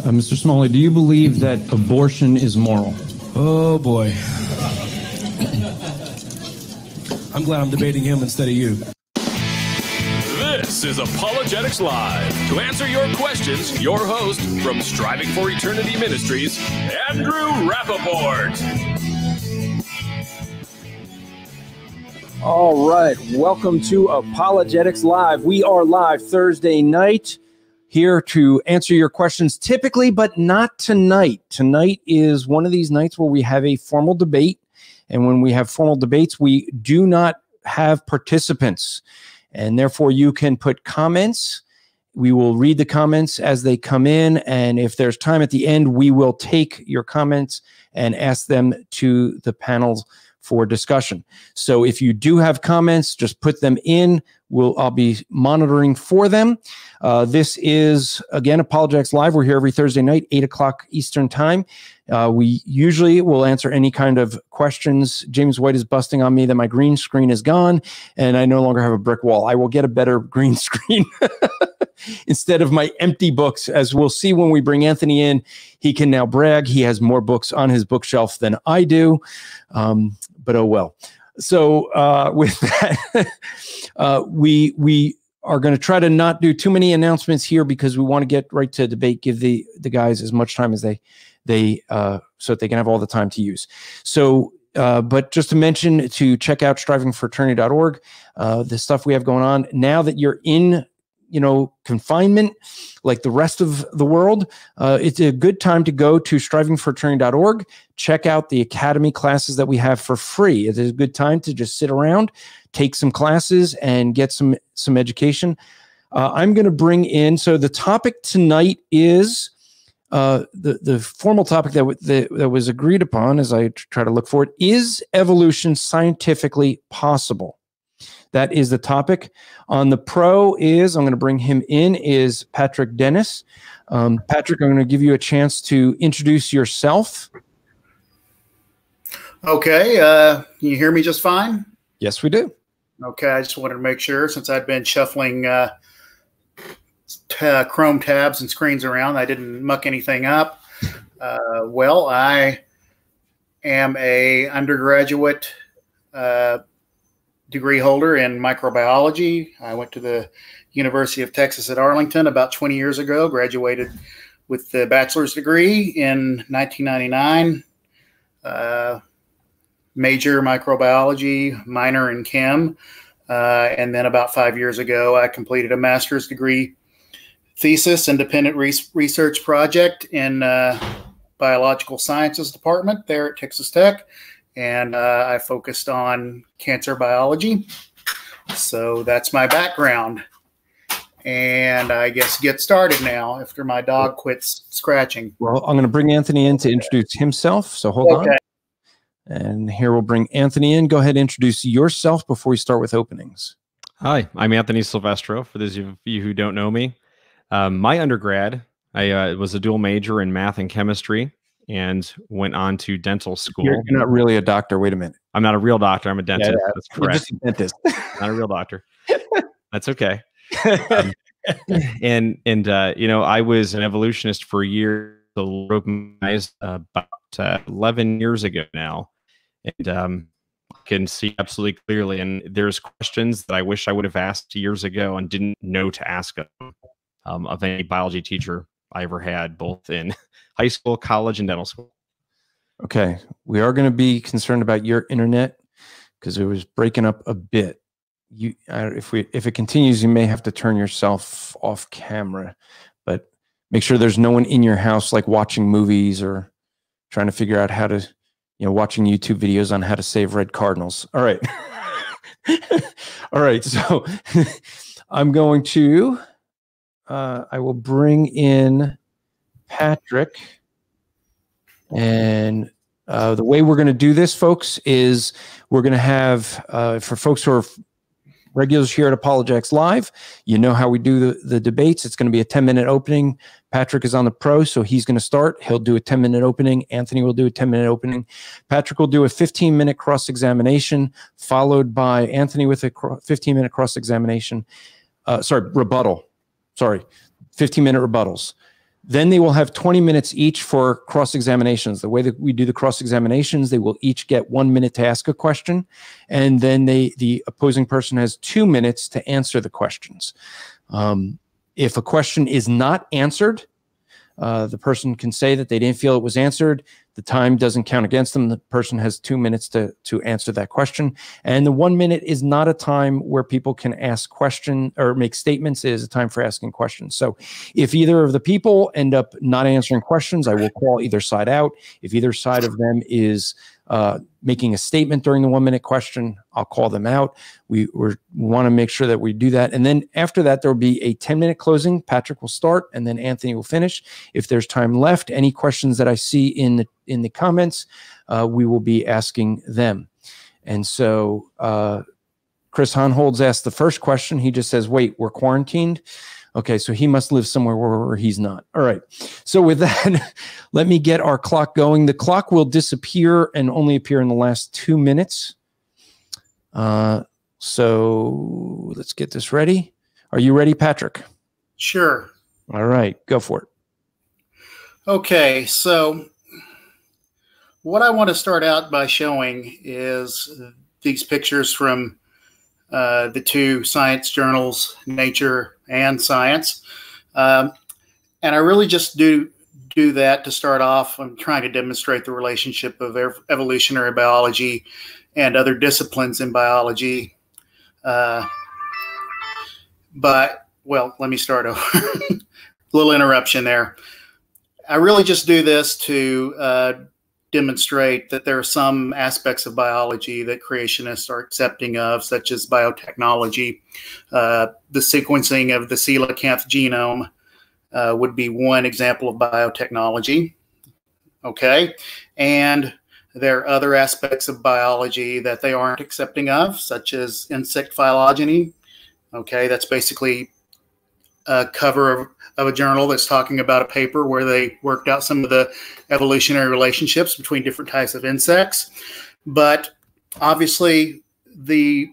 Uh, Mr. Smalley, do you believe that abortion is moral? Oh boy. I'm glad I'm debating him instead of you. This is Apologetics Live. To answer your questions, your host from Striving for Eternity Ministries, Andrew Rappaport. All right. Welcome to Apologetics Live. We are live Thursday night here to answer your questions typically, but not tonight. Tonight is one of these nights where we have a formal debate. And when we have formal debates, we do not have participants. And therefore, you can put comments. We will read the comments as they come in. And if there's time at the end, we will take your comments and ask them to the panels for discussion. So if you do have comments, just put them in. We'll I'll be monitoring for them. Uh, this is again Apologetics Live. We're here every Thursday night, eight o'clock Eastern time. Uh, we usually will answer any kind of questions. James White is busting on me that my green screen is gone and I no longer have a brick wall. I will get a better green screen instead of my empty books. As we'll see when we bring Anthony in, he can now brag. He has more books on his bookshelf than I do. Um, but oh well. So uh, with that, uh, we we are going to try to not do too many announcements here because we want to get right to debate. Give the the guys as much time as they they uh, so that they can have all the time to use. So. Uh, but just to mention to check out strivingforeternity.org, uh, the stuff we have going on now that you're in you know confinement like the rest of the world uh, it's a good time to go to strivingforeternity.org check out the academy classes that we have for free. It is a good time to just sit around take some classes and get some some education. Uh, i'm going to bring in so the topic tonight is uh, the the formal topic that, that that was agreed upon as I try to look for it is evolution scientifically possible. That is the topic. On the pro is I'm going to bring him in is Patrick Dennis. Um, Patrick, I'm going to give you a chance to introduce yourself. Okay, uh, can you hear me just fine? Yes, we do. Okay, I just wanted to make sure since I'd been shuffling uh, t- Chrome tabs and screens around, I didn't muck anything up. Uh, well, I am a undergraduate uh, degree holder in microbiology. I went to the University of Texas at Arlington about 20 years ago, graduated with the bachelor's degree in 1999. Uh, major microbiology, minor in chem. Uh, and then about five years ago, I completed a master's degree thesis, independent re- research project in uh, biological sciences department there at Texas Tech. And uh, I focused on cancer biology. So that's my background. And I guess get started now after my dog quits scratching. Well, I'm going to bring Anthony in to introduce himself. So hold Okay. on. And here we'll bring Anthony in. Go ahead and introduce yourself before we start with openings. Hi, I'm Anthony Silvestro. For those of you who don't know me, um, my undergrad, I uh, was a dual major in math and chemistry, and went on to dental school. You're, you're not really a doctor. Wait a minute. I'm not a real doctor. I'm a dentist. yeah, That's You're correct. just a dentist. not a real doctor. That's okay. Um, and and uh, you know, I was an evolutionist for a year. The organized uh, about uh, 11 years ago now, and um, I can see absolutely clearly. And there's questions that I wish I would have asked years ago and didn't know to ask of, um, of any biology teacher I ever had, both in high school, college, and dental school. Okay, we are going to be concerned about your internet because it was breaking up a bit. You, if we, if it continues, you may have to turn yourself off camera, but make sure there's no one in your house like watching movies or trying to figure out how to, you know, watching YouTube videos on how to save red cardinals. All right, all right. So I'm going to, uh, I will bring in Patrick. And uh, the way we're going to do this, folks, is we're going to have, uh, for folks who are regulars here at Apologetics Live, you know how we do the, the debates. It's going to be a 10 minute opening. Patrick is on the pro, so he's going to start. He'll do a 10 minute opening. Anthony will do a 10 minute opening. Patrick will do a 15 minute cross examination, followed by Anthony with a 15 minute cross examination. Uh, sorry, rebuttal. Sorry, 15 minute rebuttals. Then they will have 20 minutes each for cross examinations. The way that we do the cross examinations, they will each get one minute to ask a question, and then they the opposing person has two minutes to answer the questions. Um, if a question is not answered, uh, the person can say that they didn't feel it was answered. The time doesn't count against them. The person has two minutes to to answer that question, and the one minute is not a time where people can ask question or make statements. It is a time for asking questions. So, if either of the people end up not answering questions, I will call either side out. If either side of them is uh, making a statement during the one minute question, I'll call them out. We, we want to make sure that we do that. And then after that, there will be a 10 minute closing. Patrick will start and then Anthony will finish. If there's time left, any questions that I see in the, in the comments, uh, we will be asking them. And so uh, Chris Honholds asked the first question. He just says, wait, we're quarantined. Okay, so he must live somewhere where, he's not. All right. So with that, let me get our clock going. The clock will disappear and only appear in the last two minutes. Uh, so let's get this ready. Are you ready, Patrick? Sure. All right, go for it. Okay, so what I want to start out by showing is these pictures from uh, the two science journals, Nature and Science. Um, and I really just do do that to start off. I'm trying to demonstrate the relationship of ev- evolutionary biology and other disciplines in biology. Uh, but, well, let me start over. little interruption there. I really just do this to uh, demonstrate that there are some aspects of biology that creationists are accepting of, such as biotechnology. Uh, the sequencing of the coelacanth genome uh, would be one example of biotechnology. Okay. And there are other aspects of biology that they aren't accepting of, such as insect phylogeny. Okay. That's basically a cover of a journal that's talking about a paper where they worked out some of the evolutionary relationships between different types of insects. But obviously, the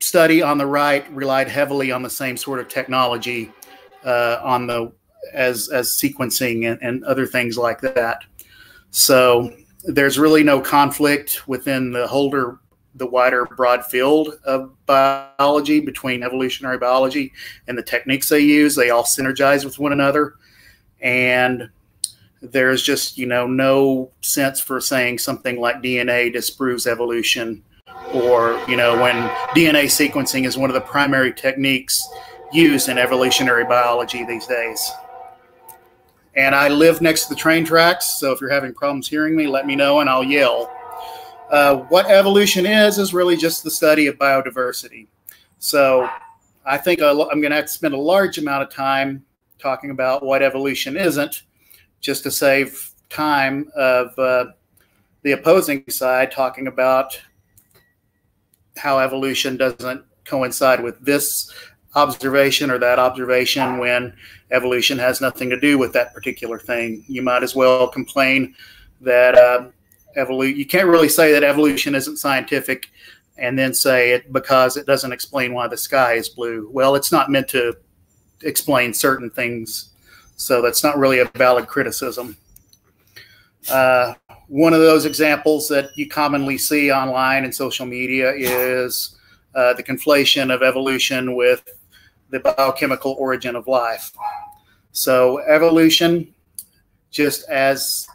study on the right relied heavily on the same sort of technology uh, on the as as sequencing and, and other things like that. So there's really no conflict within the Holder the wider broad field of biology between evolutionary biology and the techniques they use. They all synergize with one another. And there's just, you know, no sense for saying something like DNA disproves evolution or, you know, when DNA sequencing is one of the primary techniques used in evolutionary biology these days. And I live next to the train tracks, so if you're having problems hearing me, let me know and I'll yell. Uh, what evolution is is really just the study of biodiversity. So I think I'm going to have to spend a large amount of time talking about what evolution isn't, just to save time of uh, the opposing side talking about how evolution doesn't coincide with this observation or that observation when evolution has nothing to do with that particular thing. You might as well complain that uh, evolution. You can't really say that evolution isn't scientific and then say it because it doesn't explain why the sky is blue. Well, it's not meant to explain certain things, so that's not really a valid criticism. Uh, one of those examples that you commonly see online and social media is uh, the conflation of evolution with the biochemical origin of life. So, evolution, just as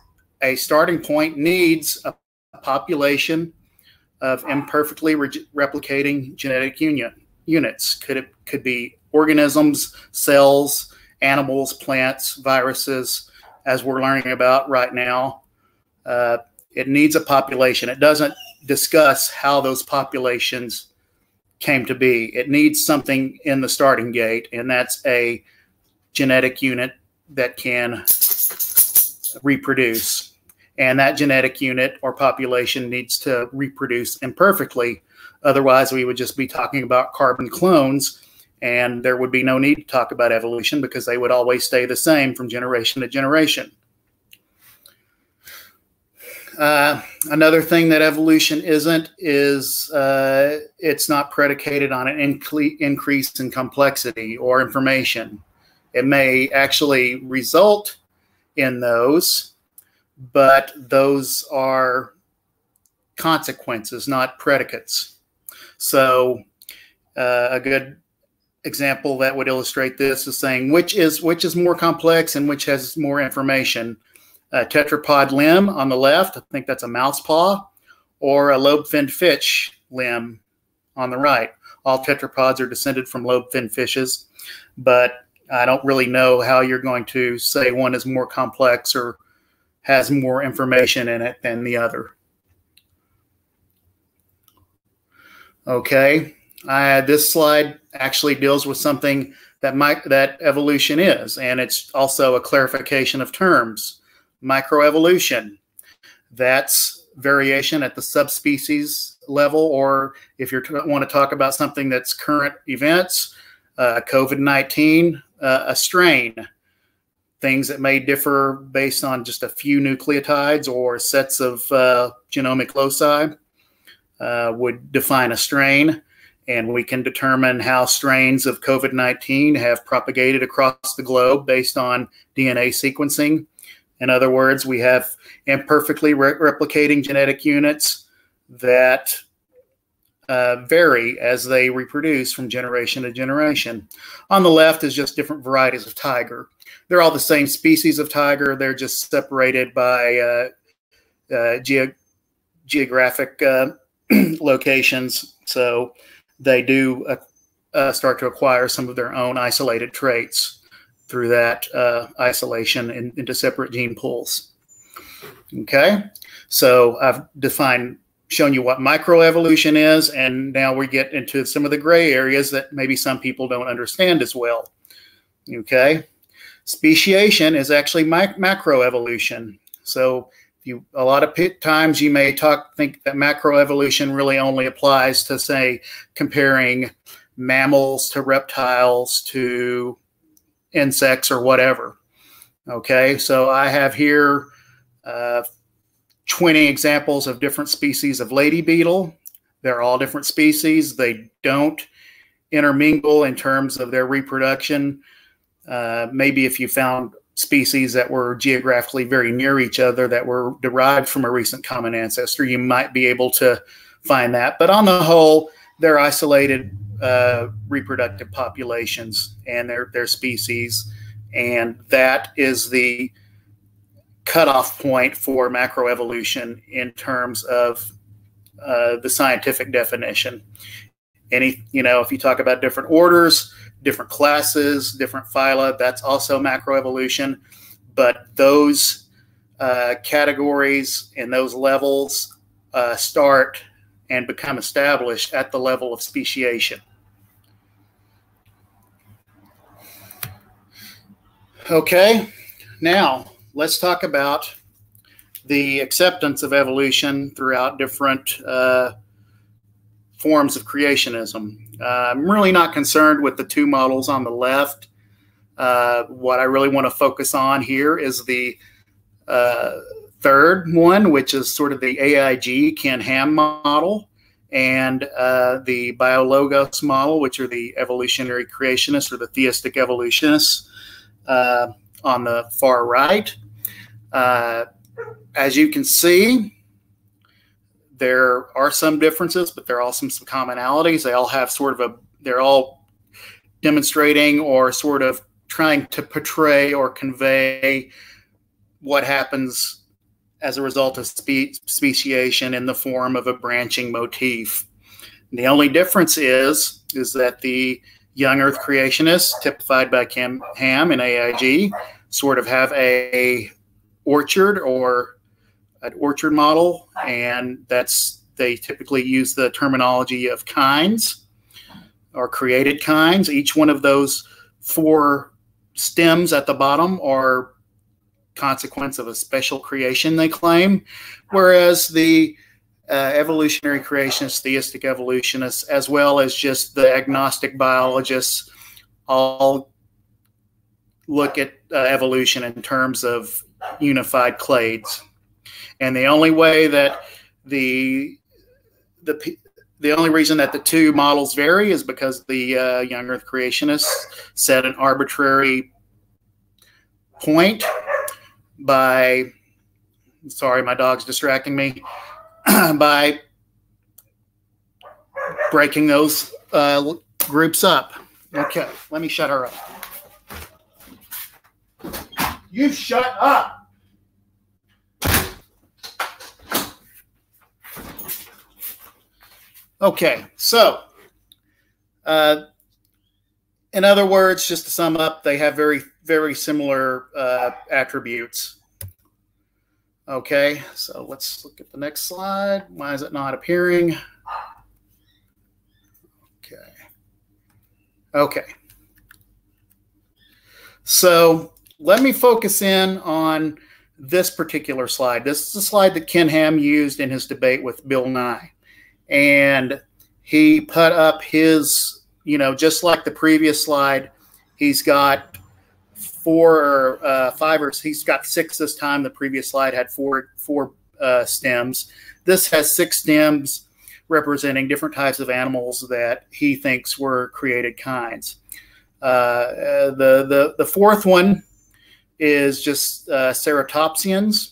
a starting point needs a population of imperfectly re replicating genetic union units. Could it could be organisms, cells, animals, plants, viruses, as we're learning about right now. Uh, it needs a population. It doesn't discuss how those populations came to be. It needs something in the starting gate, and that's a genetic unit that can reproduce and that genetic unit or population needs to reproduce imperfectly. Otherwise, we would just be talking about carbon clones, and there would be no need to talk about evolution because they would always stay the same from generation to generation. Uh, another thing that evolution isn't is uh, it's not predicated on an increase in complexity or information. It may actually result in those, but those are consequences, not predicates. So, uh, a good example that would illustrate this is saying which is which is more complex and which has more information. A tetrapod limb on the left, I think that's a mouse paw, or a lobe-finned fish limb on the right. All tetrapods are descended from lobe-finned fishes, but I don't really know how you're going to say one is more complex or has more information in it than the other. Okay, uh, this slide actually deals with something that might, that evolution is, and it's also a clarification of terms. Microevolution, that's variation at the subspecies level, or if you want to talk about something that's current events, uh, COVID-19, uh, a strain, things that may differ based on just a few nucleotides or sets of uh, genomic loci uh, would define a strain and we can determine how strains of COVID 19 have propagated across the globe based on DNA sequencing. In other words, we have imperfectly re replicating genetic units that uh, vary as they reproduce from generation to generation. On the left is just different varieties of tiger. They're all the same species of tiger, they're just separated by uh, uh, ge geographic uh, locations. So they do start to acquire some of their own isolated traits through that isolation in, into separate gene pools. Okay, so I've defined, shown you what microevolution is, and now we get into some of the gray areas that maybe some people don't understand as well. Okay, speciation is actually macroevolution. So you a lot of times you may talk think that macroevolution really only applies to say comparing mammals to reptiles to insects or whatever. Okay, so I have here uh, 20 examples of different species of lady beetle. They're all different species. They don't intermingle in terms of their reproduction. Uh, maybe if you found species that were geographically very near each other that were derived from a recent common ancestor, you might be able to find that. But on the whole, they're isolated uh, reproductive populations and their, their species. And that is the cutoff point for macroevolution in terms of uh, the scientific definition. Any, you know, if you talk about different orders, different classes, different phyla. That's also macroevolution. But those uh, categories and those levels uh, start and become established at the level of speciation. Okay, now let's talk about the acceptance of evolution throughout different uh, forms of creationism. Uh, I'm really not concerned with the two models on the left. Uh, what I really want to focus on here is the uh, third one, which is sort of the AIG Ken Ham model, and uh, the Biologos model, which are the evolutionary creationists or the theistic evolutionists uh, on the far right. Uh, as you can see, there are some differences, but there are also some commonalities. They all have sort of a, they're all demonstrating or sort of trying to portray or convey what happens as a result of spe speciation in the form of a branching motif. And the only difference is, is that the young earth creationists, typified by Ken Ham and AIG, sort of have a orchard or an orchard model, and that's they typically use the terminology of kinds or created kinds. Each one of those four stems at the bottom are consequence of a special creation they claim, whereas the uh, evolutionary creationists, theistic evolutionists, as well as just the agnostic biologists, all look at uh, evolution in terms of unified clades and the only way that the the the only reason that the two models vary is because the uh, young Earth creationists set an arbitrary point by, sorry, my dog's distracting me, by breaking those uh, groups up. Okay, let me shut her up. You shut up. Okay, so uh, in other words, just to sum up, they have very, very similar uh, attributes. Okay, so let's look at the next slide. Why is it not appearing? Okay. Okay. So let me focus in on this particular slide. This is a slide that Ken Ham used in his debate with Bill Nye. And he put up his, you know, just like the previous slide, he's got four or uh, five or he's got six this time. The previous slide had four four uh, stems. This has six stems representing different types of animals that he thinks were created kinds. Uh, the the the fourth one is just uh, ceratopsians,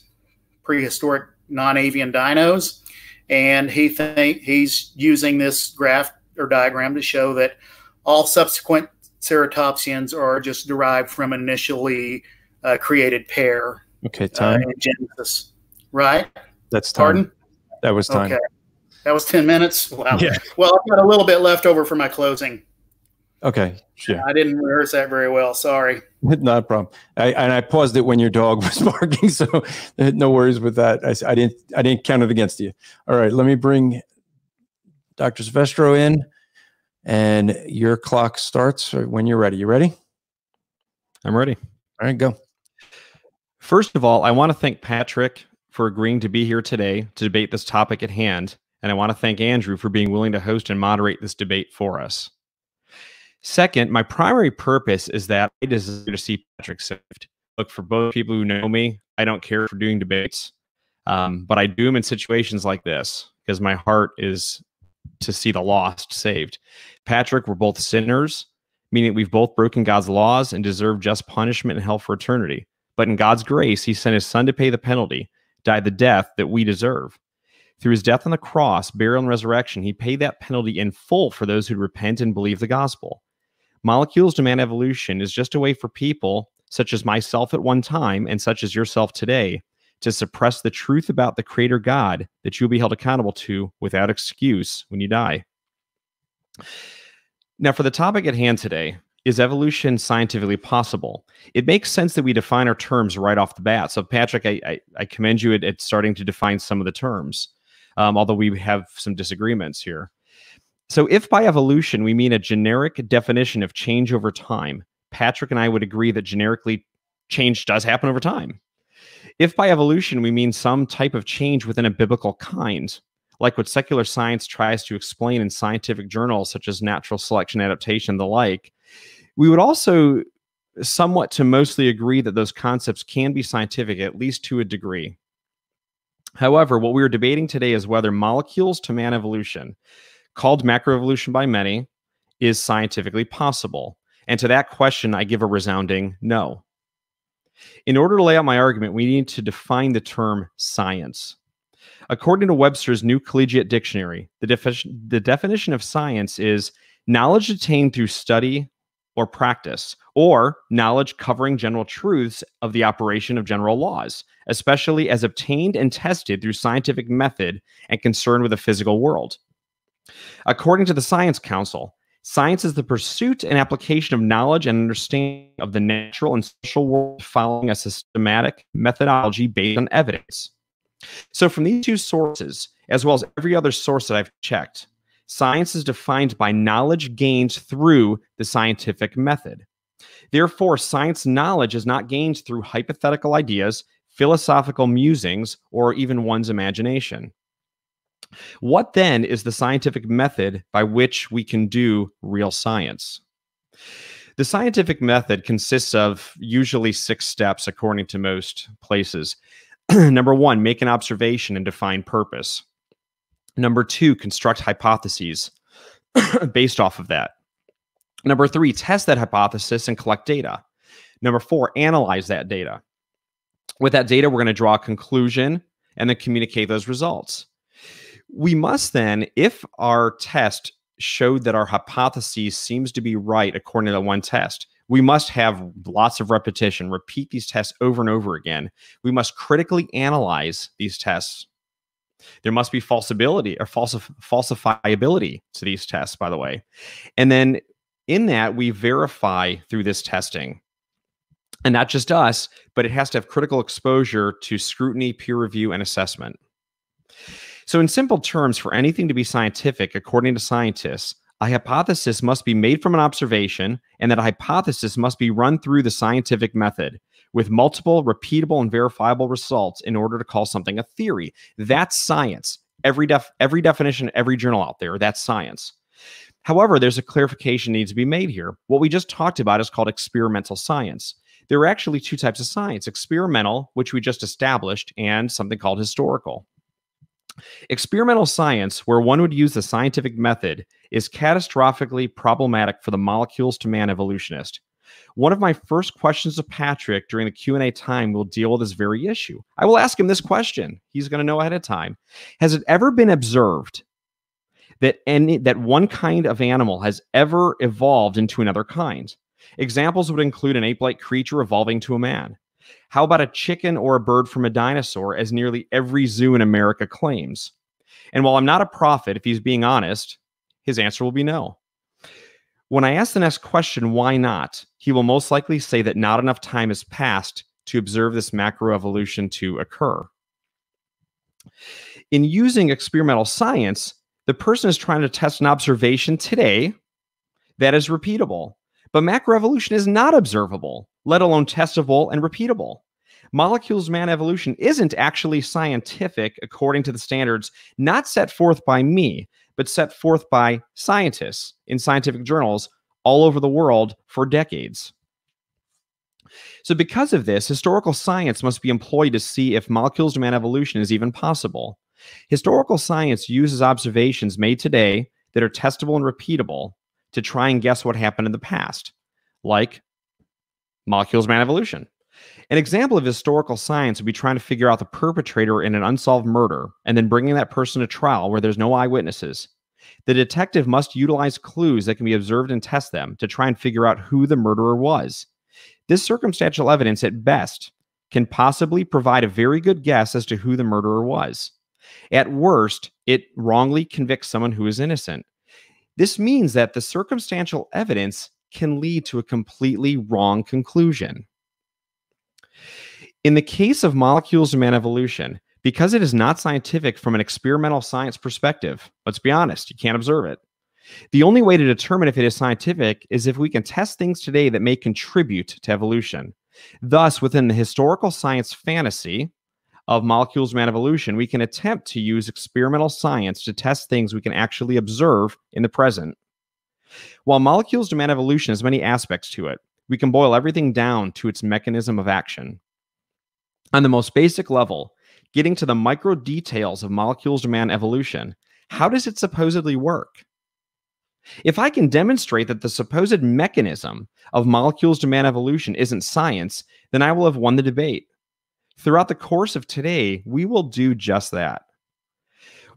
prehistoric non-avian dinos, and he think he's using this graph or diagram to show that all subsequent ceratopsians are just derived from initially uh, created pair. Okay, uh, time. in Genesis, right? That's time. Pardon? That was time. Okay. That was 10 minutes. Wow. Yeah. Well, I've got a little bit left over for my closing. Okay. Yeah. I didn't rehearse that very well. Sorry. Not a problem. I, and I paused it when your dog was barking, so no worries with that. I, I didn't. I didn't count it against you. All right. Let me bring Dr. Silvestro in, and your clock starts when you're ready. You ready? I'm ready. All right, go. First of all, I want to thank Patrick for agreeing to be here today to debate this topic at hand. And I want to thank Andrew for being willing to host and moderate this debate for us. Second, my primary purpose is that I desire to see Patrick saved. Look, for both people who know me, I don't care for doing debates, um, but I do them in situations like this because my heart is to see the lost saved. Patrick, we're both sinners, meaning we've both broken God's laws and deserve just punishment and hell for eternity. But in God's grace, he sent his son to pay the penalty, died the death that we deserve. Through his death on the cross, burial, and resurrection, he paid that penalty in full for those who repent and believe the gospel. Molecules to man Evolution is just a way for people, such as myself at one time and such as yourself today, to suppress the truth about the Creator God that you'll be held accountable to without excuse when you die. Now, for the topic at hand today, is evolution scientifically possible? It makes sense that we define our terms right off the bat. So, Patrick, I, I, I commend you at, at starting to define some of the terms, um, although we have some disagreements here. So, if by evolution we mean a generic definition of change over time, Patrick and I would agree that generically change does happen over time. If by evolution we mean some type of change within a biblical kind, like what secular science tries to explain in scientific journals such as natural selection, adaptation, the like, we would also somewhat to mostly agree that those concepts can be scientific, at least to a degree. However, what we are debating today is whether molecules to man evolution, called macroevolution by many, is scientifically possible. And to that question, I give a resounding no. In order to lay out my argument, we need to define the term science. According to Webster's New Collegiate Dictionary, the, defi- the definition of science is knowledge attained through study or practice, or knowledge covering general truths of the operation of general laws, especially as obtained and tested through scientific method and concerned with the physical world. According to the Science Council, science is the pursuit and application of knowledge and understanding of the natural and social world following a systematic methodology based on evidence. So, from these two sources, as well as every other source that I've checked, science is defined by knowledge gained through the scientific method. Therefore, science knowledge is not gained through hypothetical ideas, philosophical musings, or even one's imagination. What then is the scientific method by which we can do real science? The scientific method consists of usually six steps, according to most places. Number one, make an observation and define purpose. Number two, construct hypotheses based off of that. Number three, test that hypothesis and collect data. Number four, analyze that data. With that data, we're going to draw a conclusion and then communicate those results. We must then, if our test showed that our hypothesis seems to be right according to one test, we must have lots of repetition, repeat these tests over and over again. We must critically analyze these tests. There must be falsibility or falsif- falsifiability to these tests, by the way. And then in that, we verify through this testing. And not just us, but it has to have critical exposure to scrutiny, peer review, and assessment. So, in simple terms, for anything to be scientific, according to scientists, a hypothesis must be made from an observation, and that hypothesis must be run through the scientific method with multiple, repeatable, and verifiable results in order to call something a theory. That's science. Every def- every definition, every journal out there, that's science. However, there's a clarification needs to be made here. What we just talked about is called experimental science. There are actually two types of science experimental, which we just established, and something called historical. Experimental science, where one would use the scientific method, is catastrophically problematic for the molecules to man evolutionist. One of my first questions to Patrick during the Q&A time will deal with this very issue. I will ask him this question. He's going to know ahead of time. Has it ever been observed that any that one kind of animal has ever evolved into another kind? Examples would include an ape-like creature evolving to a man. How about a chicken or a bird from a dinosaur, as nearly every zoo in America claims? And while I'm not a prophet, if he's being honest, his answer will be no. When I ask the next question, why not? He will most likely say that not enough time has passed to observe this macroevolution to occur. In using experimental science, the person is trying to test an observation today that is repeatable. But macroevolution is not observable, let alone testable and repeatable. Molecules man evolution isn't actually scientific according to the standards not set forth by me, but set forth by scientists in scientific journals all over the world for decades. So, because of this, historical science must be employed to see if molecules man evolution is even possible. Historical science uses observations made today that are testable and repeatable to try and guess what happened in the past, like molecules man evolution. An example of historical science would be trying to figure out the perpetrator in an unsolved murder and then bringing that person to trial where there's no eyewitnesses. The detective must utilize clues that can be observed and test them to try and figure out who the murderer was. This circumstantial evidence, at best, can possibly provide a very good guess as to who the murderer was. At worst, it wrongly convicts someone who is innocent. This means that the circumstantial evidence can lead to a completely wrong conclusion. In the case of molecules of man evolution, because it is not scientific from an experimental science perspective, let's be honest, you can't observe it. The only way to determine if it is scientific is if we can test things today that may contribute to evolution. Thus, within the historical science fantasy, of molecules man evolution, we can attempt to use experimental science to test things we can actually observe in the present. While molecules to man evolution has many aspects to it, we can boil everything down to its mechanism of action. On the most basic level, getting to the micro details of molecules to man evolution, how does it supposedly work? If I can demonstrate that the supposed mechanism of molecules to man evolution isn't science, then I will have won the debate. Throughout the course of today, we will do just that.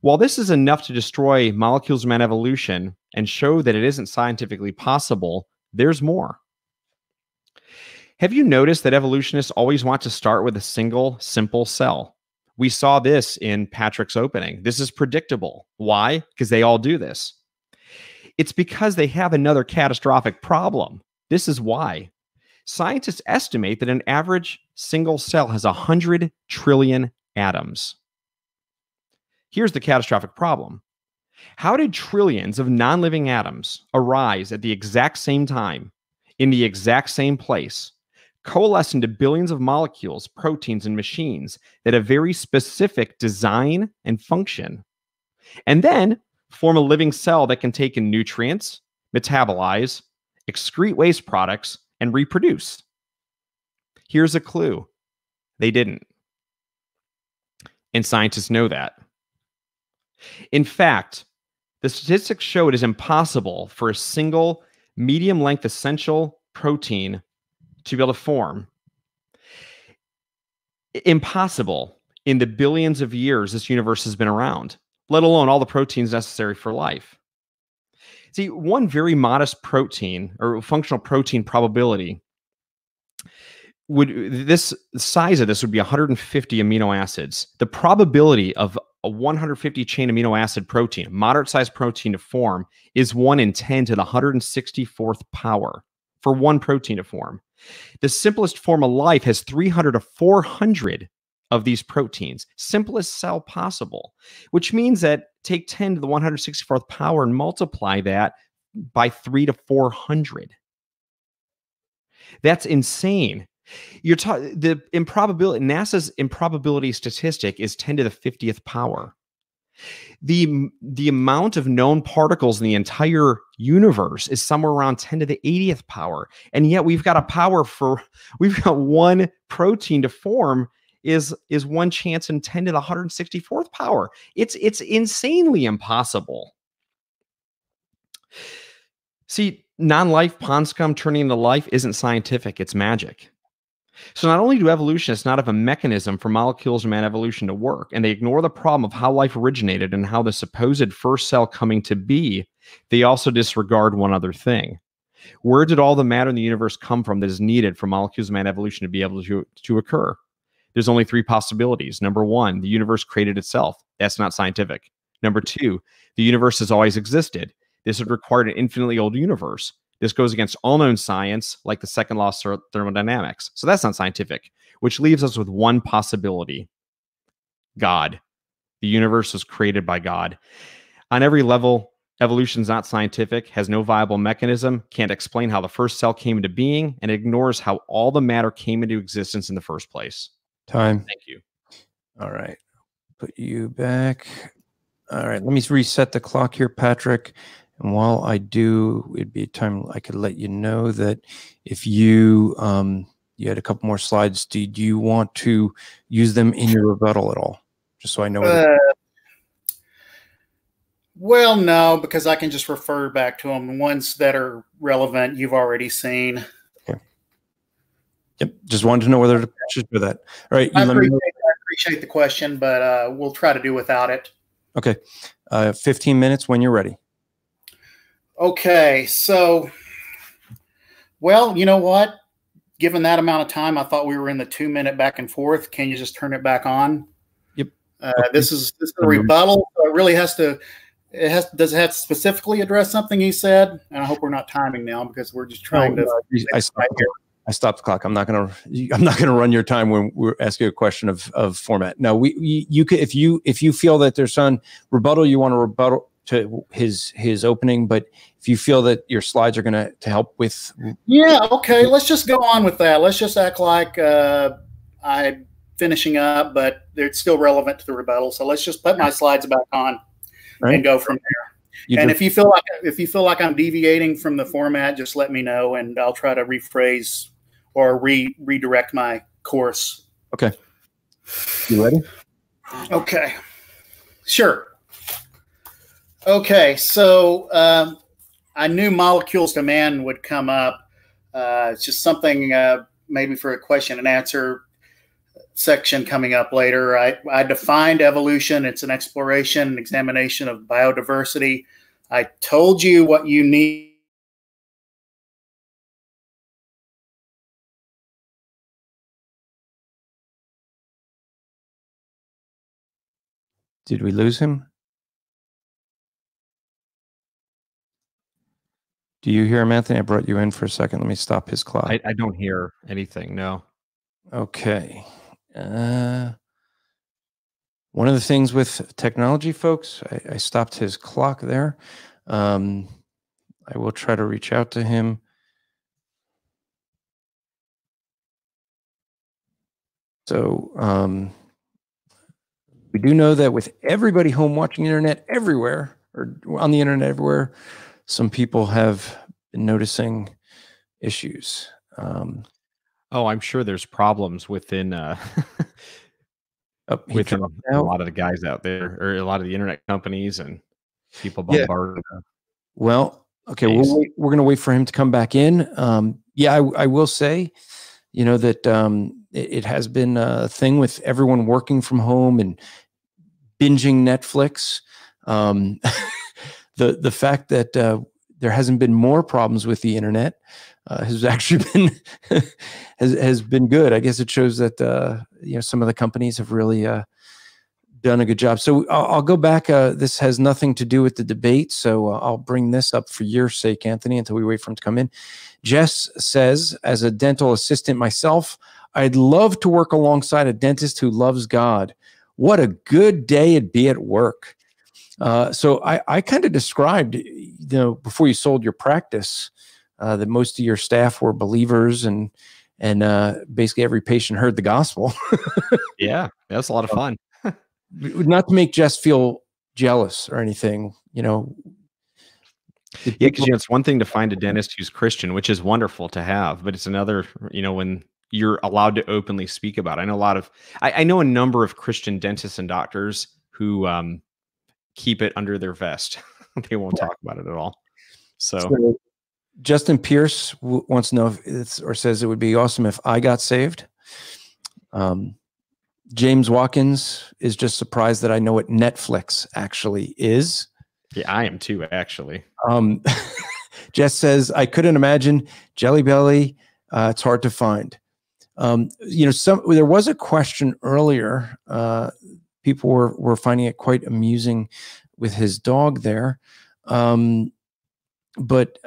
While this is enough to destroy molecules man evolution and show that it isn't scientifically possible, there's more. Have you noticed that evolutionists always want to start with a single, simple cell? We saw this in Patrick's opening. This is predictable. Why? Because they all do this. It's because they have another catastrophic problem. This is why. Scientists estimate that an average single cell has 100 trillion atoms. Here's the catastrophic problem How did trillions of non living atoms arise at the exact same time, in the exact same place, coalesce into billions of molecules, proteins, and machines that have very specific design and function, and then form a living cell that can take in nutrients, metabolize, excrete waste products, and reproduce. Here's a clue they didn't. And scientists know that. In fact, the statistics show it is impossible for a single medium length essential protein to be able to form. Impossible in the billions of years this universe has been around, let alone all the proteins necessary for life. See, one very modest protein or functional protein probability would this size of this would be 150 amino acids. The probability of a 150 chain amino acid protein, moderate sized protein to form, is 1 in 10 to the 164th power for one protein to form. The simplest form of life has 300 to 400 of these proteins, simplest cell possible, which means that take 10 to the 164th power and multiply that by 3 to 400. That's insane. You're talking the improbability NASA's improbability statistic is 10 to the 50th power. The the amount of known particles in the entire universe is somewhere around 10 to the 80th power. And yet we've got a power for we've got one protein to form is is one chance in 10 to the 164th power. It's it's insanely impossible. See, non-life pond scum turning into life isn't scientific, it's magic. So not only do evolutionists not have a mechanism for molecules of man evolution to work, and they ignore the problem of how life originated and how the supposed first cell coming to be, they also disregard one other thing. Where did all the matter in the universe come from that is needed for molecules of man evolution to be able to, to occur? There's only three possibilities. Number one, the universe created itself. That's not scientific. Number two, the universe has always existed. This would require an infinitely old universe. This goes against all known science, like the second law of thermodynamics. So that's not scientific, which leaves us with one possibility God. The universe was created by God. On every level, evolution's not scientific, has no viable mechanism, can't explain how the first cell came into being, and ignores how all the matter came into existence in the first place. Time. Thank you. All right. Put you back. All right. Let me reset the clock here, Patrick. And while I do, it'd be a time I could let you know that if you um, you had a couple more slides, did you want to use them in your rebuttal at all? Just so I know. Uh, well, no, because I can just refer back to them. Ones that are relevant, you've already seen. Yep. Just wanted to know whether to should do that. All right. I You let me appreciate, know. I appreciate the question, but uh, we'll try to do without it. Okay. Uh, 15 minutes when you're ready. Okay, so, well, you know what? Given that amount of time, I thought we were in the two minute back and forth. Can you just turn it back on? Yep. Uh, This is this is a rebuttal. So it really has to. It has does it have to specifically address something he said? And I hope we're not timing now because we're just trying No, to. I stopped, I stopped the clock. I'm not gonna. I'm not gonna run your time when we're asking a question of of format. No, we you, you could if you if you feel that there's some rebuttal you want to rebuttal to his his opening, but if you feel that your slides are gonna to help with Yeah. Okay. Let's just go on with that. Let's just act like uh, I'm finishing up, but they're still relevant to the rebuttal. So let's just put my slides back on Right. and go from there. you and if you feel like if you feel like I'm deviating from the format, just let me know, and I'll try to rephrase or re redirect my course. Okay. You ready? Okay, sure. Okay, so um, I knew molecules to man would come up. Uh, it's just something uh, maybe for a question and answer section coming up later. I, I defined evolution. It's an exploration, and examination of biodiversity. I told you what you need. Did we lose him? Do you hear him, Anthony? I brought you in for a second. Let me stop his clock. I, I don't hear anything. No. Okay. Uh, one of the things with technology, folks, I, I stopped his clock there. Um, I will try to reach out to him. So um, we do know that with everybody home watching internet everywhere or on the internet everywhere, some people have been noticing issues. Um, Oh, I'm sure there's problems within uh, oh, within dropped a lot of the guys out there, or a lot of the internet companies and people Yeah. bombard. Well, Okay, we'll wait, we're going to wait for him to come back in. Um, yeah, I, I will say, you know, that um, it, it has been a thing with everyone working from home and binging Netflix. Um, the the fact that uh, there hasn't been more problems with the internet uh, has actually been has has been good. I guess it shows that uh, you know some of the companies have really uh, done a good job. So I'll, I'll go back. Uh, this has nothing to do with the debate, so uh, I'll bring this up for your sake, Anthony, until we wait for him to come in. Jess says, as a dental assistant myself, I'd love to work alongside a dentist who loves God. What a good day it'd be at work. Uh, so I, I kind of described, you know, before you sold your practice, uh, that most of your staff were believers and and uh, basically every patient heard the gospel. Yeah, that's a lot of fun. Not to make Jess feel jealous or anything, you know. Yeah, because you know, it's one thing to find a dentist who's Christian, which is wonderful to have, but it's another, you know, when you're allowed to openly speak about. It. I know a lot of, I, I know a number of Christian dentists and doctors who um, keep it under their vest. they won't talk about it at all. So, So, Justin Pierce wants to know if it's or says it would be awesome if I got saved. Um, James Watkins is just surprised that I know what Netflix actually is. yeah, I am too, actually. Um, Jess says I couldn't imagine Jelly Belly. Uh, it's hard to find. Um, you know, some there was a question earlier. Uh, people were were finding it quite amusing with his dog there, um, but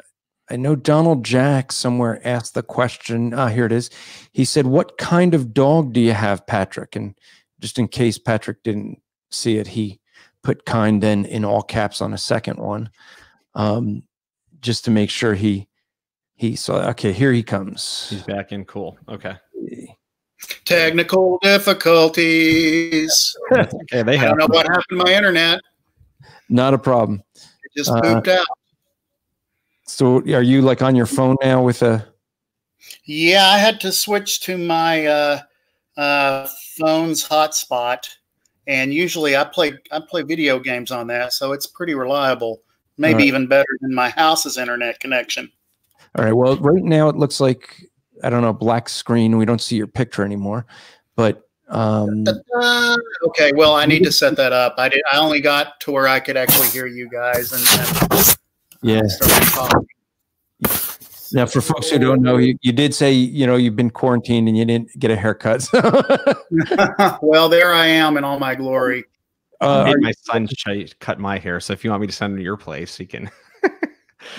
I know Donald Jack somewhere asked the question. Ah, here it is. He said, "What kind of dog do you have, Patrick?" And just in case Patrick didn't see it, he put "kind" then in all caps on a second one um, just to make sure he he saw. Okay, here he comes. He's back in. Cool. Okay. Technical difficulties. Okay, they have. I don't know what happened to my internet. Not a problem. It just Uh, pooped out. So, are you like on your phone now with a? Yeah, I had to switch to my uh, uh, phone's hotspot, and usually I play I play video games on that, so it's pretty reliable. Maybe Alright. even better than my house's internet connection. All right. Well, right now it looks like I don't know black screen. We don't see your picture anymore, but um, Uh, okay, well, I need to set that up. I did. I only got to where I could actually hear you guys and, and yeah. start. Now, for folks who don't know, you, you did say you know you've been quarantined and you didn't get a haircut. So, uh, well, there I am in all my glory. I are made my son sh- cut my hair. So if you want me to send him to your place, he can.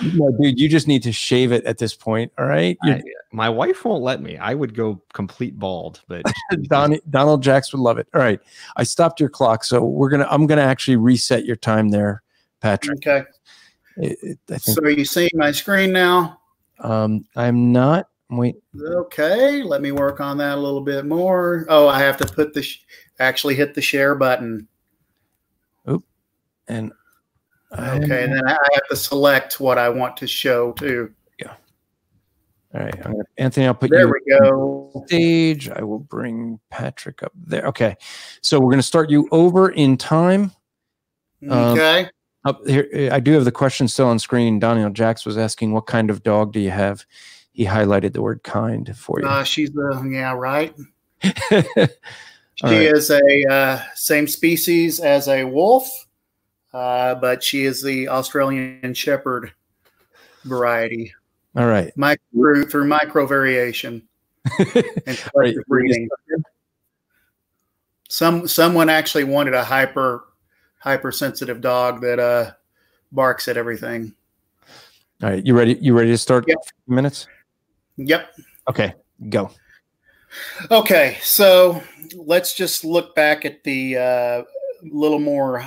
You- no, dude, you just need to shave it at this point. All right. I- my wife won't let me. I would go complete bald, but Don, Donald Jacks would love it. All right, I stopped your clock, so we're gonna. I'm gonna actually reset your time there, Patrick. Okay, It- it- I think so are you seeing my screen now? um, I'm not. Wait, Okay, let me work on that a little bit more. Oh, I have to put the sh- actually hit the share button. Oop. and I- Okay, and then I have to select what I want to show too. Yeah. All right, gonna, Anthony, I'll put There you we go. stage. I will bring Patrick up there. Okay, so we're gonna start you over in time. Um, Okay. Up here, I do have the question still on screen. Daniel Jacks was asking, "What kind of dog do you have?" He highlighted the word "kind" for you. Uh, she's the yeah right. She right. is a uh, same species as a wolf, uh, but she is the Australian Shepherd variety. All right. Micro through, through micro variation and Right. breeding. Some someone actually wanted a hyper hypersensitive dog that uh, barks at everything. All right, you ready? You ready to start? Yep. Minutes. Yep. Okay, go. Okay, so let's just look back at the uh, little more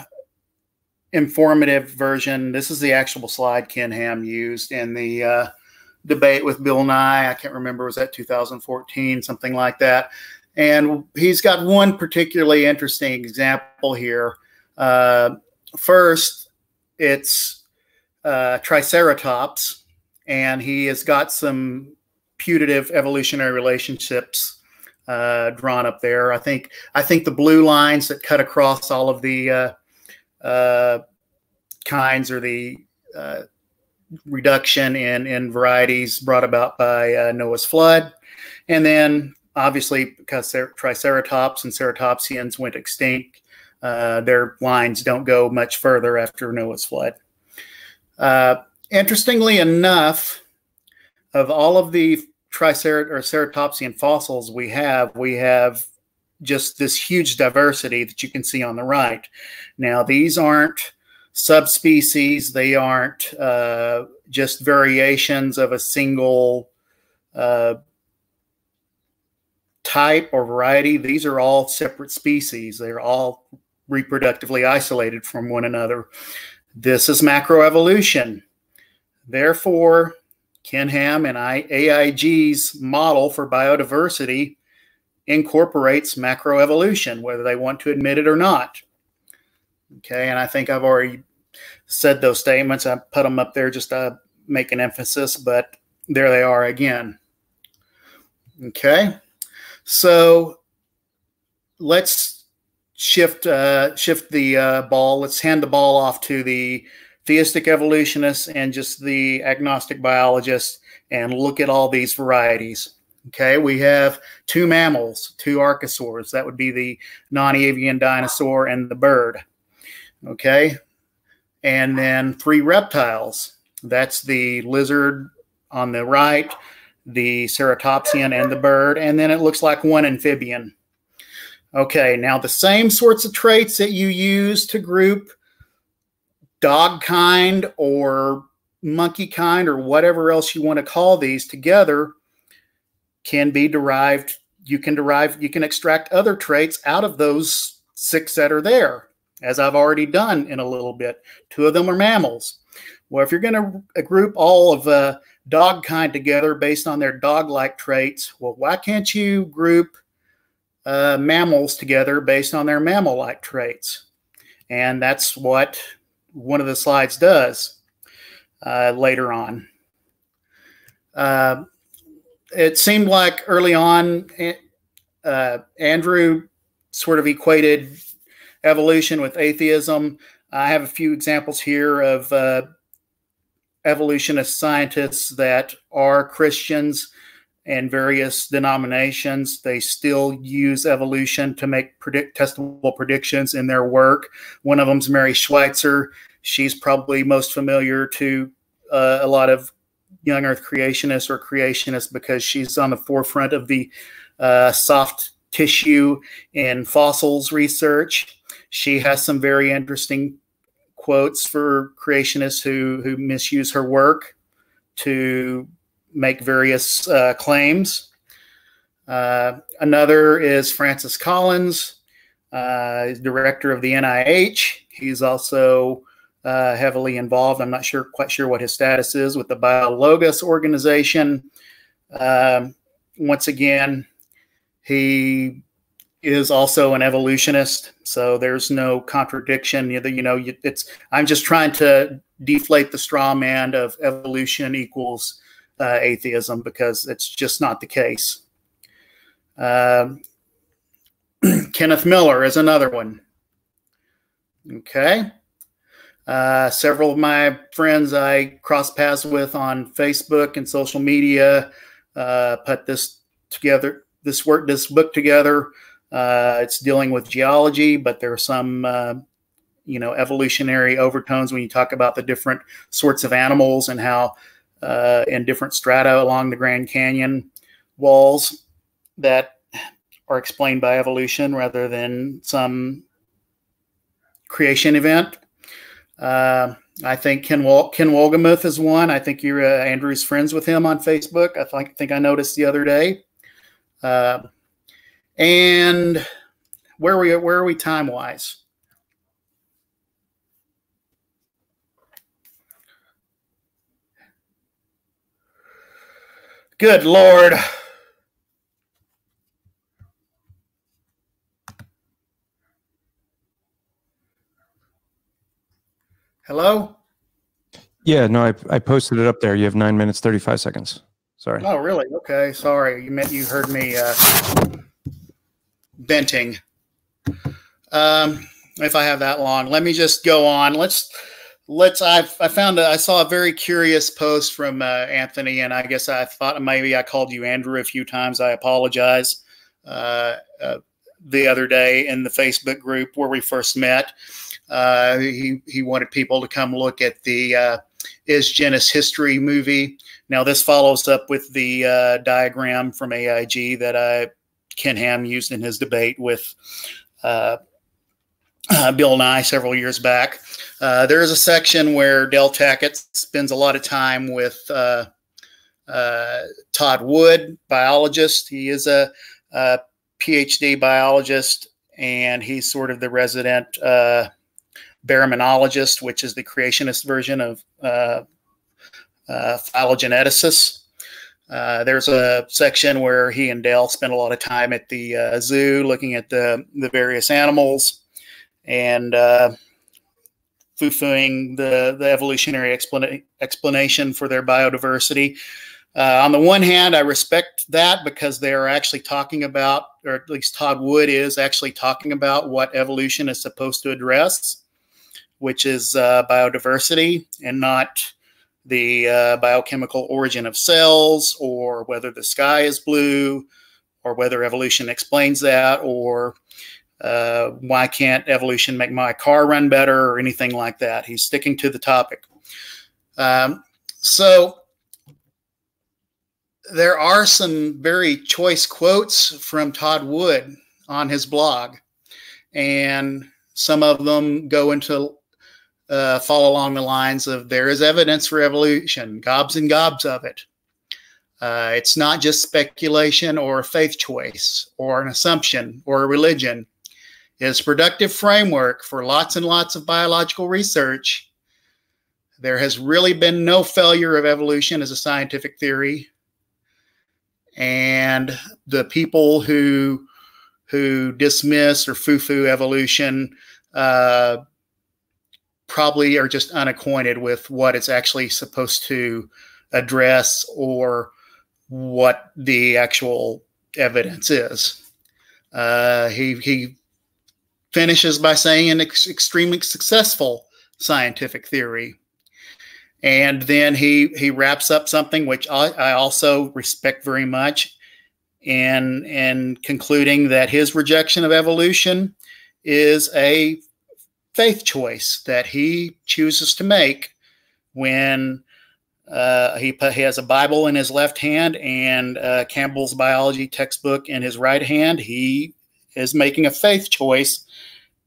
informative version. This is the actual slide Ken Ham used in the uh, debate with Bill Nye. I can't remember, was that 2014, something like that. And he's got one particularly interesting example here. Uh, first, it's uh, Triceratops, and he has got some putative evolutionary relationships uh, drawn up there. I think I think the blue lines that cut across all of the uh, kinds are the uh, reduction in, in varieties brought about by uh, Noah's flood. And then obviously because Triceratops and Ceratopsians went extinct, uh, their lines don't go much further after Noah's flood. Uh, interestingly enough, of all of the Tricerat or Ceratopsian fossils we have, we have just this huge diversity that you can see on the right. Now, these aren't subspecies, they aren't uh, just variations of a single uh, type or variety. These are all separate species, they're all reproductively isolated from one another. This is macroevolution. Therefore, Ken Ham and I, AIG's model for biodiversity incorporates macroevolution, whether they want to admit it or not. Okay, and I think I've already said those statements. I put them up there just to make an emphasis, but there they are again. Okay, so let's shift uh, shift the uh, ball. Let's hand the ball off to the theistic evolutionists and just the agnostic biologists and look at all these varieties. Okay, we have two mammals, two archosaurs. That would be the non-avian dinosaur and the bird. Okay, and then three reptiles. That's the lizard on the right, the ceratopsian, and the bird. And then it looks like one amphibian. Okay, now the same sorts of traits that you use to group dog kind or monkey kind or whatever else you want to call these together can be derived. You can derive, you can extract other traits out of those six that are there, as I've already done in a little bit. Two of them are mammals. Well, if you're going to group all of uh, dog kind together based on their dog like traits, well, why can't you group uh, mammals together based on their mammal like traits? And that's what one of the slides does uh, later on. It seemed like early on, uh, Andrew sort of equated evolution with atheism. I have a few examples here of uh, evolutionist scientists that are Christians and various denominations. They still use evolution to make predict testable predictions in their work. One of them is Mary Schweitzer. She's probably most familiar to uh, a lot of young earth creationists or creationists because she's on the forefront of the uh, soft tissue and fossils research. She has some very interesting quotes for creationists who, who misuse her work to make various uh, claims. Uh, another is Francis Collins, uh, director of the NIH. He's also uh, heavily involved. I'm not sure, quite sure what his status is with the BioLogos organization. Um, once again, he is also an evolutionist, so there's no contradiction. You know, it's I'm just trying to deflate the straw man of evolution equals uh, atheism because it's just not the case. Uh, Kenneth Miller is another one. Okay. Uh, several of my friends I cross paths with on Facebook and social media uh, put this together, this work, this book together. Uh, it's dealing with geology, but there are some, uh, you know, evolutionary overtones when you talk about the different sorts of animals and how uh, in different strata along the Grand Canyon walls that are explained by evolution rather than some creation event. Uh, I think Ken Wol- Ken Wolgemuth is one. I think you're uh, Andrew's friends with him on Facebook. I think, think I noticed the other day. Uh, and where are we where are we time wise? Good Lord. Hello? Yeah, no, I, I posted it up there. You have nine minutes, 35 seconds. Sorry. Oh, really? Okay. Sorry. You meant you heard me uh, venting. Um, if I have that long, let me just go on. Let's let's. I I found a, I saw a very curious post from uh, Anthony, and I guess I thought maybe I called you Andrew a few times. I apologize. Uh, uh, the other day in the Facebook group where we first met, uh, he he wanted people to come look at the uh, Is Genesis History movie. Now this follows up with the uh, diagram from AIG that I Ken Ham used in his debate with. Uh, Bill Nye several years back. Uh, there is a section where Del Tackett spends a lot of time with uh, uh Todd Wood, biologist. He is a, a, PhD biologist, and he's sort of the resident uh, baraminologist, which is the creationist version of uh, phylogeneticist. there's a section where he and Dale spend a lot of time at the zoo looking at the, the various animals and uh, foo-fooing the, the evolutionary explana- explanation for their biodiversity. Uh, on the one hand, I respect that because they are actually talking about, or at least Todd Wood is actually talking about what evolution is supposed to address, which is uh, biodiversity and not the uh, biochemical origin of cells or whether the sky is blue or whether evolution explains that or uh, why can't evolution make my car run better or anything like that? He's sticking to the topic. Um, so there are some very choice quotes from Todd Wood on his blog, and some of them go into uh, fall along the lines of there is evidence for evolution, gobs and gobs of it. Uh, it's not just speculation or a faith choice or an assumption or a religion is productive framework for lots and lots of biological research. There has really been no failure of evolution as a scientific theory. And the people who who dismiss or foo-foo evolution uh, probably are just unacquainted with what it's actually supposed to address or what the actual evidence is. Uh, he he finishes by saying an ex- extremely successful scientific theory. And then he he wraps up something which I, I also respect very much in in concluding that his rejection of evolution is a faith choice that he chooses to make when uh, he, he has a Bible in his left hand and uh, Campbell's biology textbook in his right hand. He is making a faith choice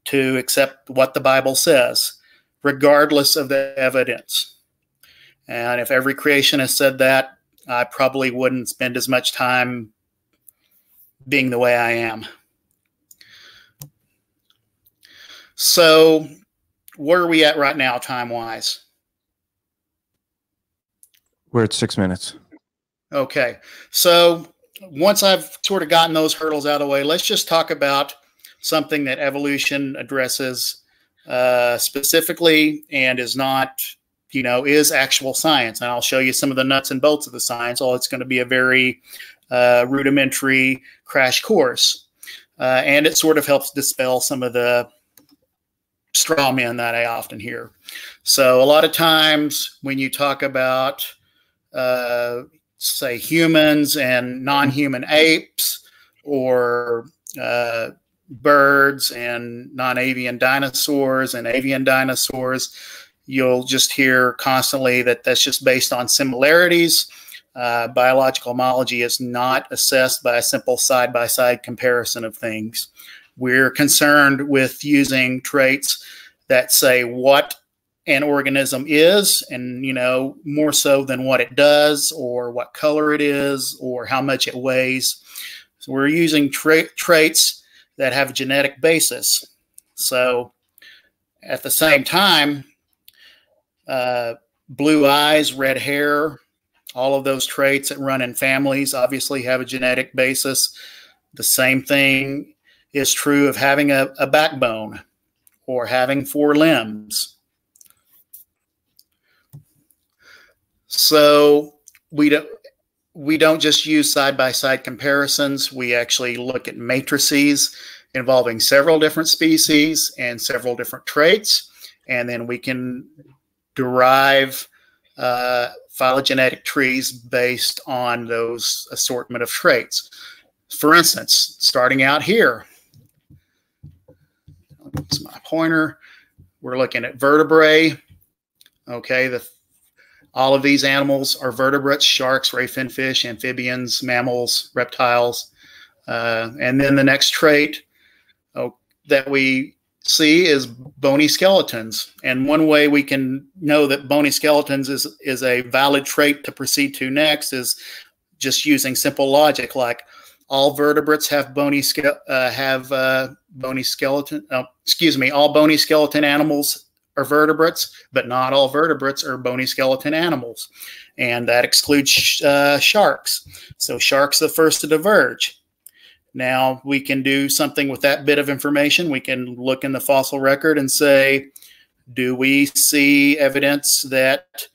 to accept what the Bible says, regardless of the evidence. And if every creationist said that, I probably wouldn't spend as much time being the way I am. So, where are we at right now, time wise? We're at six minutes. Okay. So, once I've sort of gotten those hurdles out of the way, let's just talk about something that evolution addresses uh, specifically and is not, you know, is actual science. And I'll show you some of the nuts and bolts of the science. All it's going to be a very uh, rudimentary crash course. Uh, and it sort of helps dispel some of the straw man that I often hear. So a lot of times when you talk about, uh, say, humans and non-human apes or uh, birds and non-avian dinosaurs and avian dinosaurs you'll just hear constantly that that's just based on similarities uh, biological homology is not assessed by a simple side-by-side comparison of things we're concerned with using traits that say what an organism is and you know more so than what it does or what color it is or how much it weighs so we're using tra traits that have a genetic basis. So at the same time, uh, blue eyes, red hair, all of those traits that run in families obviously have a genetic basis. The same thing is true of having a, a backbone or having four limbs. So we don't we don't just use side by side comparisons. We actually look at matrices involving several different species and several different traits. And then we can derive uh, phylogenetic trees based on those assortment of traits. For instance, starting out here, it's my pointer. We're looking at vertebrae. Okay, the all of these animals are vertebrates: sharks, ray fin fish, amphibians, mammals, reptiles. Uh, and then the next trait oh, that we see is bony skeletons. And one way we can know that bony skeletons is, is a valid trait to proceed to next is just using simple logic, like all vertebrates have bony uh, have uh, bony skeleton. Oh, excuse me, all bony skeleton animals are vertebrates, but not all vertebrates are bony skeleton animals, and that excludes uh, sharks. So sharks are the first to diverge. Now we can do something with that bit of information. We can look in the fossil record and say, do we see evidence that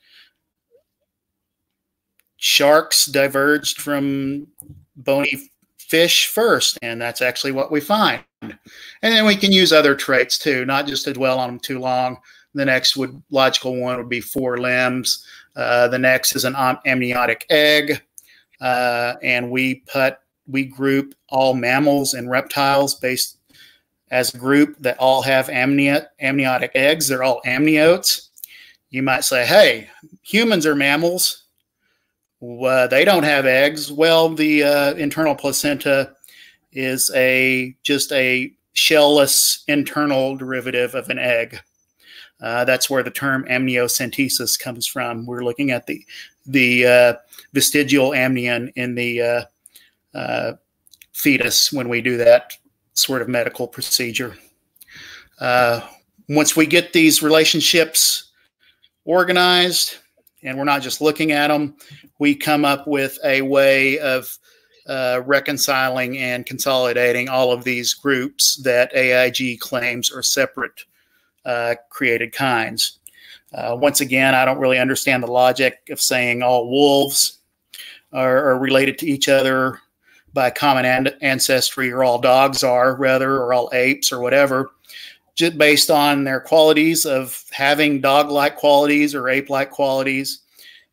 sharks diverged from bony fish first? And that's actually what we find. And then we can use other traits too, not just to dwell on them too long. The next would logical one would be four limbs. Uh, the next is an amniotic egg. Uh, and we put we group all mammals and reptiles based as a group that all have amniotic eggs. They're all amniotes. You might say, hey, humans are mammals. Uh, they don't have eggs. Well, the uh, internal placenta is a just a shellless internal derivative of an egg. Uh, that's where the term amniocentesis comes from. We're looking at the the uh, vestigial amnion in the uh, uh, fetus when we do that sort of medical procedure. Uh, once we get these relationships organized and we're not just looking at them, we come up with a way of uh, reconciling and consolidating all of these groups that AIG claims are separate uh, created kinds. Uh, once again, I don't really understand the logic of saying all wolves are, are related to each other by common an- ancestry, or all dogs are, rather, or all apes, or whatever, just based on their qualities of having dog like qualities or ape like qualities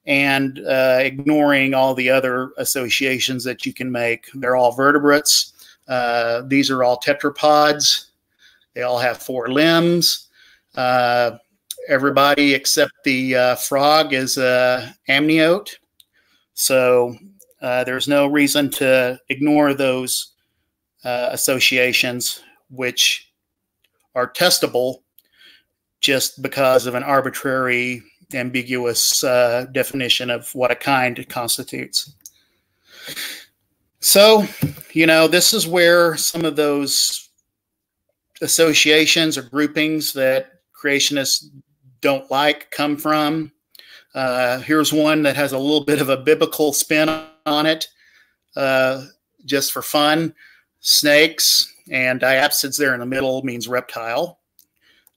and uh, ignoring all the other associations that you can make. They're all vertebrates. Uh, these are all tetrapods. They all have four limbs. Uh, everybody except the uh, frog is a amniote. So uh, there's no reason to ignore those uh, associations, which are testable just because of an arbitrary, ambiguous uh, definition of what a kind constitutes. So, you know, this is where some of those associations or groupings that creationists don't like come from. Uh, here's one that has a little bit of a biblical spin on it uh, just for fun. Snakes and diapsids there in the middle means reptile.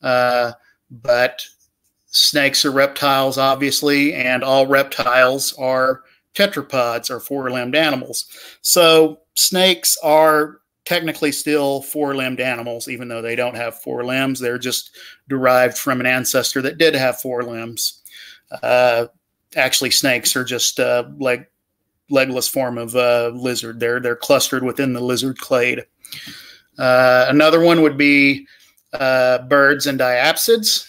Uh, but snakes are reptiles, obviously, and all reptiles are tetrapods or four limbed animals. So snakes are technically still four limbed animals, even though they don't have four limbs. They're just derived from an ancestor that did have four limbs. Uh, actually, snakes are just uh, like legless form of uh, lizard. They're they're clustered within the lizard clade. Uh, another one would be uh, birds and diapsids.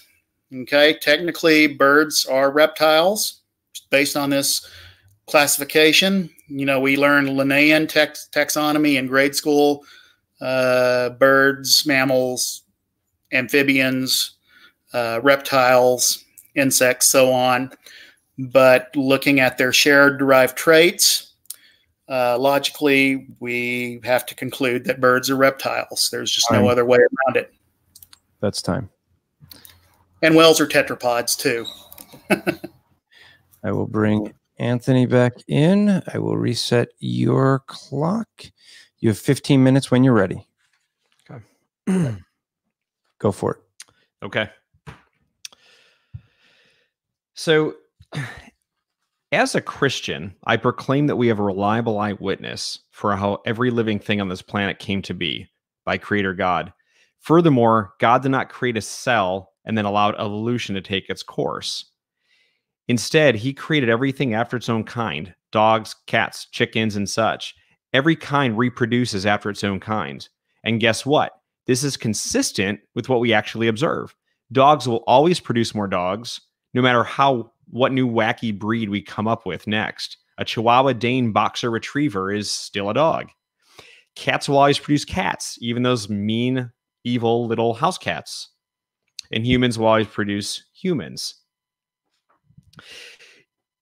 Okay, technically, birds are reptiles based on this classification. You know, we learned Linnaean tex taxonomy in grade school. Uh, birds, mammals, amphibians, uh, reptiles, insects, so on but looking at their shared derived traits, uh, logically, we have to conclude that birds are reptiles. There's just no other way around it. That's time. And whales are tetrapods too. I will bring Anthony back in. I will reset your clock. You have 15 minutes when you're ready. Okay. Go for it. Okay. So as a Christian, I proclaim that we have a reliable eyewitness for how every living thing on this planet came to be by Creator God. Furthermore, God did not create a cell and then allowed evolution to take its course. Instead, he created everything after its own kind dogs, cats, chickens, and such. Every kind reproduces after its own kind. And guess what? This is consistent with what we actually observe. Dogs will always produce more dogs, no matter how what new wacky breed we come up with next. A Chihuahua Dane Boxer Retriever is still a dog. Cats will always produce cats, even those mean, evil little house cats. And humans will always produce humans.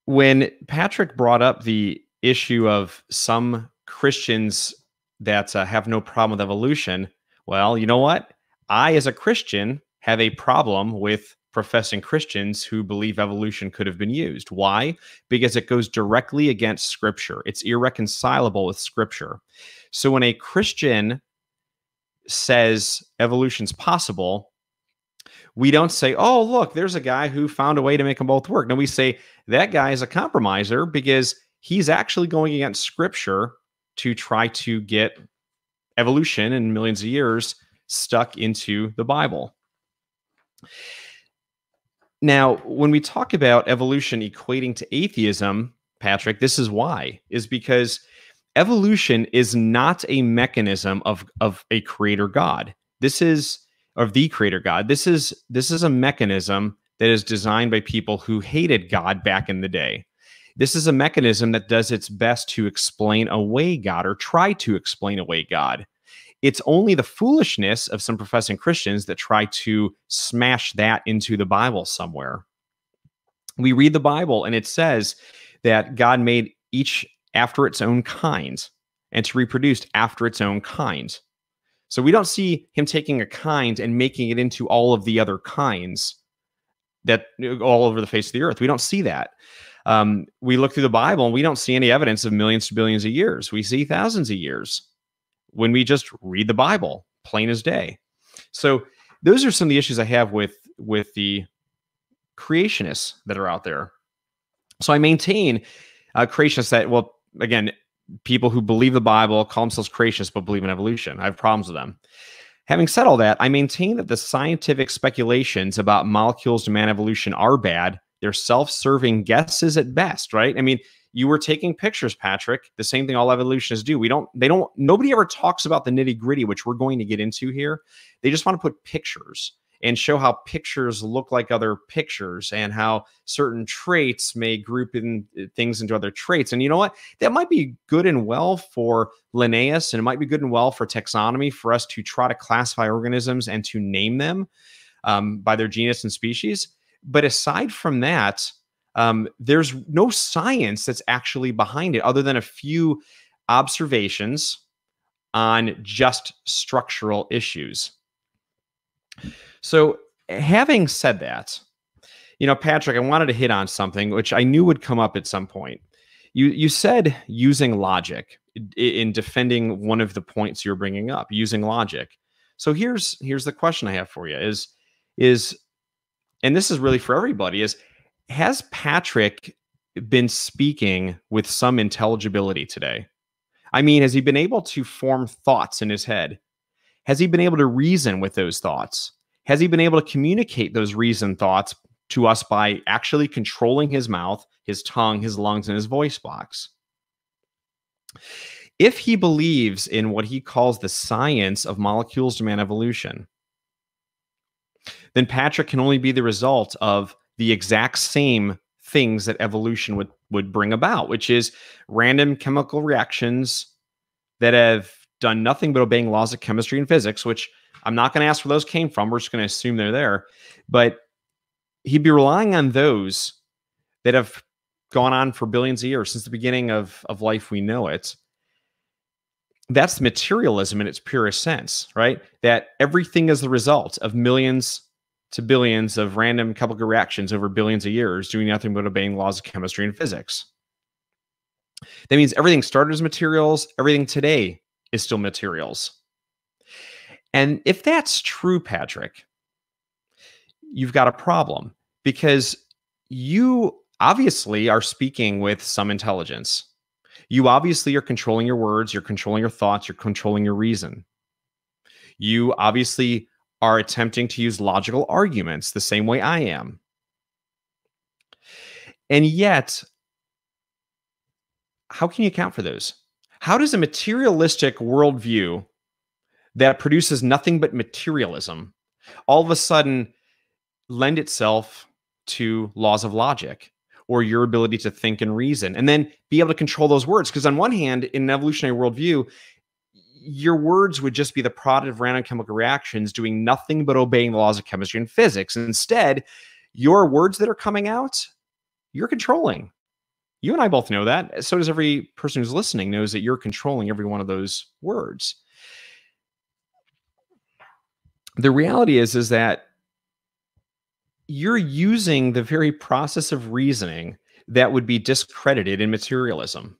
When Patrick brought up the issue of some Christians that uh, have no problem with evolution, well, you know what? I, as a Christian, have a problem with professing Christians who believe evolution could have been used. Why? Because it goes directly against scripture. It's irreconcilable with scripture. So when a Christian says evolution's possible, we don't say, oh, look, there's a guy who found a way to make them both work. No, we say that guy is a compromiser because he's actually going against scripture to try to get evolution in millions of years stuck into the Bible. Now, when we talk about evolution equating to atheism, Patrick, this is why, is because evolution is not a mechanism of, of a creator God. This is of the creator God. This is this is a mechanism that is designed by people who hated God back in the day. This is a mechanism that does its best to explain away God or try to explain away God. It's only the foolishness of some professing Christians that try to smash that into the Bible somewhere. We read the Bible and it says that God made each after its own kind and to reproduce after its own kind. So we don't see him taking a kind and making it into all of the other kinds that all over the face of the earth. We don't see that. Um, we look through the Bible and we don't see any evidence of millions to billions of years. We see thousands of years when we just read the Bible, plain as day. So those are some of the issues I have with with the creationists that are out there. So I maintain uh, creationists that well, again, people who believe the Bible call themselves creationists but believe in evolution. I have problems with them. Having said all that, I maintain that the scientific speculations about molecules to man evolution are bad. They're self-serving guesses at best, right? I mean, you were taking pictures, Patrick. The same thing all evolutionists do. We don't, they don't, nobody ever talks about the nitty gritty, which we're going to get into here. They just want to put pictures and show how pictures look like other pictures and how certain traits may group in uh, things into other traits. And you know what? That might be good and well for Linnaeus and it might be good and well for taxonomy for us to try to classify organisms and to name them um, by their genus and species. But aside from that, um, there's no science that's actually behind it other than a few observations on just structural issues. So, having said that, you know, Patrick, I wanted to hit on something which I knew would come up at some point. You you said using logic in defending one of the points you're bringing up, using logic. So here's here's the question I have for you is is and this is really for everybody is has Patrick been speaking with some intelligibility today? I mean, has he been able to form thoughts in his head? Has he been able to reason with those thoughts? Has he been able to communicate those reason thoughts to us by actually controlling his mouth, his tongue, his lungs, and his voice box? If he believes in what he calls the science of molecules to man evolution, then Patrick can only be the result of the exact same things that evolution would would bring about, which is random chemical reactions that have done nothing but obeying laws of chemistry and physics, which I'm not going to ask where those came from. We're just going to assume they're there. But he'd be relying on those that have gone on for billions of years since the beginning of, of life we know it. That's materialism in its purest sense, right? That everything is the result of millions to billions of random chemical reactions over billions of years doing nothing but obeying laws of chemistry and physics. That means everything started as materials, everything today is still materials. And if that's true, Patrick, you've got a problem because you obviously are speaking with some intelligence. You obviously are controlling your words, you're controlling your thoughts, you're controlling your reason. You obviously are attempting to use logical arguments the same way I am. And yet, how can you account for those? How does a materialistic worldview that produces nothing but materialism all of a sudden lend itself to laws of logic or your ability to think and reason and then be able to control those words? Because, on one hand, in an evolutionary worldview, your words would just be the product of random chemical reactions doing nothing but obeying the laws of chemistry and physics. Instead, your words that are coming out, you're controlling. You and I both know that. So does every person who's listening knows that you're controlling every one of those words. The reality is is that you're using the very process of reasoning that would be discredited in materialism.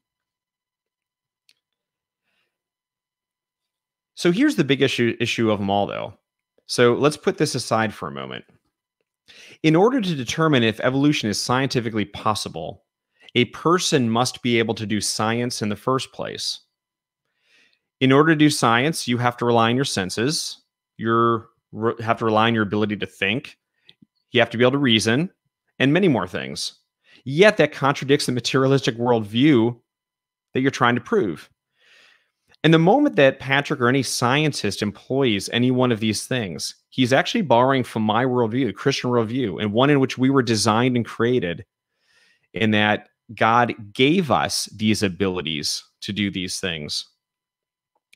So here's the big issue issue of them all though. So let's put this aside for a moment. In order to determine if evolution is scientifically possible, a person must be able to do science in the first place. In order to do science, you have to rely on your senses. You have to rely on your ability to think. You have to be able to reason, and many more things. Yet that contradicts the materialistic worldview that you're trying to prove. And the moment that Patrick or any scientist employs any one of these things, he's actually borrowing from my worldview, Christian worldview, and one in which we were designed and created, in that God gave us these abilities to do these things.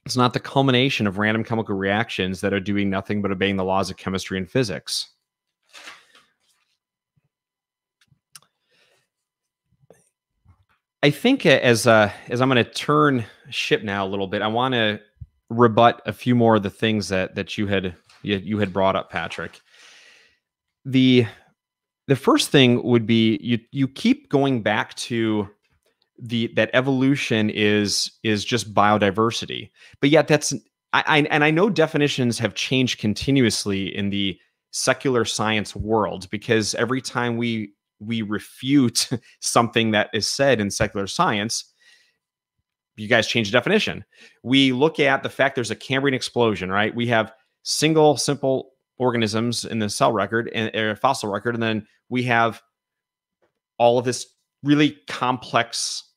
It's not the culmination of random chemical reactions that are doing nothing but obeying the laws of chemistry and physics. I think as uh, as I'm going to turn ship now a little bit, I want to rebut a few more of the things that that you had you, you had brought up, Patrick. The the first thing would be you you keep going back to the that evolution is is just biodiversity, but yet that's I, I and I know definitions have changed continuously in the secular science world because every time we we refute something that is said in secular science, you guys change the definition. We look at the fact there's a Cambrian explosion, right? We have single, simple organisms in the cell record and fossil record, and then we have all of this really complex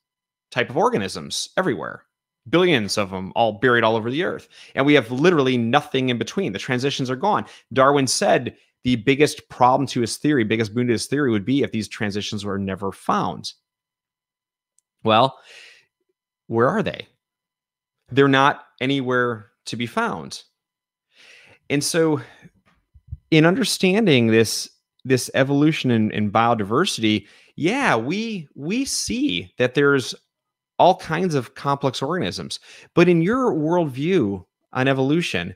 type of organisms everywhere billions of them all buried all over the earth and we have literally nothing in between the transitions are gone darwin said the biggest problem to his theory, biggest boon to his theory would be if these transitions were never found. Well, where are they? They're not anywhere to be found. And so, in understanding this this evolution in, in biodiversity, yeah, we we see that there's all kinds of complex organisms. But in your worldview on evolution,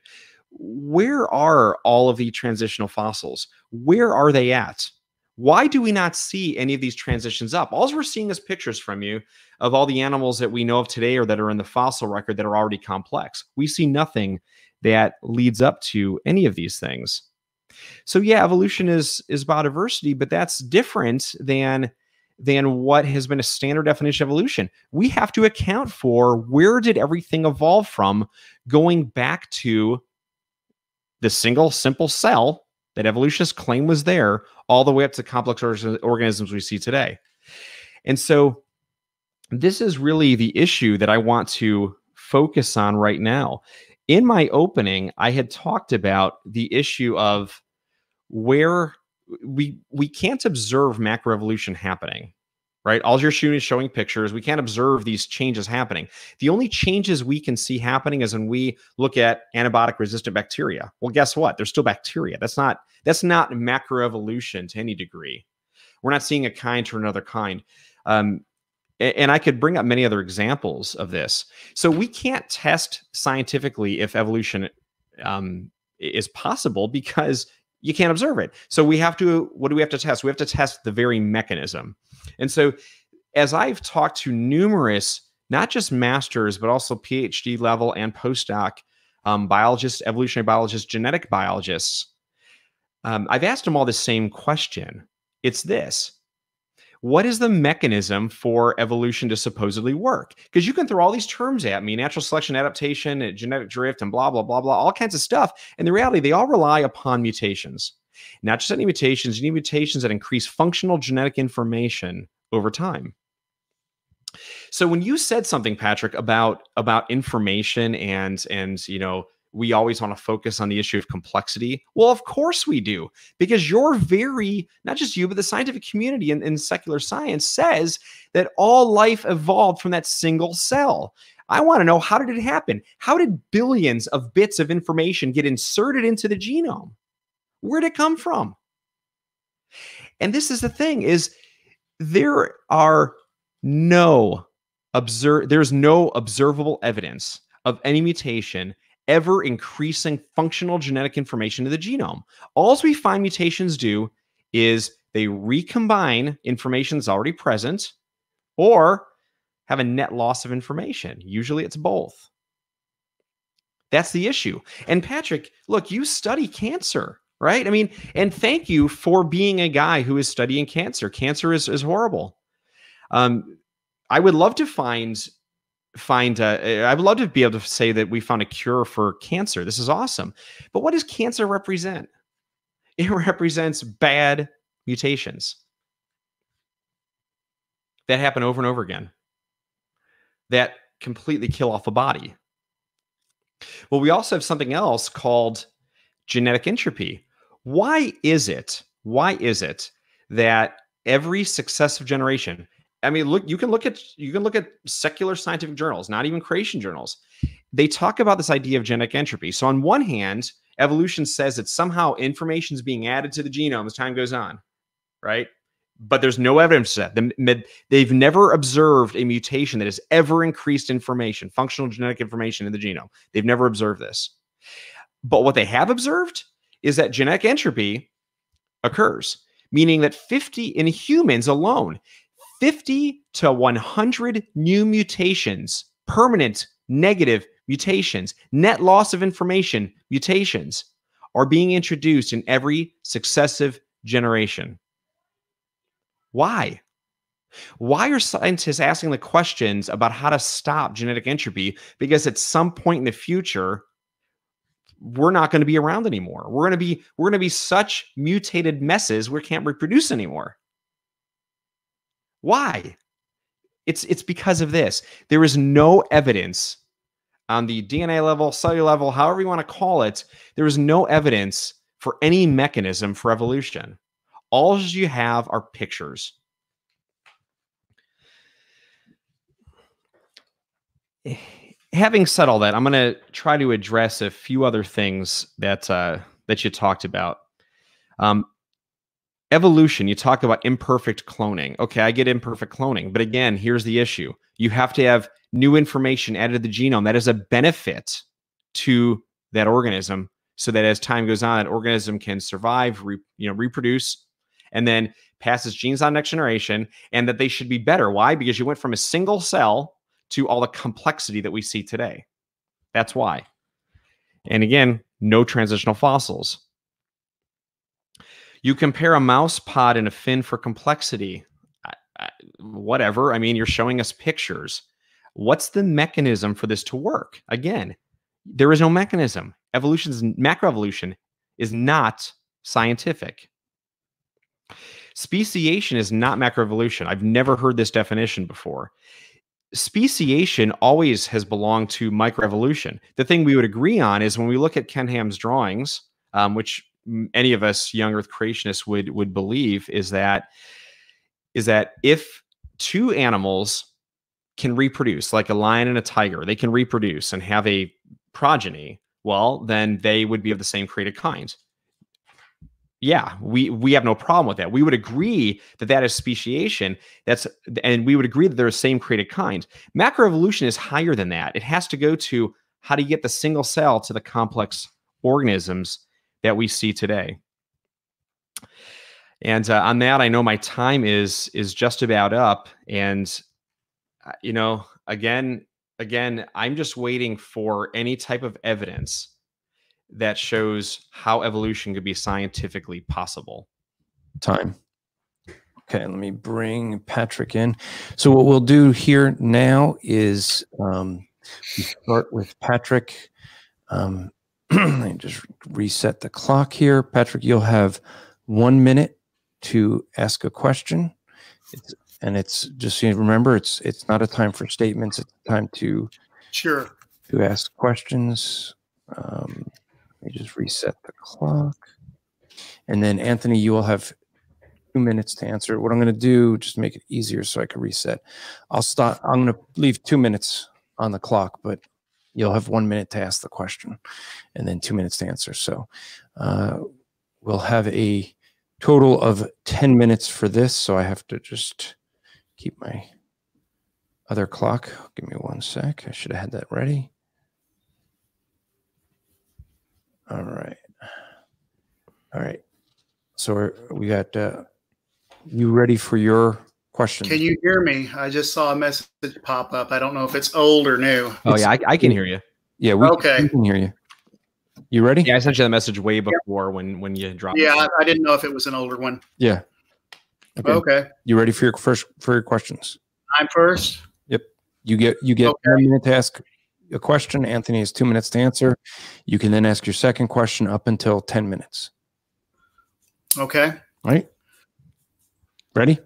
where are all of the transitional fossils? Where are they at? Why do we not see any of these transitions up? All we're seeing is pictures from you of all the animals that we know of today or that are in the fossil record that are already complex. We see nothing that leads up to any of these things. So yeah, evolution is is biodiversity, but that's different than than what has been a standard definition of evolution. We have to account for where did everything evolve from going back to the single simple cell that evolutionists claim was there all the way up to complex organisms we see today. And so this is really the issue that I want to focus on right now. In my opening, I had talked about the issue of where we we can't observe macroevolution happening right? All you're shooting is showing pictures. We can't observe these changes happening. The only changes we can see happening is when we look at antibiotic resistant bacteria. Well, guess what? They're still bacteria. That's not that's not macroevolution to any degree. We're not seeing a kind to another kind. Um, and I could bring up many other examples of this. So we can't test scientifically if evolution um, is possible because you can't observe it. So we have to, what do we have to test? We have to test the very mechanism. And so as I've talked to numerous, not just masters, but also PhD level and postdoc um, biologists, evolutionary biologists, genetic biologists, um, I've asked them all the same question. It's this what is the mechanism for evolution to supposedly work? Because you can throw all these terms at me natural selection, adaptation, uh, genetic drift, and blah, blah, blah, blah, all kinds of stuff. And the reality, they all rely upon mutations. Not just any mutations, you need mutations that increase functional genetic information over time. So when you said something, Patrick, about about information and and you know we always want to focus on the issue of complexity. Well, of course we do, because you're very, not just you, but the scientific community in, secular science says that all life evolved from that single cell. I want to know how did it happen? How did billions of bits of information get inserted into the genome? Where did it come from? And this is the thing is there are no observe there's no observable evidence of any mutation ever increasing functional genetic information to the genome. All we find mutations do is they recombine information that's already present or have a net loss of information. Usually it's both. That's the issue. And Patrick, look, you study cancer, right? I mean, and thank you for being a guy who is studying cancer. Cancer is, is horrible. Um, I would love to find find uh, i would love to be able to say that we found a cure for cancer. This is awesome. But what does cancer represent? It represents bad mutations that happen over and over again that completely kill off a body. Well we also have something else called genetic entropy. Why is it why is it that every successive generation I mean, look, you can look at you can look at secular scientific journals, not even creation journals. They talk about this idea of genetic entropy. So on one hand, evolution says that somehow information is being added to the genome as time goes on, right? But there's no evidence that. They've never observed a mutation that has ever increased information, functional genetic information in the genome. They've never observed this. But what they have observed is that genetic entropy occurs, meaning that 50 in humans alone, 50 to 100 new mutations, permanent negative mutations, net loss of information mutations are being introduced in every successive generation. Why? Why are scientists asking the questions about how to stop genetic entropy? Because at some point in the future, we're not going to be around anymore. We're going to be we're going to be such mutated messes we can't reproduce anymore. Why? It's it's because of this. There is no evidence on the DNA level, cellular level, however you want to call it. There is no evidence for any mechanism for evolution. All you have are pictures. Having said all that, I'm going to try to address a few other things that uh, that you talked about. Um, evolution you talk about imperfect cloning. Okay i get imperfect cloning but again here's the issue. You have to have new information added to the genome that is a benefit to that organism so that as time goes on that organism can survive re, you know reproduce and then passes genes on next generation and that they should be better. Why? Because you went from a single cell to all the complexity that we see today. That's why. And again no transitional fossils you compare a mouse paw and a fin for complexity. I, I, whatever. I mean, you're showing us pictures. What's the mechanism for this to work? Again, there is no mechanism. Evolution's macroevolution is not scientific. Speciation is not macroevolution. I've never heard this definition before. Speciation always has belonged to microevolution. The thing we would agree on is when we look at Ken Ham's drawings, um, which any of us young earth creationists would would believe is that is that if two animals can reproduce like a lion and a tiger they can reproduce and have a progeny well then they would be of the same created kind. Yeah we we have no problem with that. We would agree that that is speciation that's and we would agree that they're the same created kind. Macroevolution is higher than that. It has to go to how do you get the single cell to the complex organisms that we see today. And uh, on that, I know my time is is just about up. And uh, you know, again, again, I'm just waiting for any type of evidence that shows how evolution could be scientifically possible. Time. Okay, let me bring Patrick in. So what we'll do here now is um, we start with Patrick. Um, just reset the clock here. Patrick, you'll have one minute to ask a question. It's, and it's just so you remember, it's it's not a time for statements. It's a time to Sure. to ask questions. Um, let me just reset the clock. And then Anthony, you will have two minutes to answer. What I'm going to do, just to make it easier so I can reset. I'll stop. I'm going to leave two minutes on the clock, but you'll have one minute to ask the question and then two minutes to answer. So uh, we'll have a total of 10 minutes for this. So I have to just keep my other clock. Give me one sec. I should have had that ready. All right. All right. So we're, got uh, you ready for your question? Can you hear me? I just saw a message pop up. I don't know if it's old or new. Oh yeah, I, I can hear you. Yeah, we, Okay. we can hear you. You ready? Yeah, I sent you the message way before when when you dropped. Yeah, it. I, I didn't know if it was an older one. Yeah. Okay. Okay. You ready for your first for your questions? I'm first. Yep. You get you get Okay. one minute to ask a question. Anthony has two minutes to answer. You can then ask your second question up until ten minutes. Okay. All right. Ready?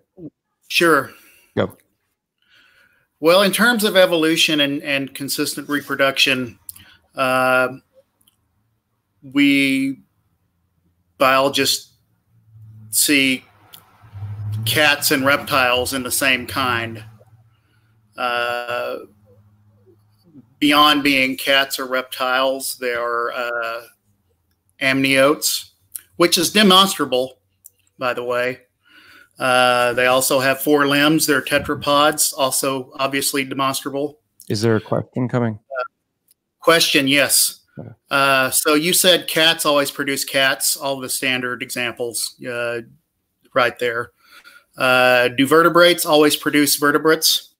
Sure. Go. Well, in terms of evolution and, and consistent reproduction, uh, we biologists see cats and reptiles in the same kind. Uh, beyond being cats or reptiles, they are uh, amniotes, which is demonstrable, by the way. Uh, they also have four limbs. They're tetrapods, also obviously demonstrable. Is there a question coming? Question, yes. Okay. Uh, so you said cats always produce cats, all the standard examples uh, right there. Uh, do vertebrates always produce vertebrates?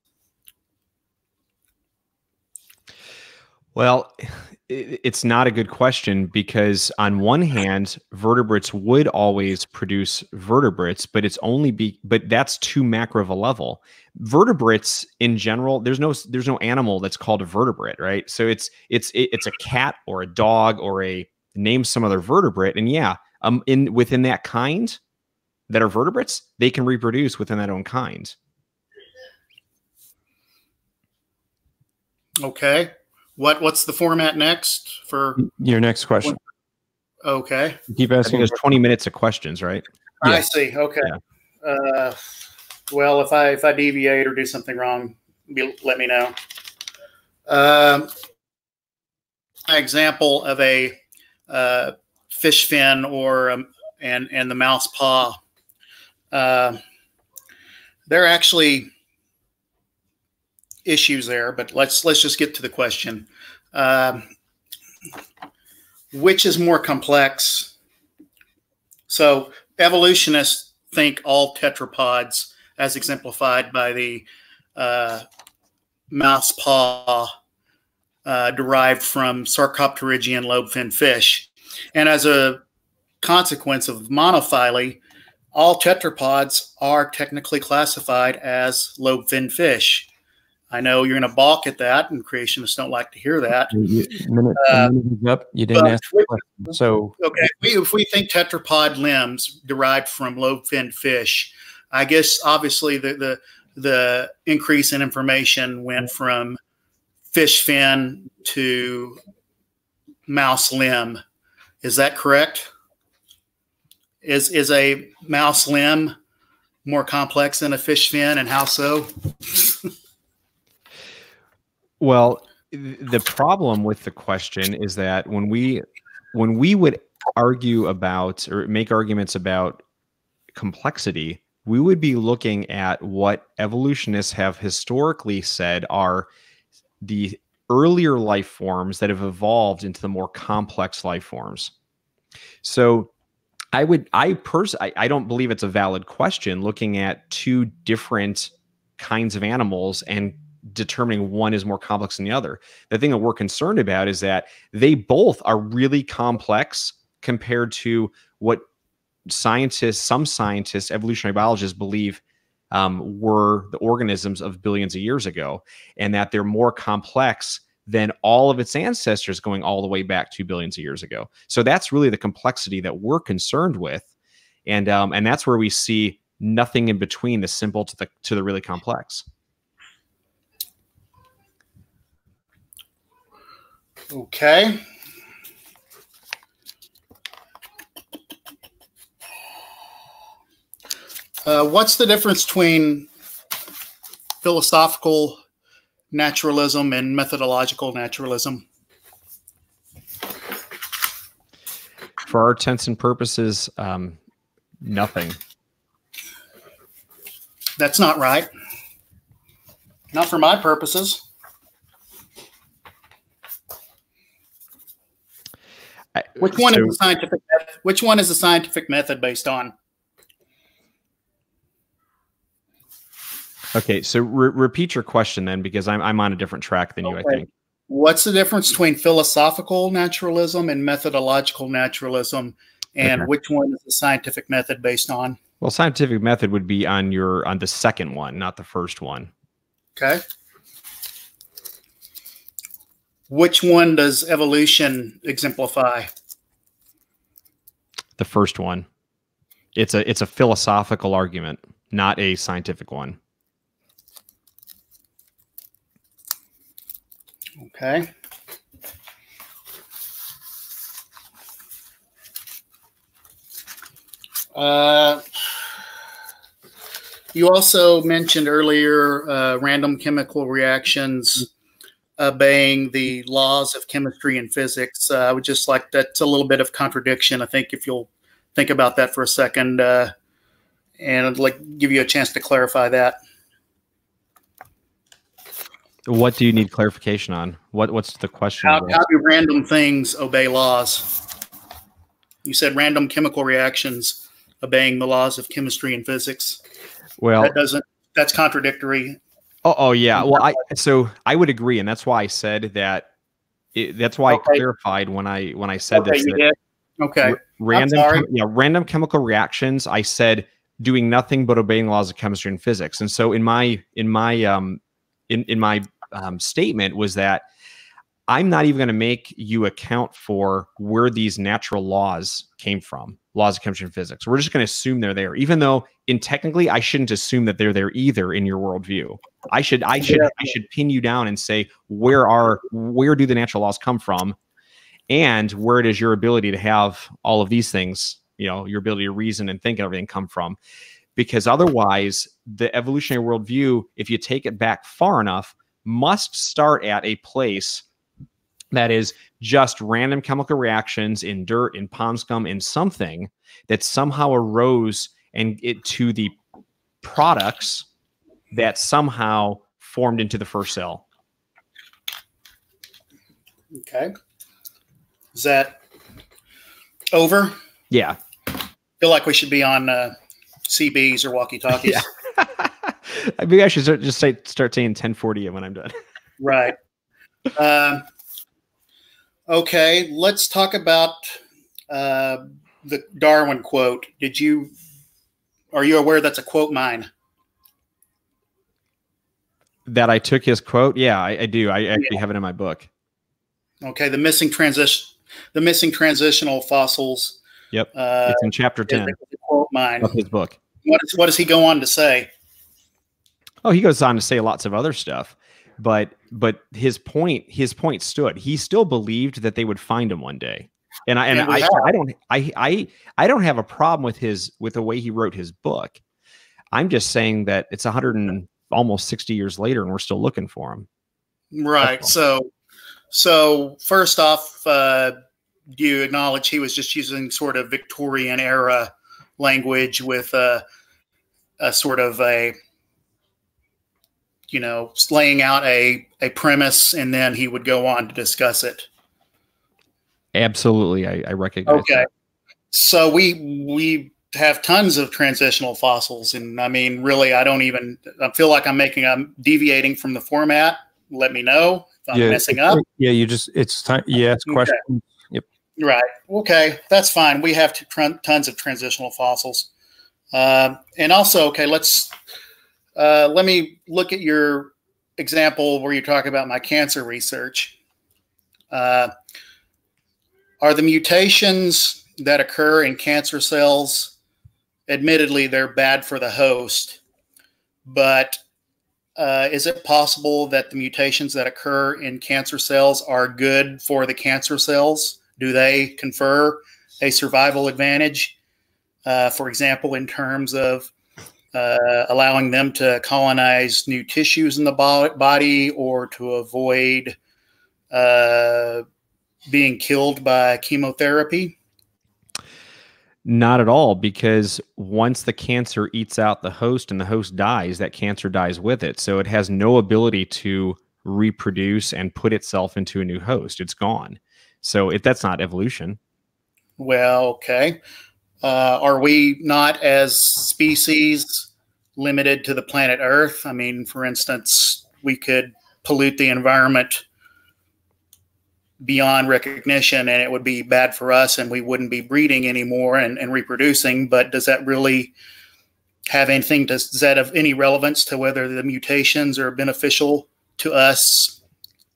Well, i- it's not a good question because on one hand, vertebrates would always produce vertebrates, but it's only be but that's too macro of a level. Vertebrates in general, there's no there's no animal that's called a vertebrate, right? So it's it's it's a cat or a dog or a name some other vertebrate, and yeah, um, in within that kind that are vertebrates, they can reproduce within that own kind. Okay. What what's the format next for? Your next question. Okay, Keep asking. us 20 minutes of questions, right? I Yeah. see. Okay. Uh, well, if I if I deviate or do something wrong, be, let me know. Um, an example of a uh, fish fin or um, and and the mouse paw. Uh, they're actually issues there, but let's let's just get to the question. Um, which is more complex? So evolutionists think all tetrapods, as exemplified by the uh, mouse paw, uh, derived from Sarcopterygian lobe-finned fish, and as a consequence of monophyly, all tetrapods are technically classified as lobe-finned fish. I know you're going to balk at that, and creationists don't like to hear that. You- minute, Uh, a minute is up. You didn't ask we- question. So Okay, if we, if we think tetrapod limbs derived from lobe-finned fish, I guess obviously the, the the increase in information went from fish fin to mouse limb. Is that correct? Is is a mouse limb more complex than a fish fin, and how so? Well, the problem with the question is that when we when we would argue about or make arguments about complexity, we would be looking at what evolutionists have historically said are the earlier life forms that have evolved into the more complex life forms. So I would I pers I, I don't believe it's a valid question looking at two different kinds of animals and determining one is more complex than the other. The thing that we're concerned about is that they both are really complex compared to what scientists, some scientists, evolutionary biologists believe um, were the organisms of billions of years ago, and that they're more complex than all of its ancestors going all the way back two billions of years ago. So that's really the complexity that we're concerned with, and um, and that's where we see nothing in between the simple to the to the really complex. Okay. Uh, what's the difference between philosophical naturalism and methodological naturalism? For our intents and purposes, um, nothing. That's not right. Not for my purposes. Which one so- is the scientific? method- Which one is the scientific method based on? Okay, so re- repeat your question then, because I'm I'm on a different track than you. I think. What's the difference between philosophical naturalism and methodological naturalism, and Okay. which one is the scientific method based on? Well, scientific method would be on your on the second one, not the first one. Okay. Which one does evolution exemplify? The first one. It's a it's a philosophical argument, not a scientific one. Okay. Uh, you also mentioned earlier uh, random chemical reactions obeying the laws of chemistry and physics. Uh, I would just like that's a little bit of contradiction. I think if you'll think about that for a second, uh, and I'd like give you a chance to clarify that. What do you need clarification on? What what's the question? How, how do random things obey laws? You said random chemical reactions obeying the laws of chemistry and physics. well, That doesn't. That's contradictory. Oh, oh yeah. Well, I so I would agree, and that's why I said that. It, that's why Okay. I clarified when I when I said Okay, this. that. Okay. random yeah random chemical reactions i said doing nothing but obeying laws of chemistry and physics and so in my in my um in in my um, statement was that i'm not even going to make you account for where these natural laws came from laws of chemistry and physics. We're just going to assume they're there even though in technically i shouldn't assume that they're there either in your worldview. I should i should Yeah. i should pin you down and say where are where do the natural laws come from? And where it is your ability to have all of these things you know your ability to reason and think and everything come from? Because otherwise the evolutionary worldview if you take it back far enough must start at a place that is just random chemical reactions in dirt in pond scum in something that somehow arose and it to the products that somehow formed into the first cell Okay. Is that over? yeah feel like we should be on uh, CBs or walkie talkies. Yeah. Maybe I should start, just say start saying 1040 when I'm done. Right. Um, okay, let's talk about uh, the Darwin quote. Did you are you aware that's a quote mine? That I took his quote. Yeah, I, I do. I actually have it in my book. Okay, the missing transition, the missing transitional fossils. Yep. Uh, It's in chapter 10 quote mine. of his book. What, is, what does he go on to say? Oh, he goes on to say lots of other stuff, but but his point his point stood. He still believed that they would find him one day. And I and I. I don't I I I don't have a problem with his with the way he wrote his book. I'm just saying that it's 100 and almost 60 years later and we're still looking for him. Right. So, so first off, uh, do you acknowledge he was just using sort of Victorian era language with a, a sort of a, you know, laying out a, a premise and then he would go on to discuss it. Absolutely. I, I recognize Okay. that. So we, we have tons of transitional fossils. And I mean, really, I don't even, I feel like I'm making, I'm deviating from the format. Let me know if I'm messing up. Yeah, you just it's time. Yeah, it's Okay. question. Yep. Right. Okay, that's fine. We have tons of transitional fossils, Um and also, okay, let's uh, let me look at your example where you talk about my cancer research, uh, are the mutations that occur in cancer cells, admittedly, they're bad for the host, but uh, is it possible that the mutations that occur in cancer cells are good for the cancer cells? Do they confer a survival advantage? Uh, for example, in terms of uh, allowing them to colonize new tissues in the body or to avoid uh, being killed by chemotherapy? Not at all, because once the cancer eats out the host and the host dies, that cancer dies with it. So it has no ability to reproduce and put itself into a new host. It's gone. So if that's not evolution. Well, okay. Uh, are we not as species limited to the planet Earth? I mean, for instance, we could pollute the environment beyond recognition and it would be bad for us and we wouldn't be breeding anymore and, and reproducing. But does that really have anything to, does that have any relevance to whether the mutations are beneficial to us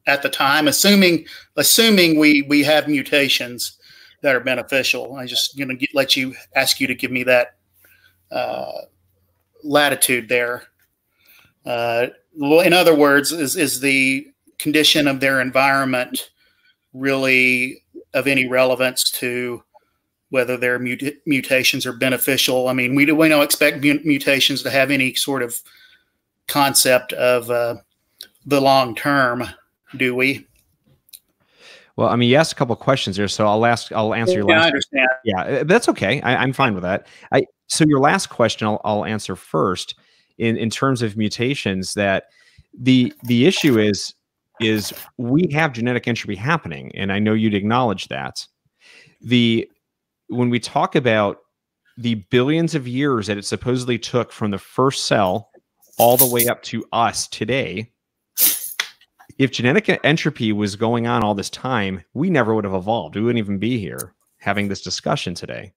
at the time, assuming assuming we we have mutations that are beneficial. I just you know let you ask you to give me that uh, latitude there. Uh, in other words, is is the condition of their environment really of any relevance to whether their mut mutations are beneficial. I mean, we, do, we don't expect mutations to have any sort of concept of uh, the long term, do we? Well, I mean, you asked a couple questions there, so I'll ask, I'll answer your yeah, last. I understand. Yeah, uh, that's okay. I, am fine with that. I so your last question, I'll, I'll answer first. In in terms of mutations, that the the issue is is we have genetic entropy happening, and I know you'd acknowledge that. The when we talk about the billions of years that it supposedly took from the first cell all the way up to us today, if genetic entropy was going on all this time, we never would have evolved. We wouldn't even be here having this discussion today.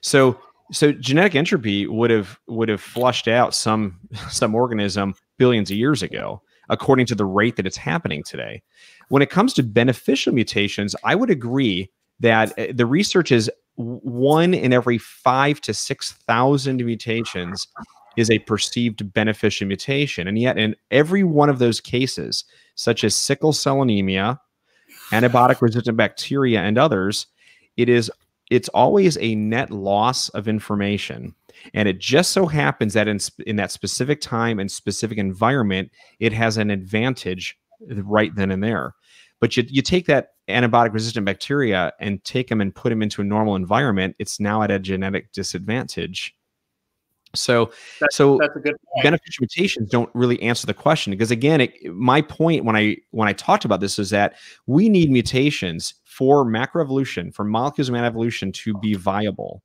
So so genetic entropy would have would have flushed out some some organism billions of years ago according to the rate that it's happening today. When it comes to beneficial mutations, I would agree that uh, the research is one in every five to 6,000 mutations is a perceived beneficial mutation. And yet, in every one of those cases, such as sickle cell anemia, antibiotic resistant bacteria, and others, it is it's always a net loss of information and it just so happens that in, in that specific time and specific environment, it has an advantage right then and there. But you, you take that antibiotic resistant bacteria and take them and put them into a normal environment, it's now at a genetic disadvantage. So, that's, so that's a good point. beneficial mutations don't really answer the question because again, it, my point when I when I talked about this is that we need mutations for macroevolution, for molecules of evolution to be viable.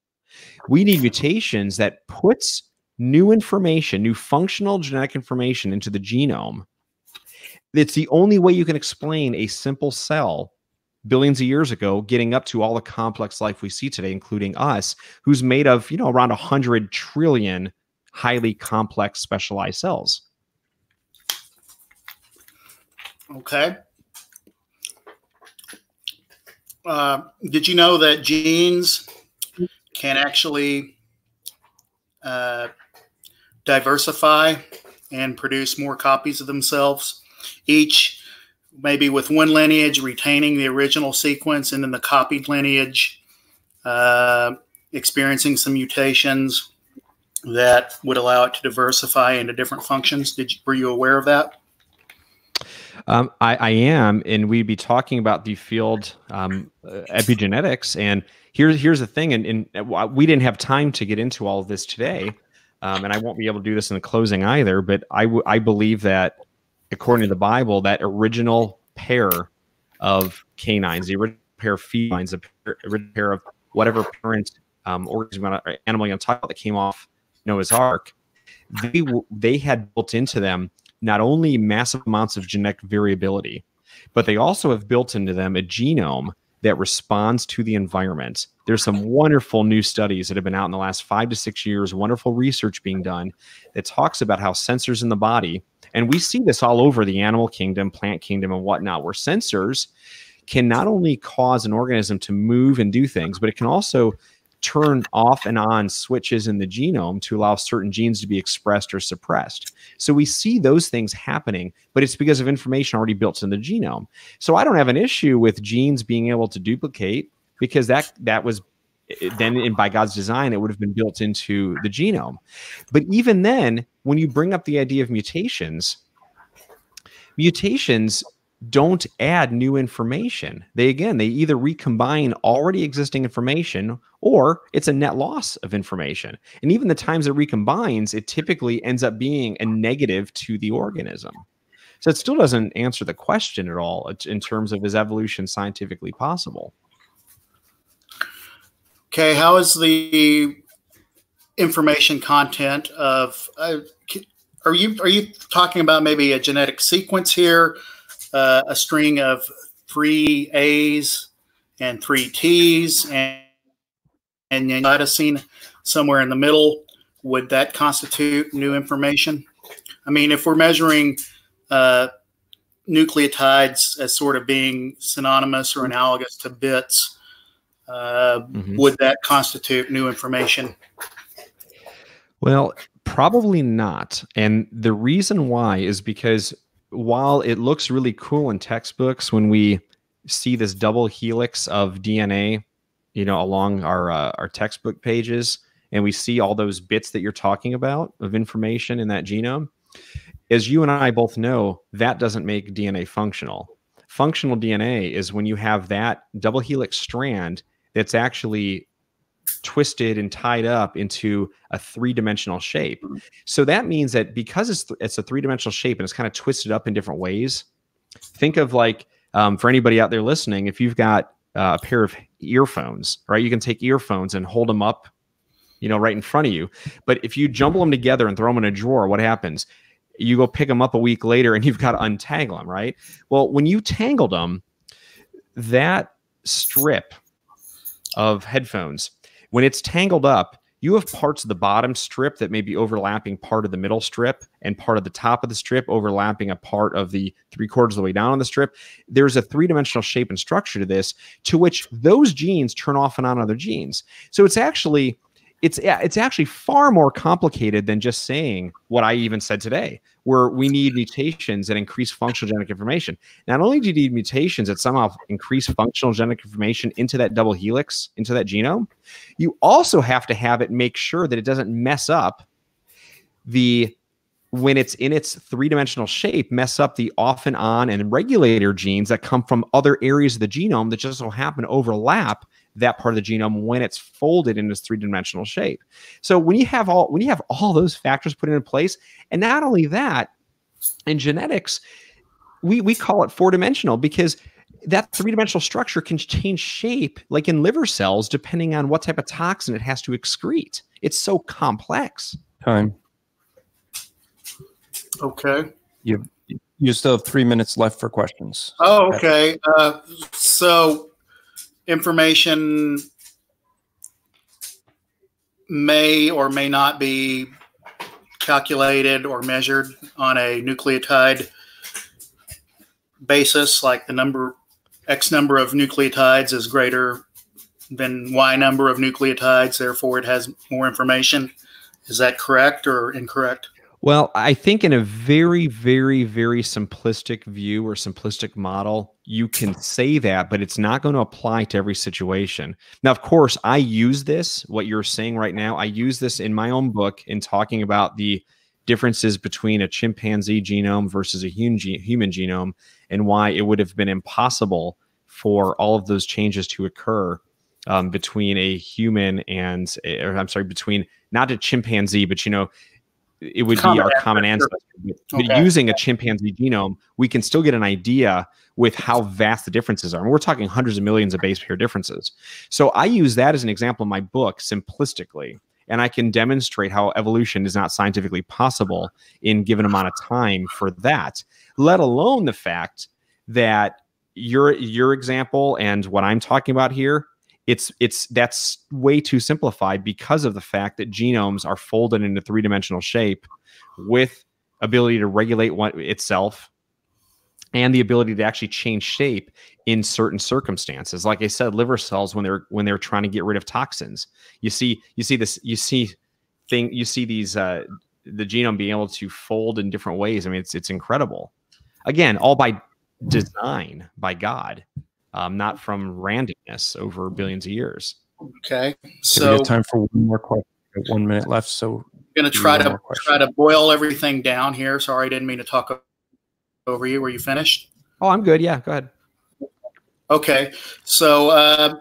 We need mutations that puts new information, new functional genetic information into the genome. It's the only way you can explain a simple cell billions of years ago getting up to all the complex life we see today, including us, who's made of, you know, around 100 trillion highly complex specialized cells. Okay. Uh, did you know that genes can actually uh, diversify and produce more copies of themselves, each maybe with one lineage retaining the original sequence and then the copied lineage uh, experiencing some mutations that would allow it to diversify into different functions. Did you, were you aware of that? Um, I, I, am, and we'd be talking about the field um, uh, epigenetics. And here's here's the thing, and, and, we didn't have time to get into all of this today, um, and I won't be able to do this in the closing either. But I, I believe that, according to the Bible, that original pair of canines, the original pair of felines, the original pair of whatever parent um, organism, animal you talk about that came off Noah's Ark, they they had built into them not only massive amounts of genetic variability, but they also have built into them a genome that responds to the environment. There's some wonderful new studies that have been out in the last five to six years, wonderful research being done that talks about how sensors in the body And we see this all over the animal kingdom, plant kingdom, and whatnot, where sensors can not only cause an organism to move and do things, but it can also turn off and on switches in the genome to allow certain genes to be expressed or suppressed. So we see those things happening, but it's because of information already built in the genome. So I don't have an issue with genes being able to duplicate because that that was then in, by God's design, it would have been built into the genome. But even then, when you bring up the idea of mutations, mutations don't add new information. They again, they either recombine already existing information or it's a net loss of information. And even the times it recombines, it typically ends up being a negative to the organism. So it still doesn't answer the question at all uh, in terms of is evolution scientifically possible? Okay, how is the information content of uh, are you are you talking about maybe a genetic sequence here, uh, a string of three A's and three T's and and cytosine somewhere in the middle? Would that constitute new information? I mean, if we're measuring uh, nucleotides as sort of being synonymous or analogous to bits, mm-hmm. would that constitute new information? Well, probably not. And the reason why is because while it looks really cool in textbooks when we see this double helix of DNA, you know, along our uh, our textbook pages, and we see all those bits that you're talking about of information in that genome, as you and I both know, that doesn't make DNA functional. Functional DNA is when you have that double helix strand that's actually twisted and tied up into a three-dimensional shape. Mm-hmm. So that means that because it's it's a three-dimensional shape and it's kind of twisted up in different ways. Think of like um, for anybody out there listening, if you've got uh, a pair of earphones, right? You can take earphones and hold them up, you know, right in front of you. But if you jumble them together and throw them in a drawer, what happens? You go pick them up a week later and you've got to untangle them, right? Well, when you tangled them, that strip of headphones, when it's tangled up, you have parts of the bottom strip that may be overlapping part of the middle strip and part of the top of the strip overlapping a part of the three quarters of the way down on the strip. There's a three dimensional shape and structure to this, to which those genes turn off and on other genes. So it's actually it's it's actually far more complicated than just saying what I even said today, where we need mutations that increase functional genetic information. Not only do you need mutations that somehow increase functional genetic information into that double helix, into that genome, you also have to have it make sure that it doesn't mess up the when it's in its three-dimensional shape, mess up the off and on and regulator genes that come from other areas of the genome that just so happen to overlap that part of the genome when it's folded in this three-dimensional shape. So when you have all when you have all those factors put into place, and not only that, in genetics, we we call it four-dimensional because that three-dimensional structure can change shape, like in liver cells, depending on what type of toxin it has to excrete. It's so complex. Time. Okay. You you still have three minutes left for questions. Oh, okay. Uh, so information may or may not be calculated or measured on a nucleotide basis, like the number X number of nucleotides is greater than Y number of nucleotides, therefore it has more information. Is that correct or incorrect? Well, I think in a very, very, very simplistic view or simplistic model, you can say that, but it's not going to apply to every situation. Now, of course, I use this, what you're saying right now, I use this in my own book in talking about the differences between a chimpanzee genome versus a human, human genome and why it would have been impossible for all of those changes to occur um, between a human and, or I'm sorry, between not a chimpanzee, but you know, it would common be our common ancestor. But okay. using a chimpanzee genome, we can still get an idea with how vast the differences are. And we're talking hundreds of millions of base pair differences. So I use that as an example in my book simplistically. And I can demonstrate how evolution is not scientifically possible in given amount of time for that, let alone the fact that your your example and what I'm talking about here it's it's that's way too simplified because of the fact that genomes are folded into three-dimensional shape with ability to regulate what itself, and the ability to actually change shape in certain circumstances. Like I said, liver cells when they're when they're trying to get rid of toxins. You see, you see this, you see thing, you see these uh, the genome being able to fold in different ways. I mean, it's it's incredible. Again, all by design by God, um, not from randomness over billions of years. Okay, Okay, we so have time for one more question. One minute left, so I'm going to try to try to boil everything down here. Sorry, I didn't mean to talk over you. Were you finished? Oh, I'm good. Yeah, go ahead. Okay, so uh,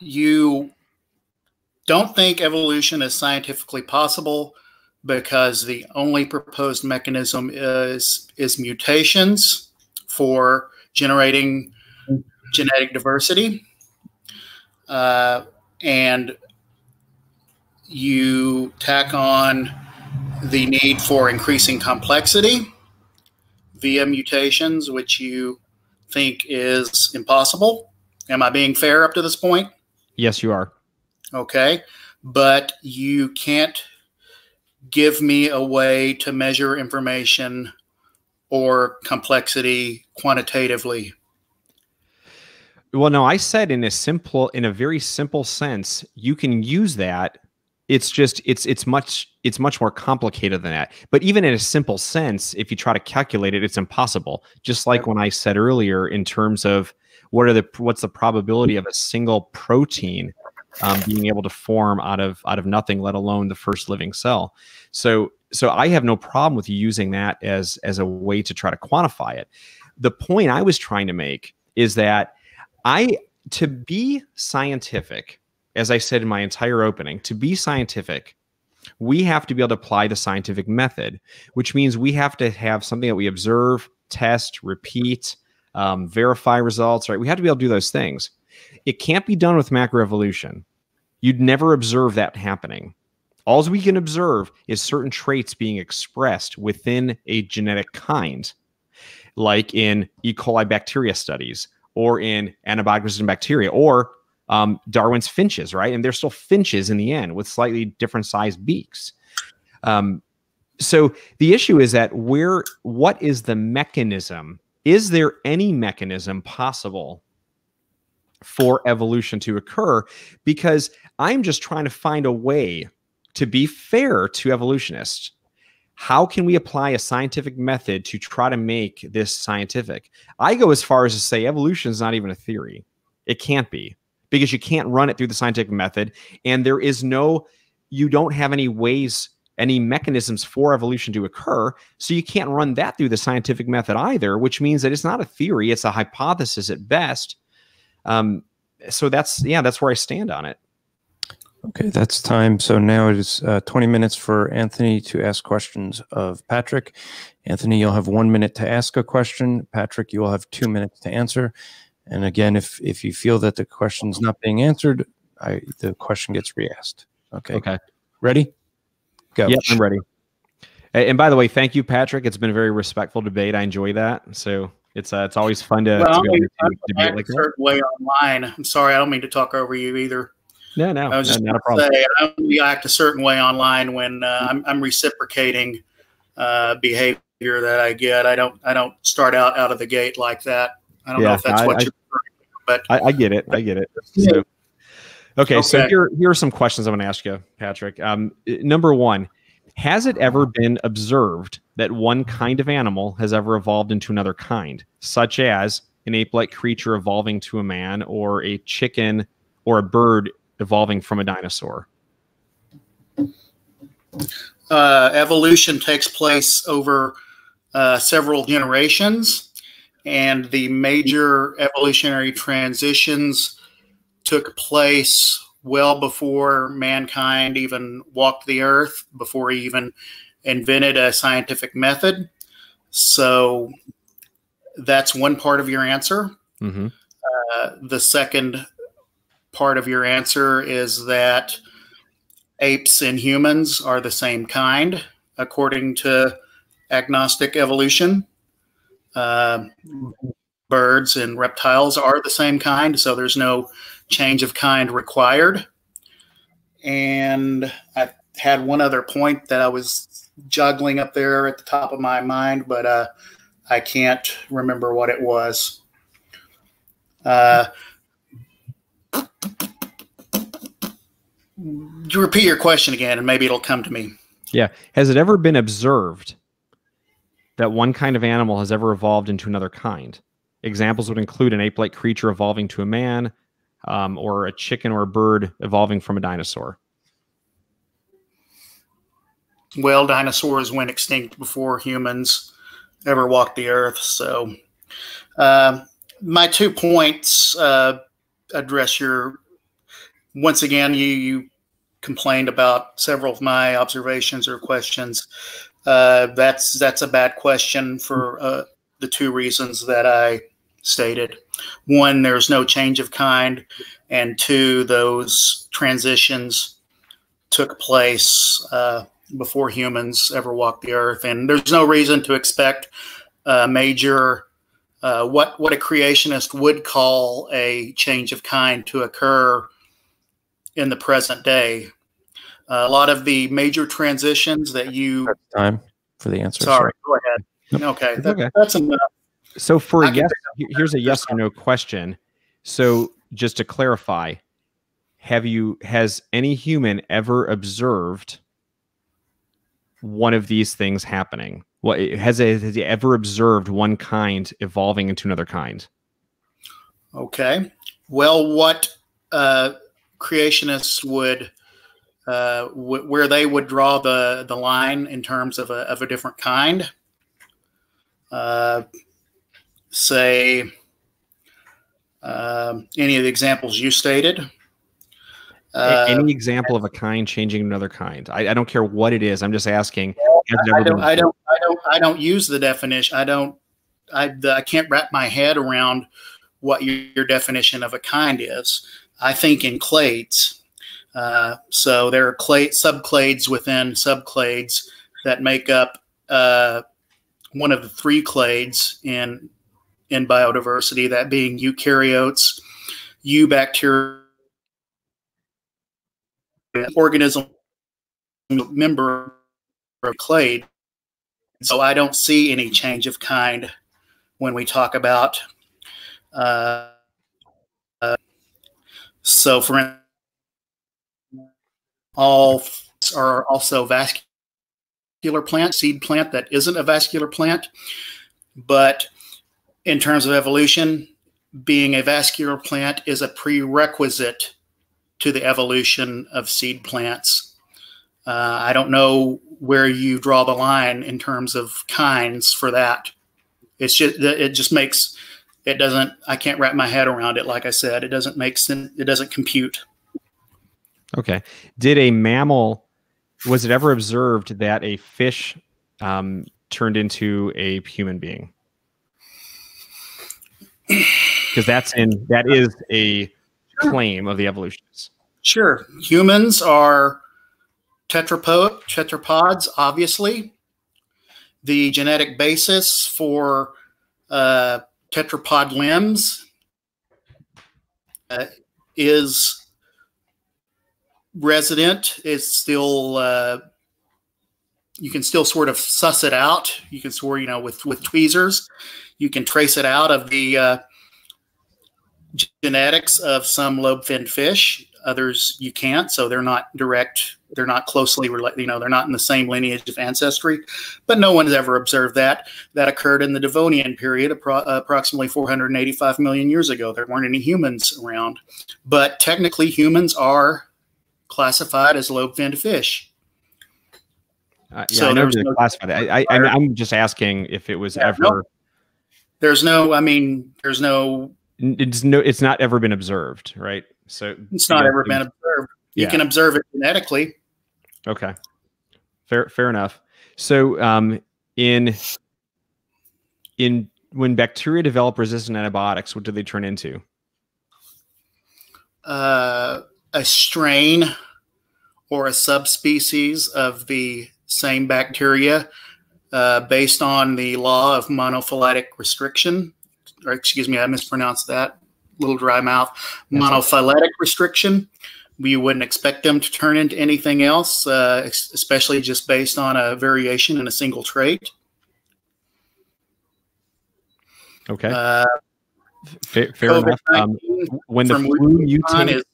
you don't think evolution is scientifically possible because the only proposed mechanism is is mutations for generating genetic diversity, uh, and you tack on the need for increasing complexity via mutations, which you think is impossible. Am I being fair up to this point? Yes, you are. Okay. But you can't give me a way to measure information or complexity quantitatively. Well, no, I said in a simple, in a very simple sense, you can use that. It's just it's it's much it's much more complicated than that. But even in a simple sense, if you try to calculate it, it's impossible. Just like when I said earlier, in terms of what are the what's the probability of a single protein um, being able to form out of out of nothing, let alone the first living cell. So so I have no problem with using that as as a way to try to quantify it. The point I was trying to make is that I to be scientific, as I said in my entire opening, to be scientific, we have to be able to apply the scientific method, which means we have to have something that we observe, test, repeat, um, verify results. Right? We have to be able to do those things. It can't be done with macroevolution. You'd never observe that happening. All we can observe is certain traits being expressed within a genetic kind, like in E. coli bacteria studies or in antibiotic resistant bacteria or um, Darwin's finches, right? And they're still finches in the end with slightly different sized beaks. Um, so the issue is that where what is the mechanism? Is there any mechanism possible for evolution to occur? Because I'm just trying to find a way to be fair to evolutionists. How can we apply a scientific method to try to make this scientific? I go as far as to say evolution is not even a theory. It can't be because you can't run it through the scientific method. And there is no, you don't have any ways, any mechanisms for evolution to occur. So you can't run that through the scientific method either, which means that it's not a theory, it's a hypothesis at best. Um, so that's, yeah, that's where I stand on it. Okay, that's time. So now it is uh, 20 minutes for Anthony to ask questions of Patrick. Anthony, you'll have one minute to ask a question. Patrick, you will have two minutes to answer. And again, if if you feel that the question's not being answered, I the question gets re-asked. Okay. Okay. Ready? Go. Yeah, I'm ready. And by the way, thank you, Patrick. It's been a very respectful debate. I enjoy that. So it's uh, it's always fun to, Well, to be able I'm to debate like that. certain way online. I'm sorry, I don't mean to talk over you either. No, no, I was no, just not a going to problem. say I only act a certain way online when uh, I'm, I'm reciprocating uh, behavior that I get. I don't I don't start out out of the gate like that. I don't know if that's I- what I- you're. But I, I get it. I get it. So, okay, so here here are some questions I'm going to ask you, Patrick. Um, number one, has it ever been observed that one kind of animal has ever evolved into another kind, such as an ape-like creature evolving to a man, or a chicken or a bird evolving from a dinosaur? uh, evolution takes place over uh, several generations, and the major evolutionary transitions took place well before mankind even walked the earth, before he even invented a scientific method. So that's one part of your answer. hmm Uh, the second part of your answer is that apes and humans are the same kind, according to agnostic evolution. Uh, birds and reptiles are the same kind, so there's no change of kind required. And I had one other point that I was juggling up there at the top of my mind, but uh, I can't remember what it was. Uh, you repeat your question again, and maybe it'll come to me. Yeah. Has it ever been observed that one kind of animal has ever evolved into another kind? Examples would include an ape like creature evolving to a man, um, or a chicken or a bird evolving from a dinosaur. Well, dinosaurs went extinct before humans ever walked the earth. So, uh, my two points uh, address your. Once again, you, you complained about several of my observations or questions. Uh, that's that's a bad question for uh, the two reasons that I stated. One, there's no change of kind, and two, those transitions took place uh, before humans ever walked the earth, and there's no reason to expect a major uh, what what a creationist would call a change of kind to occur in the present day. Uh, a lot of the major transitions that you time for the answer. sorry, go ahead. Okay, that, okay. that's enough. So for I a yes, here's a yes or no question. So just to clarify, have you has any human ever observed one of these things happening? What has it has he ever observed one kind evolving into another kind? Okay. Well, what uh, creationists would, uh, w- where they would draw the, the line in terms of a, of a different kind, uh, say um, any of the examples you stated. Uh, any example of a kind changing another kind? I, I don't care what it is. I'm just asking. I don't, I don't, don't, I don't use the definition. I don't, I, the, I can't wrap my head around what your, your definition of a kind is. I think in clades. Uh, so there are clade, subclades within subclades that make up uh, one of the three clades in in biodiversity. That being eukaryotes, eubacteria, organism member of clade. So I don't see any change of kind when we talk about. Uh, uh, so, for all are also vascular plant, seed plant that isn't a vascular plant, but in terms of evolution, being a vascular plant is a prerequisite to the evolution of seed plants. Uh, I don't know where you draw the line in terms of kinds for that. It's just it just makes it doesn't. I can't wrap my head around it. Like I said, it doesn't make sense. It doesn't compute. Okay. Did a mammal, was it ever observed that a fish um, turned into a human being? Because that's in, that is a claim of the evolutionists. Sure, humans are tetrapod tetrapods. Obviously, the genetic basis for uh, tetrapod limbs uh, is resident. It's still uh, you can still sort of suss it out. You can sort you know with with tweezers, you can trace it out of the uh, genetics of some lobe-finned fish. Others you can't, so they're not direct. They're not closely related. You know, they're not in the same lineage of ancestry. But no one's ever observed that. That occurred in the Devonian period, appro- approximately 485 million years ago. There weren't any humans around, but technically, humans are classified as lobe-finned fish. Uh, yeah, So I know there's they're no- classified. I, I, I'm just asking if it was Yeah, ever, no. There's no. I mean, there's no. it's no, it's not ever been observed, right? So It's not ever been observed. You can observe it genetically. Okay. Fair fair enough. So um in in when bacteria develop resistant antibiotics, what do they turn into? uh, a strain or a subspecies of the same bacteria uh, based on the law of monophyletic restriction. Or excuse me, I mispronounced that. Little dry mouth. Monophyletic restriction. we wouldn't expect them to turn into anything else, uh, especially just based on a variation in a single trait. Okay. Uh, fair, fair enough. Um, when the flu mutates, is-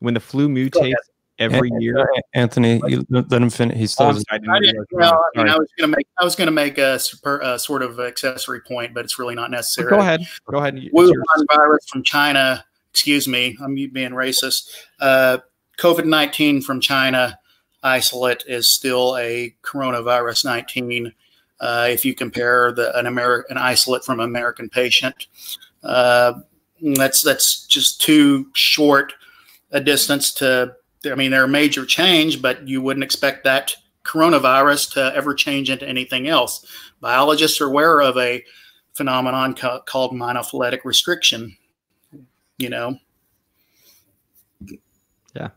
when the flu mutates every An- year. Anthony, you let him finish. He still Oh, I'm has sorry, I didn't I mean to didn't, interrupt you. well, I mean, I was going to make I was going to make a super, uh, sort of accessory point, but it's really not necessary. Go ahead. Go ahead. It's Wuhan yours. virus from China. Excuse me, I'm being racist. Uh, COVID nineteen from China isolate is still a coronavirus nineteen. Uh, if you compare the an American an isolate from American patient, uh, that's that's just too short a distance to. I mean, they're a major change, but you wouldn't expect that coronavirus to ever change into anything else. Biologists are aware of a phenomenon ca- called monophyletic restriction. You know, Yeah.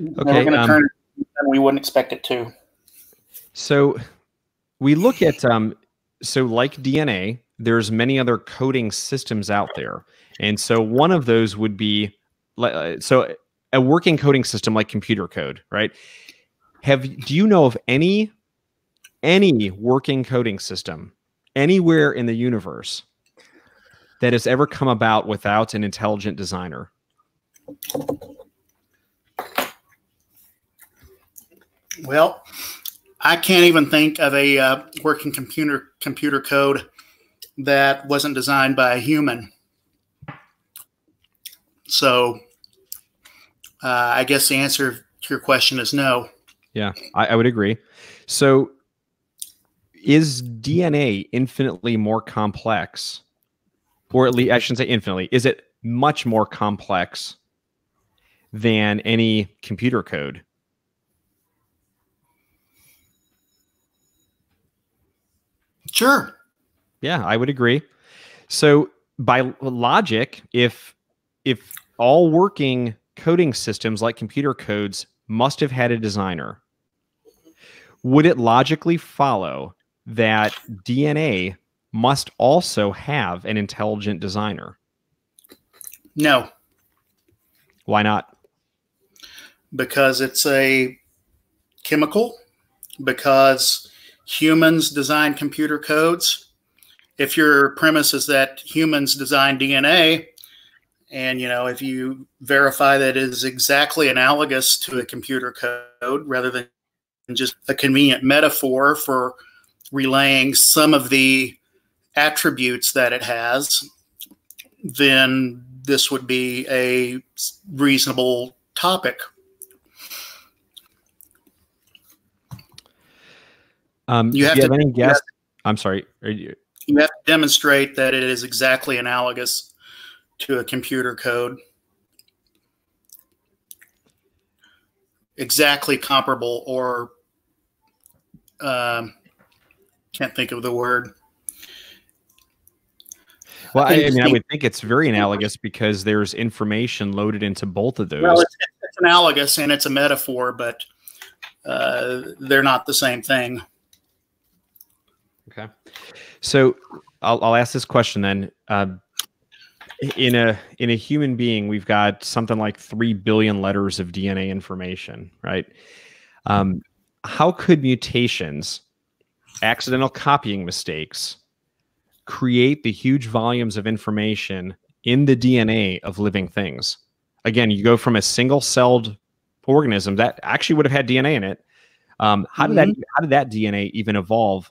Okay, we're going to um, turn we wouldn't expect it to. So we look at um so like DNA, there's many other coding systems out there. And so one of those would be uh, so a working coding system like computer code, right? Have do you know of any any working coding system anywhere in the universe that has ever come about without an intelligent designer? Well, I can't even think of a uh, working computer computer code that wasn't designed by a human. So, uh, I guess the answer to your question is no. Yeah, I, I would agree. So, is DNA infinitely more complex, or at least I shouldn't say infinitely? Is it much more complex than any computer code? Sure. Yeah, I would agree. So, by logic, if if all working coding systems like computer codes must have had a designer, would it logically follow that DNA must also have an intelligent designer? No, Why not? because it's a chemical, because humans design computer codes. If your premise is that humans design DNA, and you know, if you verify that it is exactly analogous to a computer code rather than just a convenient metaphor for relaying some of the attributes that it has, then this would be a reasonable topic. Um, You have you have to- any guess? I'm sorry. You, You have to demonstrate that it is exactly analogous to a computer code. Exactly comparable, or um, can't think of the word. well, I, I mean, I would think it's very analogous because there's information loaded into both of those. Well, it's, it's analogous and it's a metaphor, but uh, they're not the same thing. Okay. So I'll, I'll ask this question then. Uh, in a in a human being, we've got something like three billion letters of DNA information, right? Um, how could mutations, accidental copying mistakes, create the huge volumes of information in the DNA of living things? Again, you go from a single-celled organism that actually would have had DNA in it. Um, how did that how did that DNA even evolve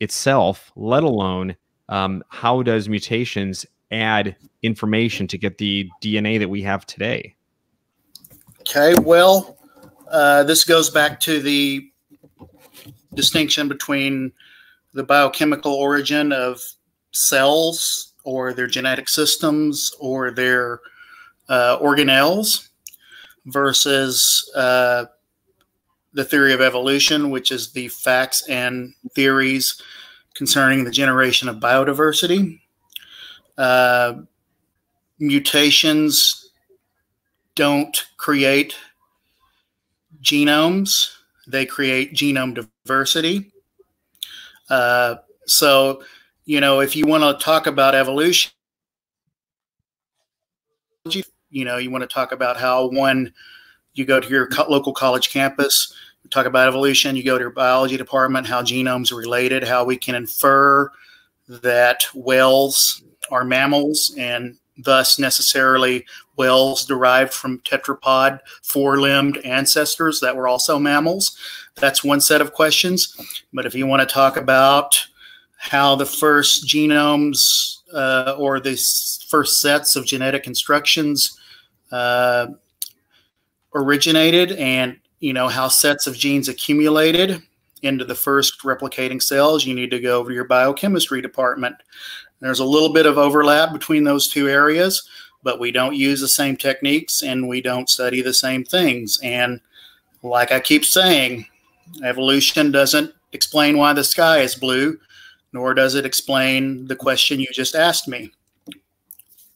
itself, let alone um, how does mutations add information to get the DNA that we have today? Okay, well, uh, this goes back to the distinction between the biochemical origin of cells or their genetic systems or their uh, organelles versus uh, the theory of evolution, which is the facts and theories concerning the generation of biodiversity. Uh, mutations don't create genomes, they create genome diversity. Uh, so, you know, if you want to talk about evolution, you know, you want to talk about how one you go to your local college campus, talk about evolution, you go to your biology department, how genomes are related, how we can infer that whales are mammals and thus necessarily whales derived from tetrapod four limbed ancestors that were also mammals. That's one set of questions. But if you want to talk about how the first genomes uh, or the first sets of genetic instructions uh, originated and you know how sets of genes accumulated into the first replicating cells you need to go over to your biochemistry department there's a little bit of overlap between those two areas but we don't use the same techniques and we don't study the same things. And like i keep saying evolution doesn't explain why the sky is blue nor does it explain the question you just asked me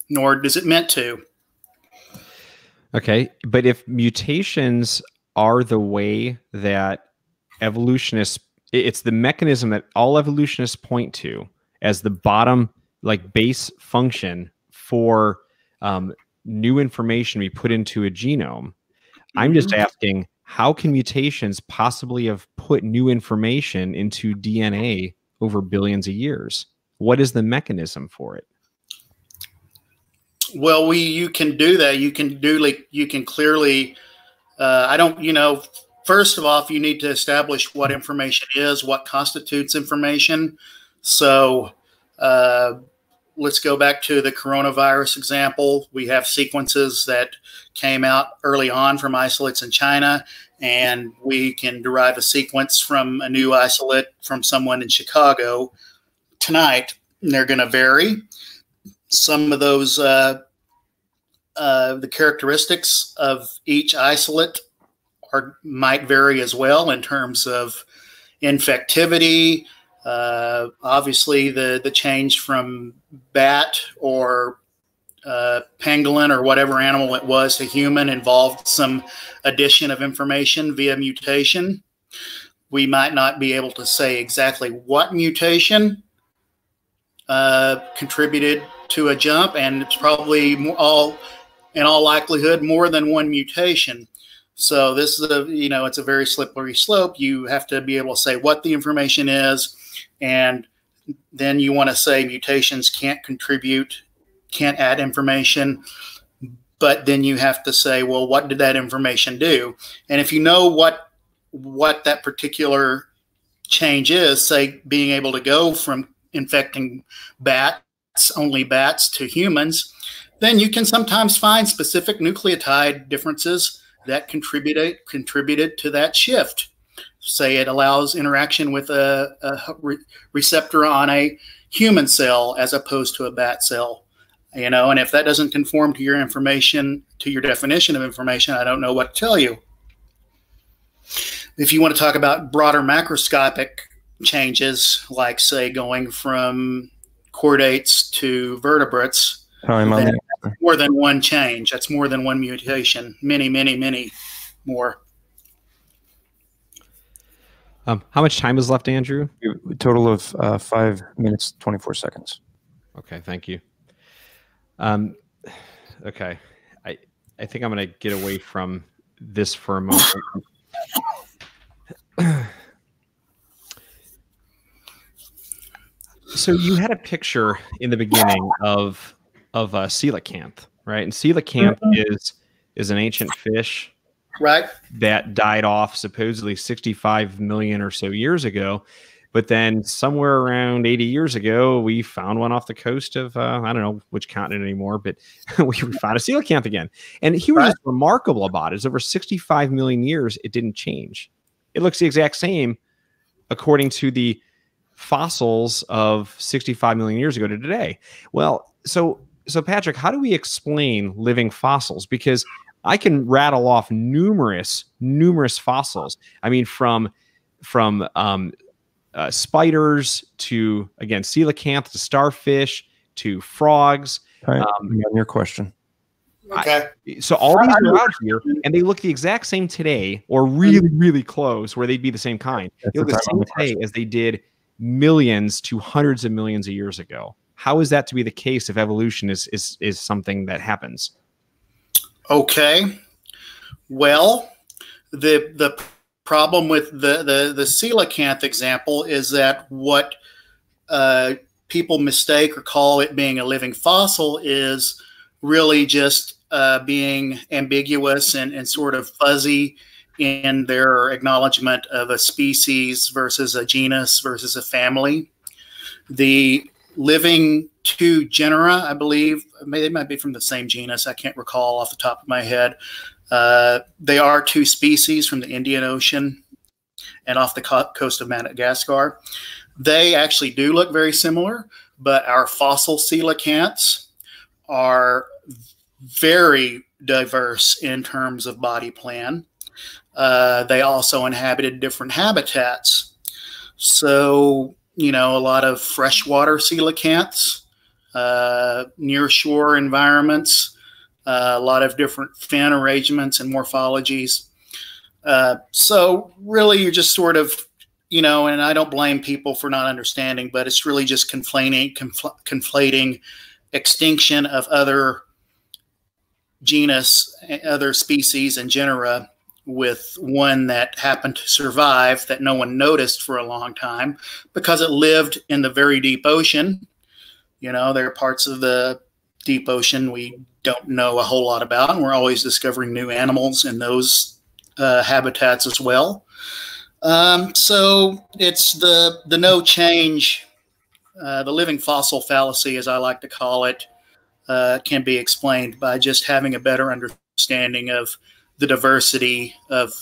nor does it meant to. Okay, but if mutations are the way that evolutionists it's the mechanism that all evolutionists point to as the bottom like base function for um, new information we put into a genome i'm just Mhm. asking how can mutations possibly have put new information into dna over billions of years what is the mechanism for it Well, we you can do that. You can do like you can clearly. Uh, I don't. You know, first of all, you need to establish what information is, what constitutes information. So, uh, let's go back to the coronavirus example. We have sequences that came out early on from isolates in China, and we can derive a sequence from a new isolate from someone in Chicago tonight. They're going to vary some of those uh, uh, the characteristics of each isolate are might vary as well in terms of infectivity. Uh, obviously, the the change from bat or uh, pangolin or whatever animal it was to human involved some addition of information via mutation. We might not be able to say exactly what mutation uh, contributed to a jump, and it's probably all, in all likelihood, more than one mutation. So this is a you know it's a very slippery slope. You have to be able to say what the information is, and then you want to say mutations can't contribute, can't add information. But then you have to say, well, what did that information do? And if you know what what that particular change is, say being able to go from infecting bats, only bats, to humans, then you can sometimes find specific nucleotide differences that contributed contributed to that shift. Say it allows interaction with a, a re- receptor on a human cell as opposed to a bat cell. You know, and if that doesn't conform to your information, to your definition of information, I don't know what to tell you. If you want to talk about broader macroscopic changes, like say going from chordates to vertebrates, Time on more than one change. That's more than one mutation. Many, many, many more. Um, how much time is left andrew total of uh, five minutes, 24 seconds. Okay, thank you. Um, okay, I I think I'm gonna get away from this for a moment. so you had a picture in the beginning of of a coelacanth, right? And coelacanth is is an ancient fish Right? that died off supposedly 65 million or so years ago. But then somewhere around 80 years ago, we found one off the coast of, uh, I don't know which continent anymore, but we found a coelacanth again. And he was Right. remarkable about it. It's over 65 million years, it didn't change. It looks the exact same according to the fossils of 65 million years ago to today. Well, so so Patrick, how do we explain living fossils? Because I can rattle off numerous, numerous fossils. I mean, from from um, uh, spiders to again coelacanth to starfish to frogs. Time Um, on your question. Okay. So all these are out here, and they look the exact same today, or really, really close, where they'd be the same kind. That's They look the the time on same the today as they did millions to hundreds of millions of years ago. How is that to be the case if evolution is is is something that happens? Okay. Well, the the problem with the the the coelacanth example is that what uh, people mistake or call it being a living fossil is really just uh, being ambiguous and, and sort of fuzzy in their acknowledgement of a species versus a genus versus a family. The living two genera, I believe, they might be from the same genus. I can't recall off the top of my head. Uh, they are two species from the Indian Ocean and off the co coast of Madagascar. They actually do look very similar, but our fossil coelacanths are very diverse in terms of body plan. Uh, they also inhabited different habitats. So, you know, a lot of freshwater coelacanths, uh, near shore environments, uh, a lot of different fin arrangements and morphologies. Uh, so, really, you're just sort of, you know, and I don't blame people for not understanding, but it's really just conflating, confl conflating extinction of other genus, other species and genera with one that happened to survive that no one noticed for a long time because it lived in the very deep ocean. You know, there are parts of the deep ocean we don't know a whole lot about, and we're always discovering new animals in those uh, habitats as well. Um, so it's the the no change, uh, the living fossil fallacy, as I like to call it, uh, can be explained by just having a better understanding of the diversity of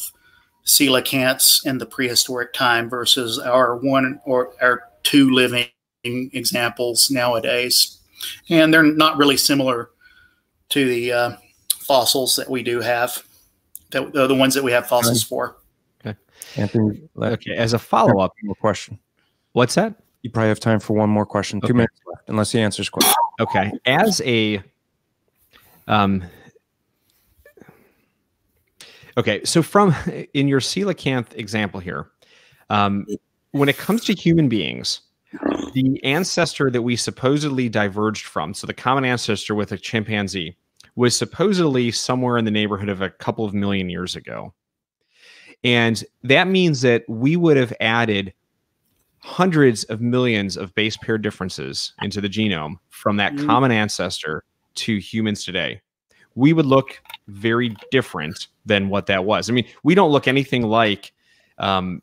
coelacanths in the prehistoric time versus our one or our two living examples nowadays. And they're not really similar to the uh, fossils that we do have, that, the ones that we have fossils for. Okay. Anthony, okay. As a follow up, more question. What's that? You probably have time for one more question. Two minutes left, unless he answers question. Okay. As a um Okay, so from in your coelacanth example here, um, when it comes to human beings, the ancestor that we supposedly diverged from, so the common ancestor with a chimpanzee, was supposedly somewhere in the neighborhood of a couple of million years ago. And that means that we would have added hundreds of millions of base pair differences into the genome from that mm. common ancestor to humans today, we would look very different than what that was. I mean, we don't look anything like um,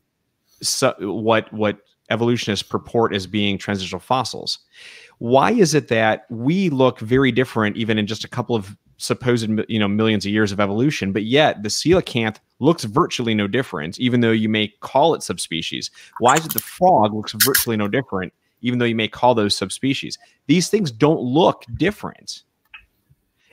so what what evolutionists purport as being transitional fossils. Why is it that we look very different, even in just a couple of supposed you know millions of years of evolution, but yet the coelacanth looks virtually no different, even though you may call it subspecies. Why is it the frog looks virtually no different, even though you may call those subspecies? These things don't look different.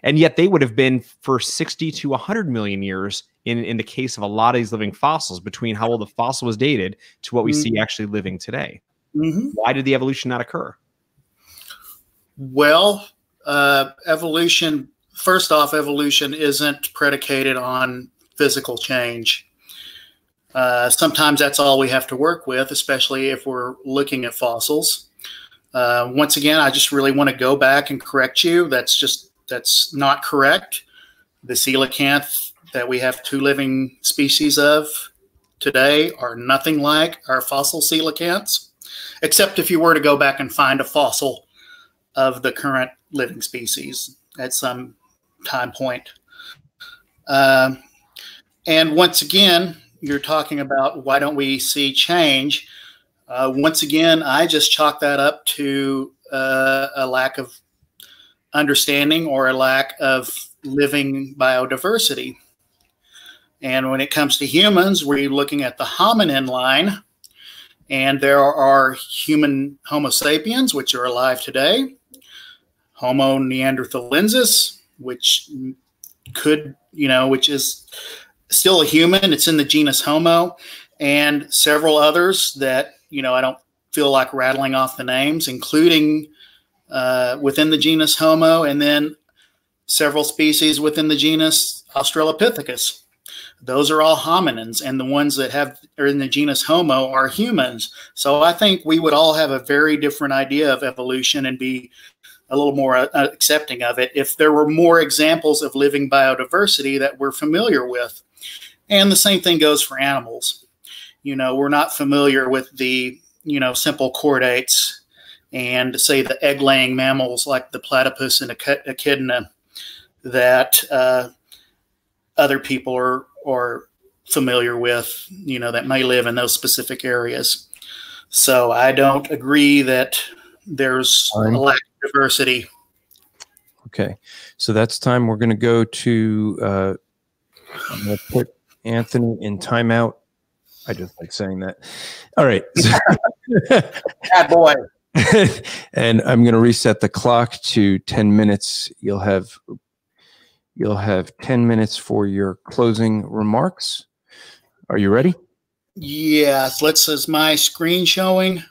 And yet they would have been for 60 to 100 million years in, in the case of a lot of these living fossils between how old the fossil was dated to what we mm-hmm. see actually living today. Mm-hmm. Why did the evolution not occur? Well, uh, evolution, first off, evolution isn't predicated on physical change. Uh, sometimes that's all we have to work with, especially if we're looking at fossils. Uh, once again, I just really want to go back and correct you. That's just that's not correct. The coelacanth that we have two living species of today are nothing like our fossil coelacanths, except if you were to go back and find a fossil of the current living species at some time point. Um, and once again, you're talking about why don't we see change? Uh, once again, I just chalk that up to uh, a lack of understanding or a lack of living biodiversity. And when it comes to humans, we're looking at the hominin line, and there are human Homo sapiens, which are alive today, Homo neanderthalensis, which could, you know, which is still a human. It's in the genus Homo, and several others that you know I don't feel like rattling off the names, including uh, within the genus Homo, and then several species within the genus Australopithecus. Those are all hominins, and the ones that have are in the genus Homo are humans. So I think we would all have a very different idea of evolution and be a little more uh, accepting of it if there were more examples of living biodiversity that we're familiar with. And the same thing goes for animals. You know, we're not familiar with the, you know, simple chordates and say the egg laying mammals like the platypus and echidna that uh, other people are, are familiar with, you know, that may live in those specific areas. So I don't agree that there's Fine. a lack of diversity. Okay, so that's time. We're going to go to. Uh, I'm going to put Anthony in timeout. I just like saying that. All right. Bad boy. and I'm going to reset the clock to 10 minutes. You'll have you'll have 10 minutes for your closing remarks. Are you ready? Yes. Let's. Is my screen showing?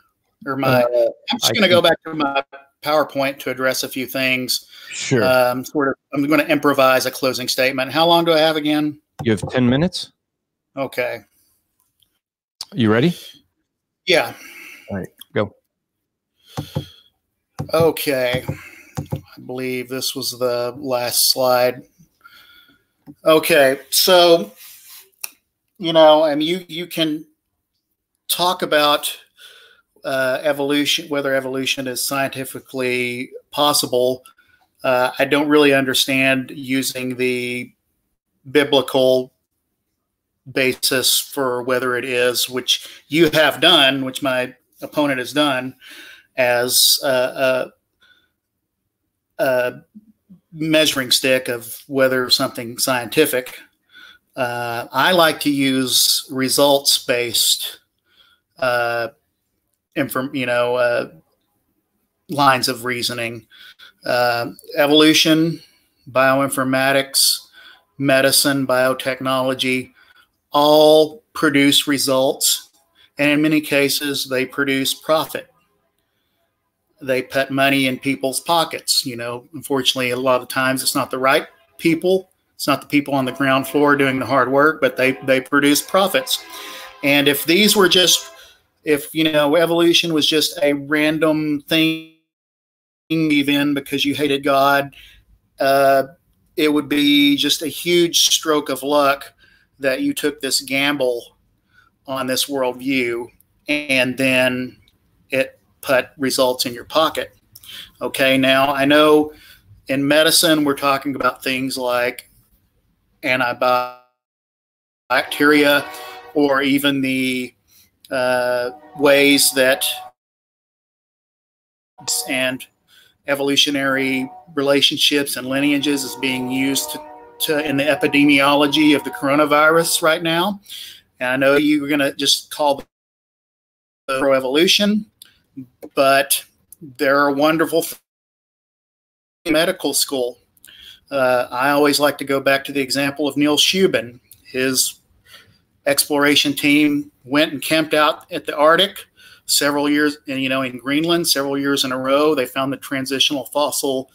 Or my? Uh, I'm just going to go back to my PowerPoint to address a few things. Sure. Um, sort of. I'm going to improvise a closing statement. How long do I have again? You have 10 minutes. Okay. You ready? Yeah. All right. Okay. I believe this was the last slide. Okay. So you know, I mean, you you can talk about uh, evolution, whether evolution is scientifically possible. Uh, I don't really understand using the biblical basis for whether it is, which you have done, which my opponent has done, as a, a, a measuring stick of whether something scientific uh, I like to use results based, uh, inform, you know, uh, lines of reasoning. Uh, evolution, bioinformatics, medicine, biotechnology, all produce results, and in many cases, they produce profit. They put money in people's pockets. You know, unfortunately, a lot of times it's not the right people it's not the people on the ground floor doing the hard work, but they they produce profits. And if these were just if you know evolution was just a random thing even because you hated God, uh, it would be just a huge stroke of luck that you took this gamble on this worldview and then it put results in your pocket. Okay, now I know in medicine we're talking about things like antibacteria or even the uh, ways that and evolutionary relationships and lineages is being used to, to in the epidemiology of the coronavirus right now. And I know you are going to just call the proevolution, but there are wonderful medical school uh, I always like to go back to the example of Neil Shubin. His exploration team went and camped out at the Arctic several years, and you know, in Greenland, several years in a row. They found the transitional fossil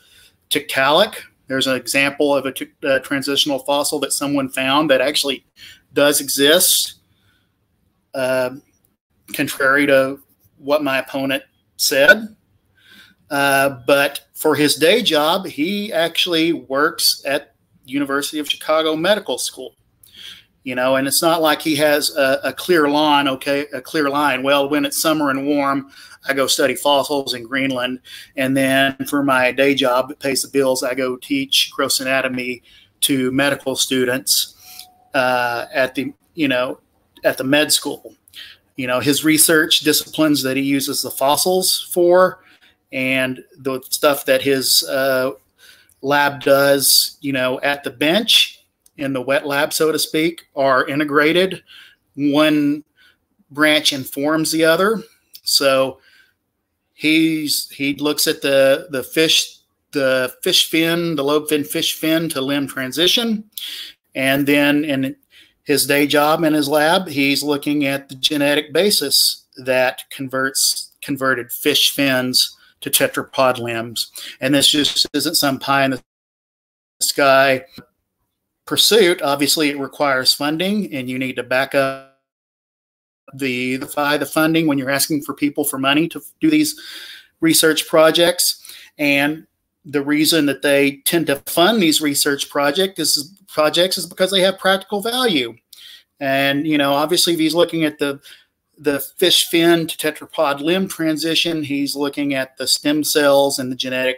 Tiktaalik. There's an example of a uh, transitional fossil that someone found that actually does exist, uh, contrary to what my opponent said. Uh, but for his day job, he actually works at University of Chicago Medical School. You know, and it's not like he has a, a clear line. Okay, a clear line. Well, when it's summer and warm, I go study fossils in Greenland, and then for my day job that pays the bills, I go teach gross anatomy to medical students uh, at the you know at the med school. You know, his research disciplines that he uses the fossils for and the stuff that his uh, lab does, you know, at the bench in the wet lab, so to speak, are integrated. One branch informs the other. So he's he looks at the the fish the fish fin, the lobe fin fish fin to limb transition, and then in his day job in his lab, he's looking at the genetic basis that converts converted fish fins to tetrapod limbs. And this just isn't some pie in the sky pursuit. Obviously, it requires funding, and you need to back up the the, the funding when you're asking for people for money to do these research projects. And the reason that they tend to fund these research project is, projects is because they have practical value. And, you know, obviously, if he's looking at the the fish fin to tetrapod limb transition, he's looking at the stem cells and the genetic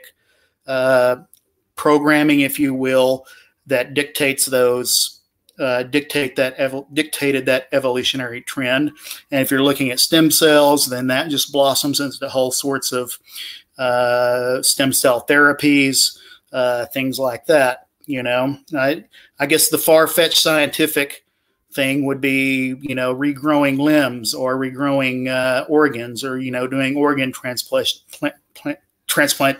uh, programming, if you will, that dictates those uh, dictate that dictated that evolutionary trend. And if you're looking at stem cells, then that just blossoms into whole sorts of uh, stem cell therapies, uh, things like that. You know, I, I guess the far fetched scientific thing would be, you know, regrowing limbs or regrowing uh, organs or, you know, doing organ transplant, plant, transplant,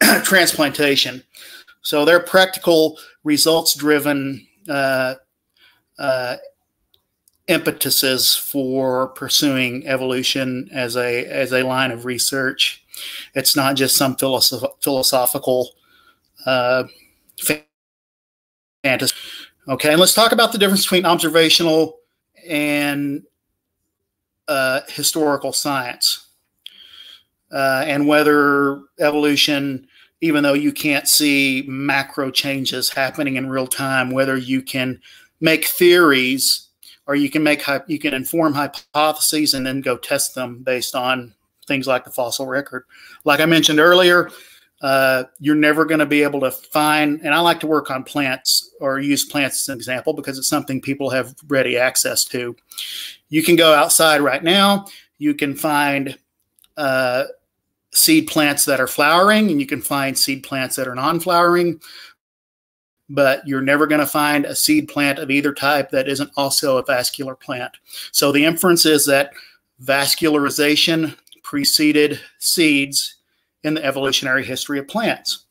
transplantation. So they're practical, results driven uh, uh, impetuses for pursuing evolution as a as a line of research. It's not just some philosoph- philosophical uh, fantasy. Okay, and let's talk about the difference between observational and uh, historical science, uh, and whether evolution, even though you can't see macro changes happening in real time, whether you can make theories or you can make you can inform hypotheses and then go test them based on things like the fossil record. Like I mentioned earlier, uh, you're never going to be able to find, and I like to work on plants or use plants as an example because it's something people have ready access to. You can go outside right now, you can find uh, seed plants that are flowering, and you can find seed plants that are non flowering, but you're never going to find a seed plant of either type that isn't also a vascular plant. So the inference is that vascularization preceded seeds in the evolutionary history of plants.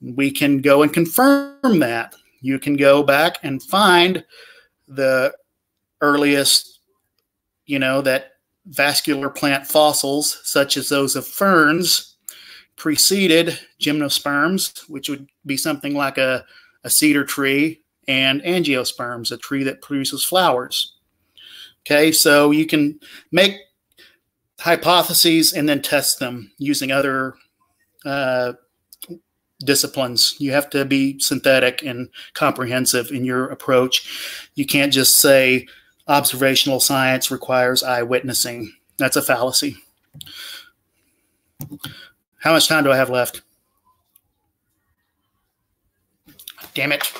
We can go and confirm that. You can go back and find the earliest, you know, that vascular plant fossils, such as those of ferns, preceded gymnosperms, which would be something like a, a cedar tree, and angiosperms, a tree that produces flowers. Okay, so you can make hypotheses and then test them using other uh, disciplines. You have to be synthetic and comprehensive in your approach. You can't just say observational science requires eyewitnessing. That's a fallacy. How much time do I have left? Damn it.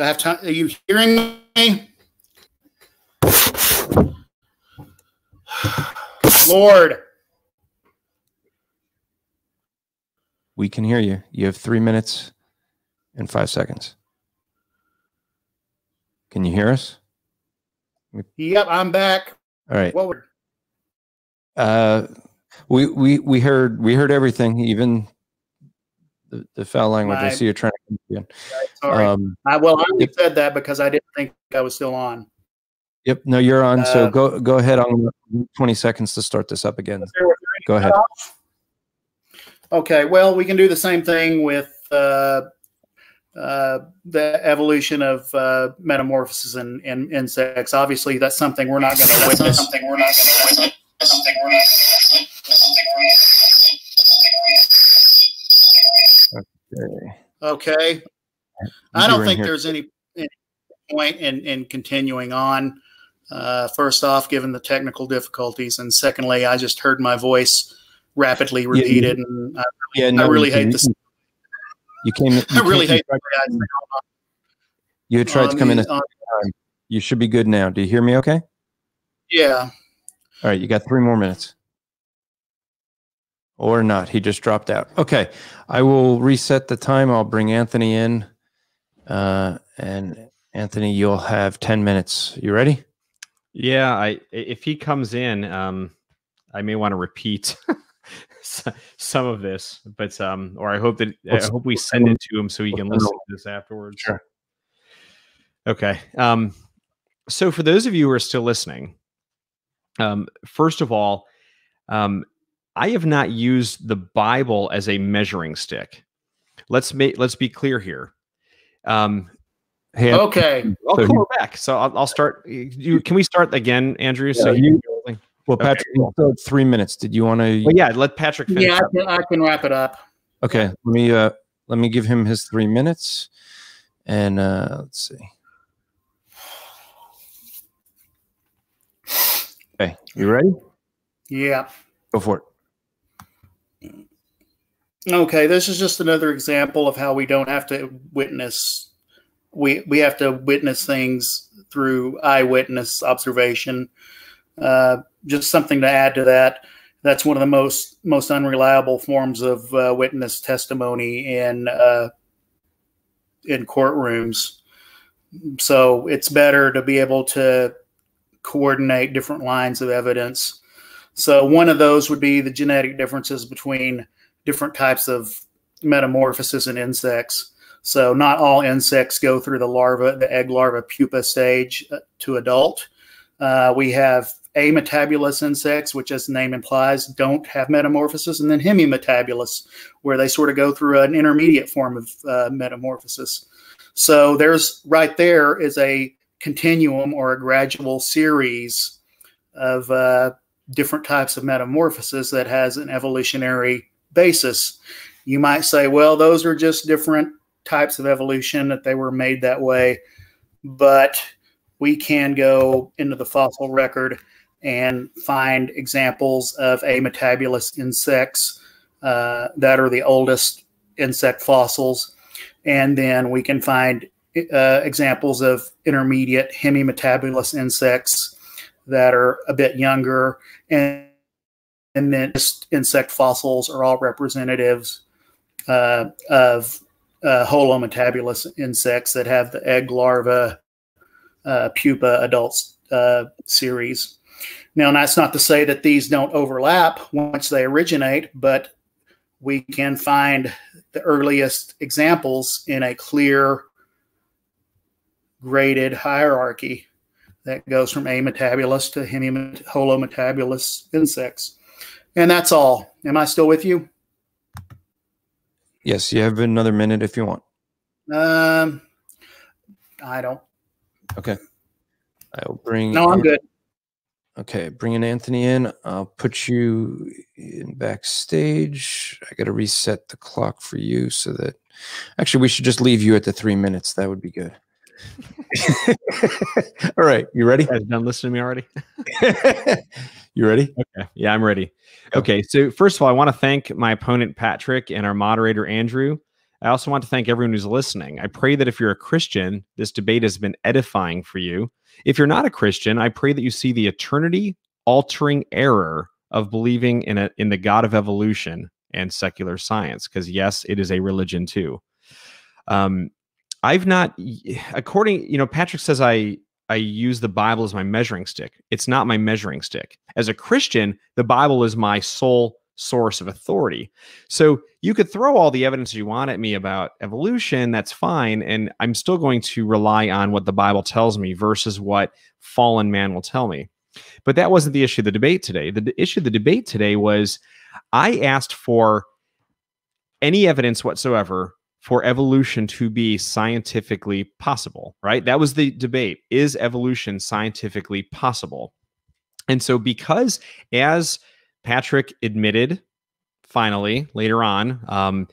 Do I have time? Are you hearing me? Lord. We can hear you. You have three minutes and five seconds. Can you hear us? Yep, I'm back. All right. What Uh, we we we heard we heard everything, even the, the foul language. I My- see you're trying to. Again. Sorry. Um, I, well, I only yep. said that because I didn't think I was still on. yep. No, you're on. so Uh, go go ahead on 20 seconds to start this up again. Was there- was there any Go ahead. cutoff? Okay, well, we can do the same thing with uh, uh, the evolution of uh, metamorphosis in, in insects. Obviously, that's something we're not going to witness. Something we're not going to witness. Something we're not Okay. Okay. I don't think here. there's any, any point in, in continuing on. Uh, first off, given the technical difficulties, and secondly, I just heard my voice rapidly you- repeated, and I, Yeah, I no, really you- hate this. You came. You I really came- hate the You had tried to um, come in. a- on- uh, uh, You should be good now. Do you hear me? Okay. yeah. All right. You got three more minutes. Or not. He just dropped out. Okay. I will reset the time. I'll bring Anthony in. Uh, and Anthony, you'll have 10 minutes. You ready? Yeah, I if he comes in, um, I may want to repeat some of this, but um, or I hope that I hope we send it to him so he can listen to this afterwards. Sure. Okay. Um, so for those of you who are still listening, um, first of all, um, I have not used the Bible as a measuring stick. Let's make let's be clear here. Um, Hey, Okay. Oh, So cool. We're back. So I'll, I'll start. You, can we start again, Andrew? so Yeah, you. well, Patrick, you still have three minutes. Did you want to? Well, yeah. Let Patrick finish. Yeah, I can, I can wrap it up. Okay, let me uh let me give him his three minutes, and uh let's see. Okay, you ready? Yeah. Go for it. Okay, this is just another example of how we don't have to witness. We we have to witness things through eyewitness observation. Uh, just something to add to that. That's one of the most most unreliable forms of uh, witness testimony in uh, in courtrooms. So it's better to be able to coordinate different lines of evidence. So one of those would be the genetic differences between different types of metamorphosis in insects. So not all insects go through the larva, the egg larva pupa stage uh, to adult. Uh, we have ametabolous insects, which, as the name implies, don't have metamorphosis, and then hemimetabolous, where they sort of go through an intermediate form of uh, metamorphosis. So there's right there is a continuum or a gradual series of uh, different types of metamorphosis that has an evolutionary basis. You might say, well, those are just different types of evolution that they were made that way, but we can go into the fossil record and find examples of ametabolous insects uh, that are the oldest insect fossils. And then we can find uh, examples of intermediate hemimetabolous insects that are a bit younger. And, and then insect fossils are all representatives uh, of uh, holometabolous insects that have the egg larva, uh, pupa, adults uh, series. Now, that's not to say that these don't overlap once they originate, but we can find the earliest examples in a clear graded hierarchy that goes from ametabolous to holometabolous insects. And that's all. Am I still with you? Yes, you have another minute if you want. Um, I don't. Okay. I'll bring. No, I'm good. Okay, bringing Anthony in. I'll put you in backstage. I got to reset the clock for you so that. Actually, we should just leave you at the three minutes. That would be good. All right, you ready? You done listening to me already? you ready? Okay. Yeah, I'm ready. Okay. So, first of all, I want to thank my opponent, Patrick, and our moderator, Andrew. I also want to thank everyone who's listening. I pray that if you're a Christian, this debate has been edifying for you. If you're not a Christian, I pray that you see the eternity altering error of believing in a in the God of evolution and secular science, because yes, it is a religion too. Um, I've not, according, you know, Patrick says I I use the Bible as my measuring stick. It's not my measuring stick. As a Christian, the Bible is my sole source of authority. So you could throw all the evidence you want at me about evolution, that's fine. And I'm still going to rely on what the Bible tells me versus what fallen man will tell me. But that wasn't the issue of the debate today. The, issue of the debate today was I asked for any evidence whatsoever for evolution to be scientifically possible, right? That was the debate. Is evolution scientifically possible? And so, because as Patrick admitted finally later on, um,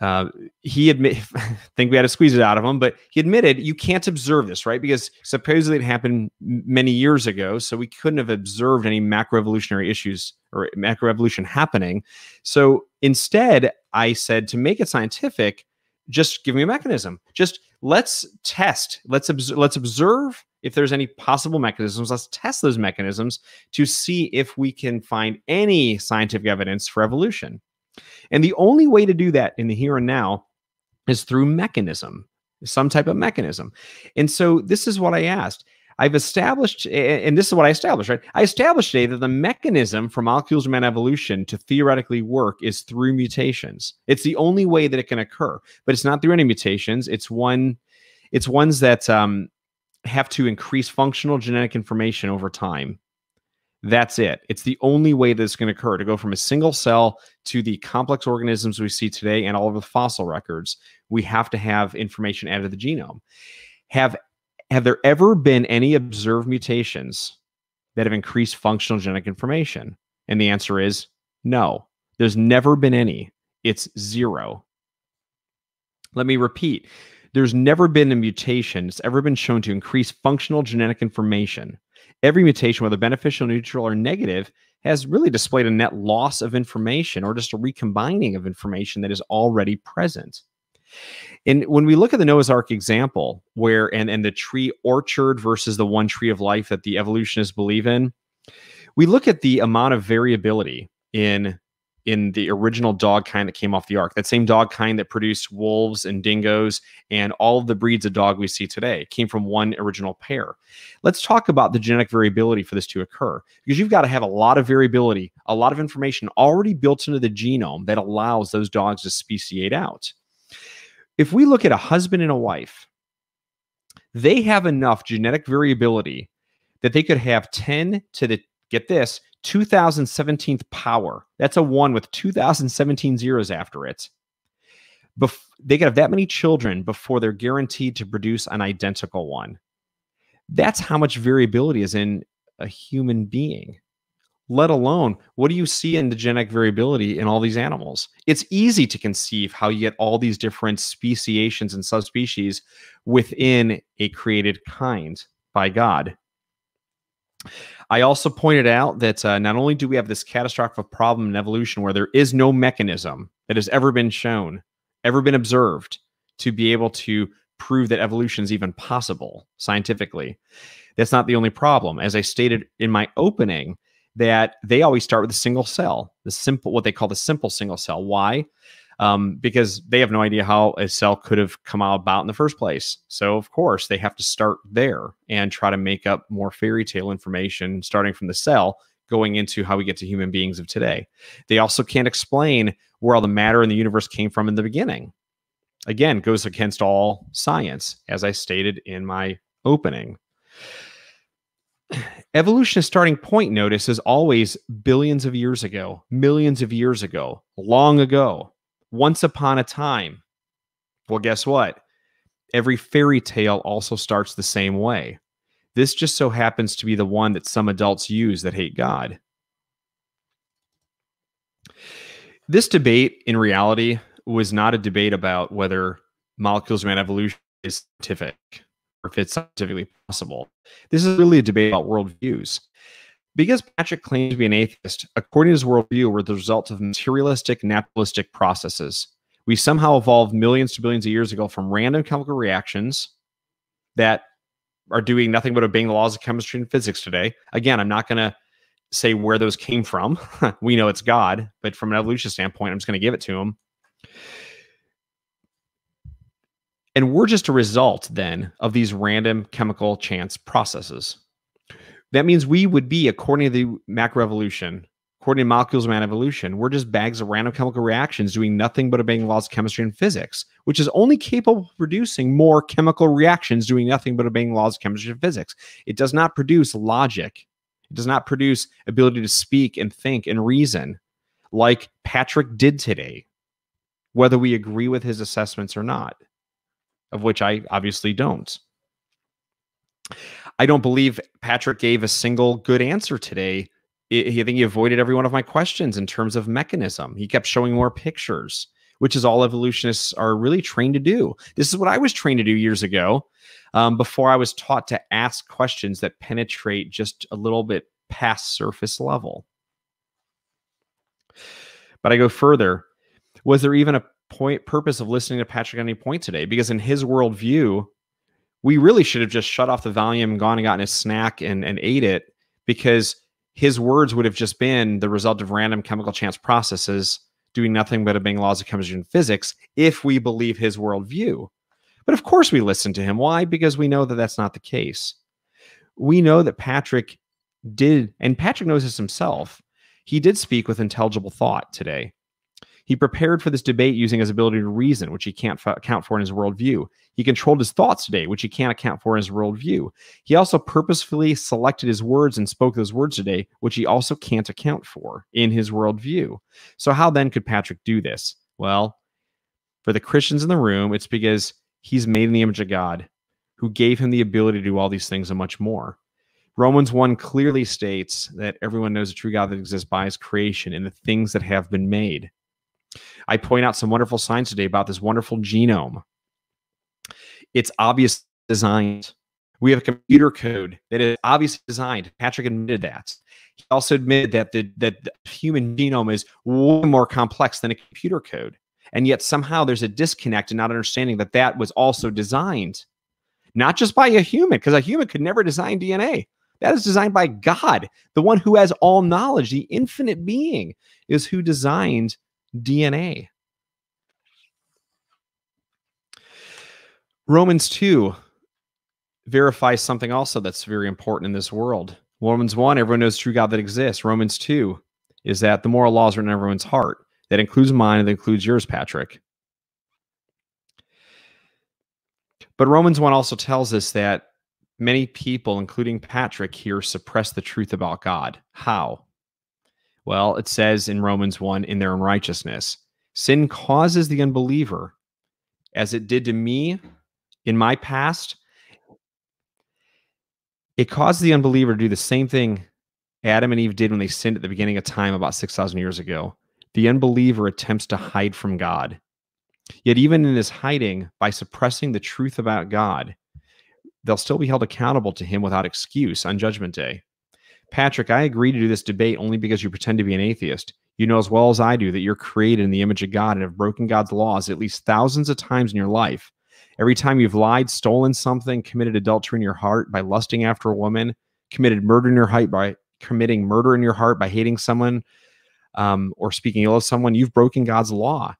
uh, he admit I think we had to squeeze it out of him, but he admitted you can't observe this, right? Because supposedly it happened many years ago, so we couldn't have observed any macroevolutionary issues or macroevolution happening. So instead, I said to make it scientific, just give me a mechanism. Just let's test. Let's obs- let's observe if there's any possible mechanisms. Let's test those mechanisms to see if we can find any scientific evidence for evolution. And the only way to do that in the here and now is through mechanism, some type of mechanism. And so this is what I asked. I've established, and this is what I established, right? I established today that the mechanism for molecules to man evolution to theoretically work is through mutations. It's the only way that it can occur, but it's not through any mutations. It's one, it's ones that um, have to increase functional genetic information over time. That's it. It's the only way that it's going to occur to go from a single cell to the complex organisms we see today and all of the fossil records. we have to have information added to the genome. Have have there ever been any observed mutations that have increased functional genetic information? And the answer is no. There's never been any. It's zero. Let me repeat. There's never been a mutation that's ever been shown to increase functional genetic information. Every mutation, whether beneficial, neutral, or negative, has really displayed a net loss of information or just a recombining of information that is already present. And when we look at the Noah's Ark example, where and, and the tree orchard versus the one tree of life that the evolutionists believe in, we look at the amount of variability in in the original dog kind that came off the ark. That same dog kind that produced wolves and dingoes and all of the breeds of dog we see today came from one original pair. Let's talk about the genetic variability for this to occur because you've got to have a lot of variability, a lot of information already built into the genome that allows those dogs to speciate out. If we look at a husband and a wife, they have enough genetic variability that they could have 10 to the get this 2017th power. That's a one with 2017 zeros after it. Bef- they could have that many children before they're guaranteed to produce an identical one. That's how much variability is in a human being. Let alone, what do you see in the genetic variability in all these animals? It's easy to conceive how you get all these different speciations and subspecies within a created kind by God. I also pointed out that uh, not only do we have this catastrophic problem in evolution where there is no mechanism that has ever been shown, ever been observed to be able to prove that evolution is even possible scientifically. That's not the only problem. As I stated in my opening, that they always start with a single cell, the simple, what they call the simple single cell. Why? um, because they have no idea how a cell could have come out about in the first place. So, of course, they have to start there and try to make up more fairy tale information starting from the cell going into how we get to human beings of today. They also can't explain where all the matter in the universe came from in the beginning. Again, goes against all science, as I stated in my opening. Evolution's starting point, notice, is always billions of years ago, millions of years ago, long ago once upon a time. Well, guess what? Every fairy tale also starts the same way. This just so happens to be the one that some adults use that hate God. This debate, in reality, was not a debate about whether molecules man evolution is scientific if it's scientifically possible. This is really a debate about worldviews. Because Patrick claims to be an atheist, according to his worldview, we're the result of materialistic, naturalistic processes. We somehow evolved millions to billions of years ago from random chemical reactions that are doing nothing but obeying the laws of chemistry and physics today. Again, I'm not going to say where those came from. we know it's God, but from an evolution standpoint, I'm just going to give it to him. And we're just a result then of these random chemical chance processes. That means we would be, according to the macroevolution, according to molecules to man evolution, we're just bags of random chemical reactions doing nothing but obeying laws of chemistry and physics, which is only capable of producing more chemical reactions doing nothing but obeying laws of chemistry and physics. It does not produce logic. It does not produce ability to speak and think and reason like Patrick did today, whether we agree with his assessments or not, of which I obviously don't. I don't believe Patrick gave a single good answer today. I think he avoided every one of my questions in terms of mechanism. He kept showing more pictures, which is all evolutionists are really trained to do. This is what I was trained to do years ago um, before I was taught to ask questions that penetrate just a little bit past surface level. But I go further. Was there even a point purpose of listening to Patrick at any point today? Because in his worldview, we really should have just shut off the volume, gone and gotten a snack and, and ate it because his words would have just been the result of random chemical chance processes doing nothing but obeying laws of chemistry and physics if we believe his worldview. But of course, we listen to him. Why? Because we know that that's not the case. We know that Patrick did, and Patrick knows this himself, he did speak with intelligible thought today. He prepared for this debate using his ability to reason, which he can't f- account for in his worldview. He controlled his thoughts today, which he can't account for in his worldview. He also purposefully selected his words and spoke those words today, which he also can't account for in his worldview. So, how then could Patrick do this? Well, For the Christians in the room, it's because he's made in the image of God, who gave him the ability to do all these things and much more. Romans 1 clearly states that everyone knows the true God that exists by his creation and the things that have been made. I point out some wonderful signs today about this wonderful genome. It's obvious designed. We have a computer code that is obviously designed. Patrick admitted that. He also admitted that the that the human genome is way more complex than a computer code. And yet somehow there's a disconnect in not understanding that that was also designed not just by a human, because a human could never design DNA. That is designed by God, the one who has all knowledge, the infinite being, is who designed DNA. Romans 2 verifies something also that's very important in this world. Romans 1, everyone knows true God that exists. Romans 2 is that the moral laws are in everyone's heart. That includes mine and that includes yours, Patrick. But Romans 1 also tells us that many people, including Patrick here, suppress the truth about God. How? Well, it says in Romans 1 in their unrighteousness, sin causes the unbeliever, as it did to me in my past, it caused the unbeliever to do the same thing Adam and Eve did when they sinned at the beginning of time about 6,000 years ago. The unbeliever attempts to hide from God. Yet, even in this hiding, by suppressing the truth about God, they'll still be held accountable to Him without excuse on Judgment Day. Patrick, I agree to do this debate only because you pretend to be an atheist. You know as well as I do that you're created in the image of God and have broken God's laws at least thousands of times in your life. Every time you've lied, stolen something, committed adultery in your heart by lusting after a woman, committed murder in your heart by committing murder in your heart by hating someone um, or speaking ill of someone, you've broken God's law.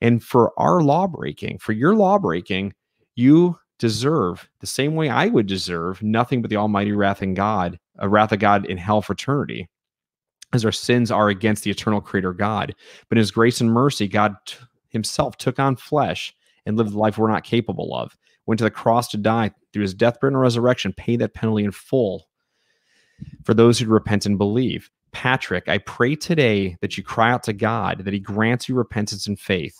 And for our law breaking, for your law breaking, you deserve the same way I would deserve nothing but the almighty wrath in God, a wrath of God in hell for eternity, as our sins are against the eternal creator God. But in his grace and mercy, God t- himself took on flesh and lived the life we're not capable of. Went to the cross to die through his death, burial, and resurrection, paid that penalty in full for those who repent and believe. Patrick, I pray today that you cry out to God that he grants you repentance and faith.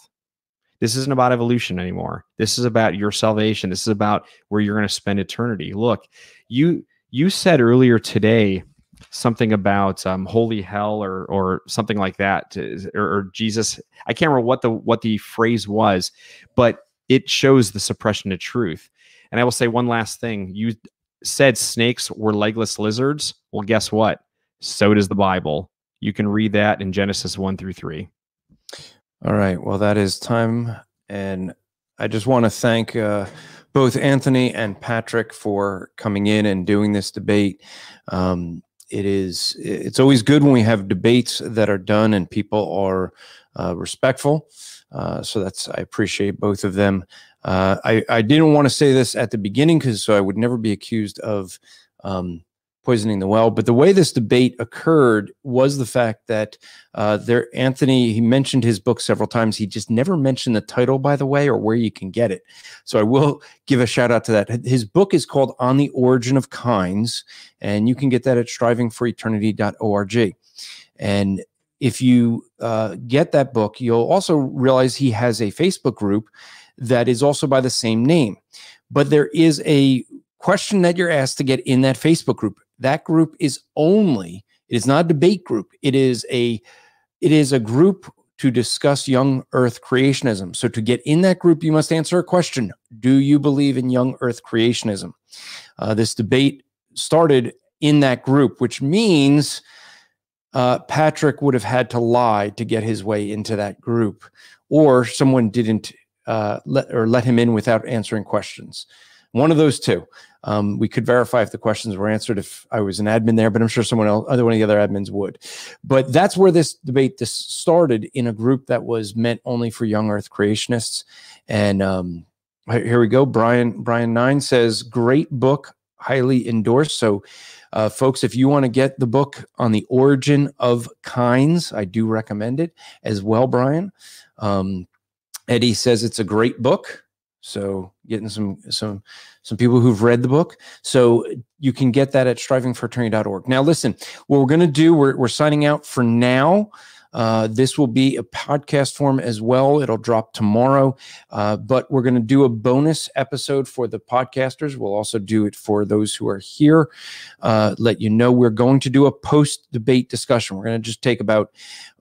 This isn't about evolution anymore. This is about your salvation. This is about where you're going to spend eternity. Look, you you said earlier today something about um, holy hell or or something like that, or, or Jesus. I can't remember what the what the phrase was, but it shows the suppression of truth. And I will say one last thing. You said snakes were legless lizards. Well, guess what? So does the Bible. You can read that in Genesis 1 through 3. All right. Well, that is time. And I just want to thank uh, both Anthony and Patrick for coming in and doing this debate. Um, it is it's always good when we have debates that are done and people are uh, respectful. Uh, so that's I appreciate both of them. Uh, I I didn't want to say this at the beginning because so I would never be accused of um, poisoning the well. But the way this debate occurred was the fact that uh, there, Anthony, he mentioned his book several times. He just never mentioned the title, by the way, or where you can get it. So I will give a shout out to that. His book is called On the Origin of Kinds, and you can get that at strivingforeternity.org. And if you uh, get that book, you'll also realize he has a Facebook group that is also by the same name. But there is a question that you're asked to get in that Facebook group. That group is only, it is not a debate group. It is a it is a group to discuss young earth creationism. So to get in that group, you must answer a question. Do you believe in young earth creationism? Uh, this debate started in that group, which means uh, Patrick would have had to lie to get his way into that group, or someone didn't uh, let or let him in without answering questions. One of those two. Um, we could verify if the questions were answered if I was an admin there, but I'm sure someone else, other one of the other admins would. But that's where this debate this started in a group that was meant only for young Earth creationists. And um, here we go. Brian Brian Nine says, "Great book, highly endorsed." So. Uh, folks, if you want to get the book on the origin of kinds, I do recommend it as well, Brian. Um, Eddie says it's a great book. So getting some some some people who've read the book. So you can get that at strivingforeternity.org. Now listen, what we're going to do, we're we're signing out for now. Uh, this will be a podcast form as well. It'll drop tomorrow, uh, but we're going to do a bonus episode for the podcasters. We'll also do it for those who are here. Uh, let you know we're going to do a post debate discussion. We're going to just take about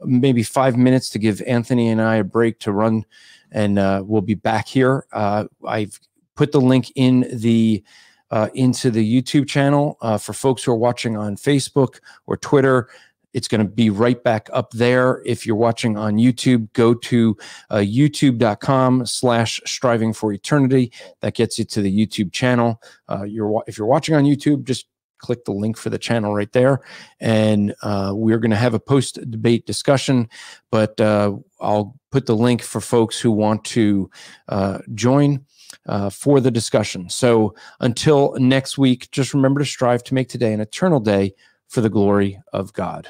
maybe five minutes to give Anthony and I a break to run, and uh, we'll be back here. Uh, I've put the link in the uh, into the YouTube channel uh, for folks who are watching on Facebook or Twitter. It's going to be right back up there. If you're watching on YouTube, go to uh, youtube.com slash striving for eternity. That gets you to the YouTube channel. Uh, you're If you're watching on YouTube, just click the link for the channel right there. And uh, we're going to have a post debate discussion, but uh, I'll put the link for folks who want to uh, join uh, for the discussion. So until next week, just remember to strive to make today an eternal day for the glory of God.